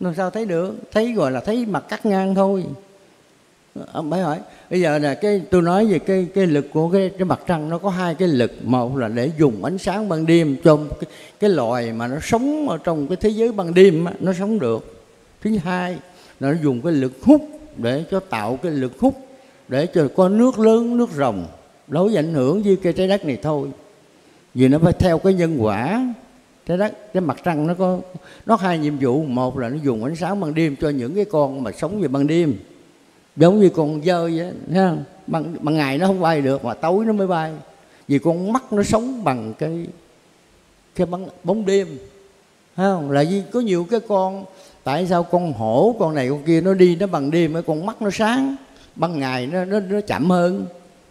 Làm sao thấy được? Thấy gọi là thấy mặt cắt ngang thôi. Ông phải hỏi bây giờ là cái tôi nói về cái cái lực của cái cái mặt trăng nó có hai cái lực. Một là để dùng ánh sáng ban đêm cho cái, cái loài mà nó sống ở trong cái thế giới ban đêm á, nó sống được. Thứ hai là nó dùng cái lực hút để cho tạo cái lực hút để cho có nước lớn nước rồng đối với ảnh hưởng với cái trái đất này thôi. Vì nó phải theo cái nhân quả trái đất cái mặt trăng nó có nó hai nhiệm vụ. Một là nó dùng ánh sáng ban đêm cho những cái con mà sống về ban đêm giống như con dơi vậy thấy không? Bằng, bằng ngày nó không bay được mà tối nó mới bay. Vì con mắt nó sống bằng cái cái bóng, bóng đêm thấy không? Là vì có nhiều cái con tại sao con hổ con này con kia nó đi nó bằng đêm cái con mắt nó sáng ban ngày nó nó, nó chậm hơn.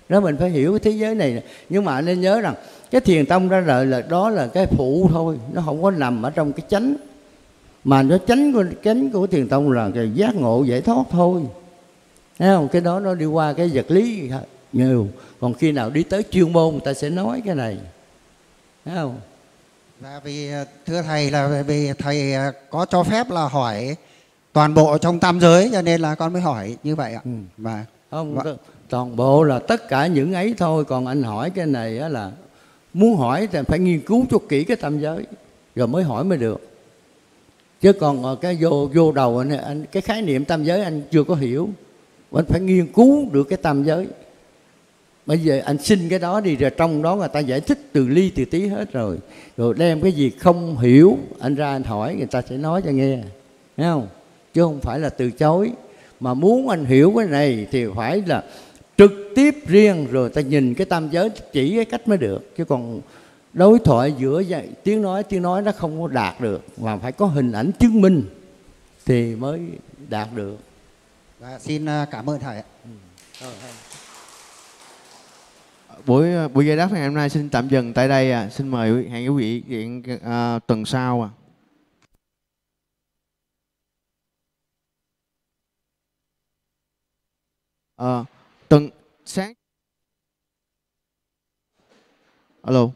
Đó mình phải hiểu cái thế giới này nhưng mà nên nhớ rằng cái thiền tông ra đời là đó là cái phụ thôi nó không có nằm ở trong cái chánh. Mà nó chánh của chánh của thiền tông là cái giác ngộ giải thoát thôi. Thấy không? Cái đó nó đi qua cái vật lý nhiều Còn khi nào đi tới chuyên môn người ta sẽ nói cái này Thấy không? Và vì thưa thầy là vì thầy có cho phép là hỏi toàn bộ trong tam giới cho nên là con mới hỏi như vậy ạ. Ừ. Và không và... toàn bộ là tất cả những ấy thôi còn anh hỏi cái này là muốn hỏi thì phải nghiên cứu cho kỹ cái tam giới rồi mới hỏi mới được chứ còn cái vô vô đầu anh, anh cái khái niệm tam giới anh chưa có hiểu anh phải nghiên cứu được cái tam giới. Bây giờ anh xin cái đó đi, rồi trong đó người ta giải thích từ ly từ tí hết rồi. Rồi đem cái gì không hiểu, anh ra anh hỏi, người ta sẽ nói cho nghe. Thấy không? Chứ không phải là từ chối. Mà muốn anh hiểu cái này thì phải là trực tiếp riêng, rồi ta nhìn cái tam giới, chỉ cái cách mới được. Chứ còn đối thoại giữa tiếng nói tiếng nói nó không có đạt được. Mà phải có hình ảnh chứng minh thì mới đạt được và xin ờ, cảm ơn thầy ạ. Ừ. Buổi ờ, buổi giải đáp ngày hôm nay xin tạm dừng tại đây à. Xin mời hẹn quý vị hiện à, ờ, tuần sau à. À, tuần sáng alo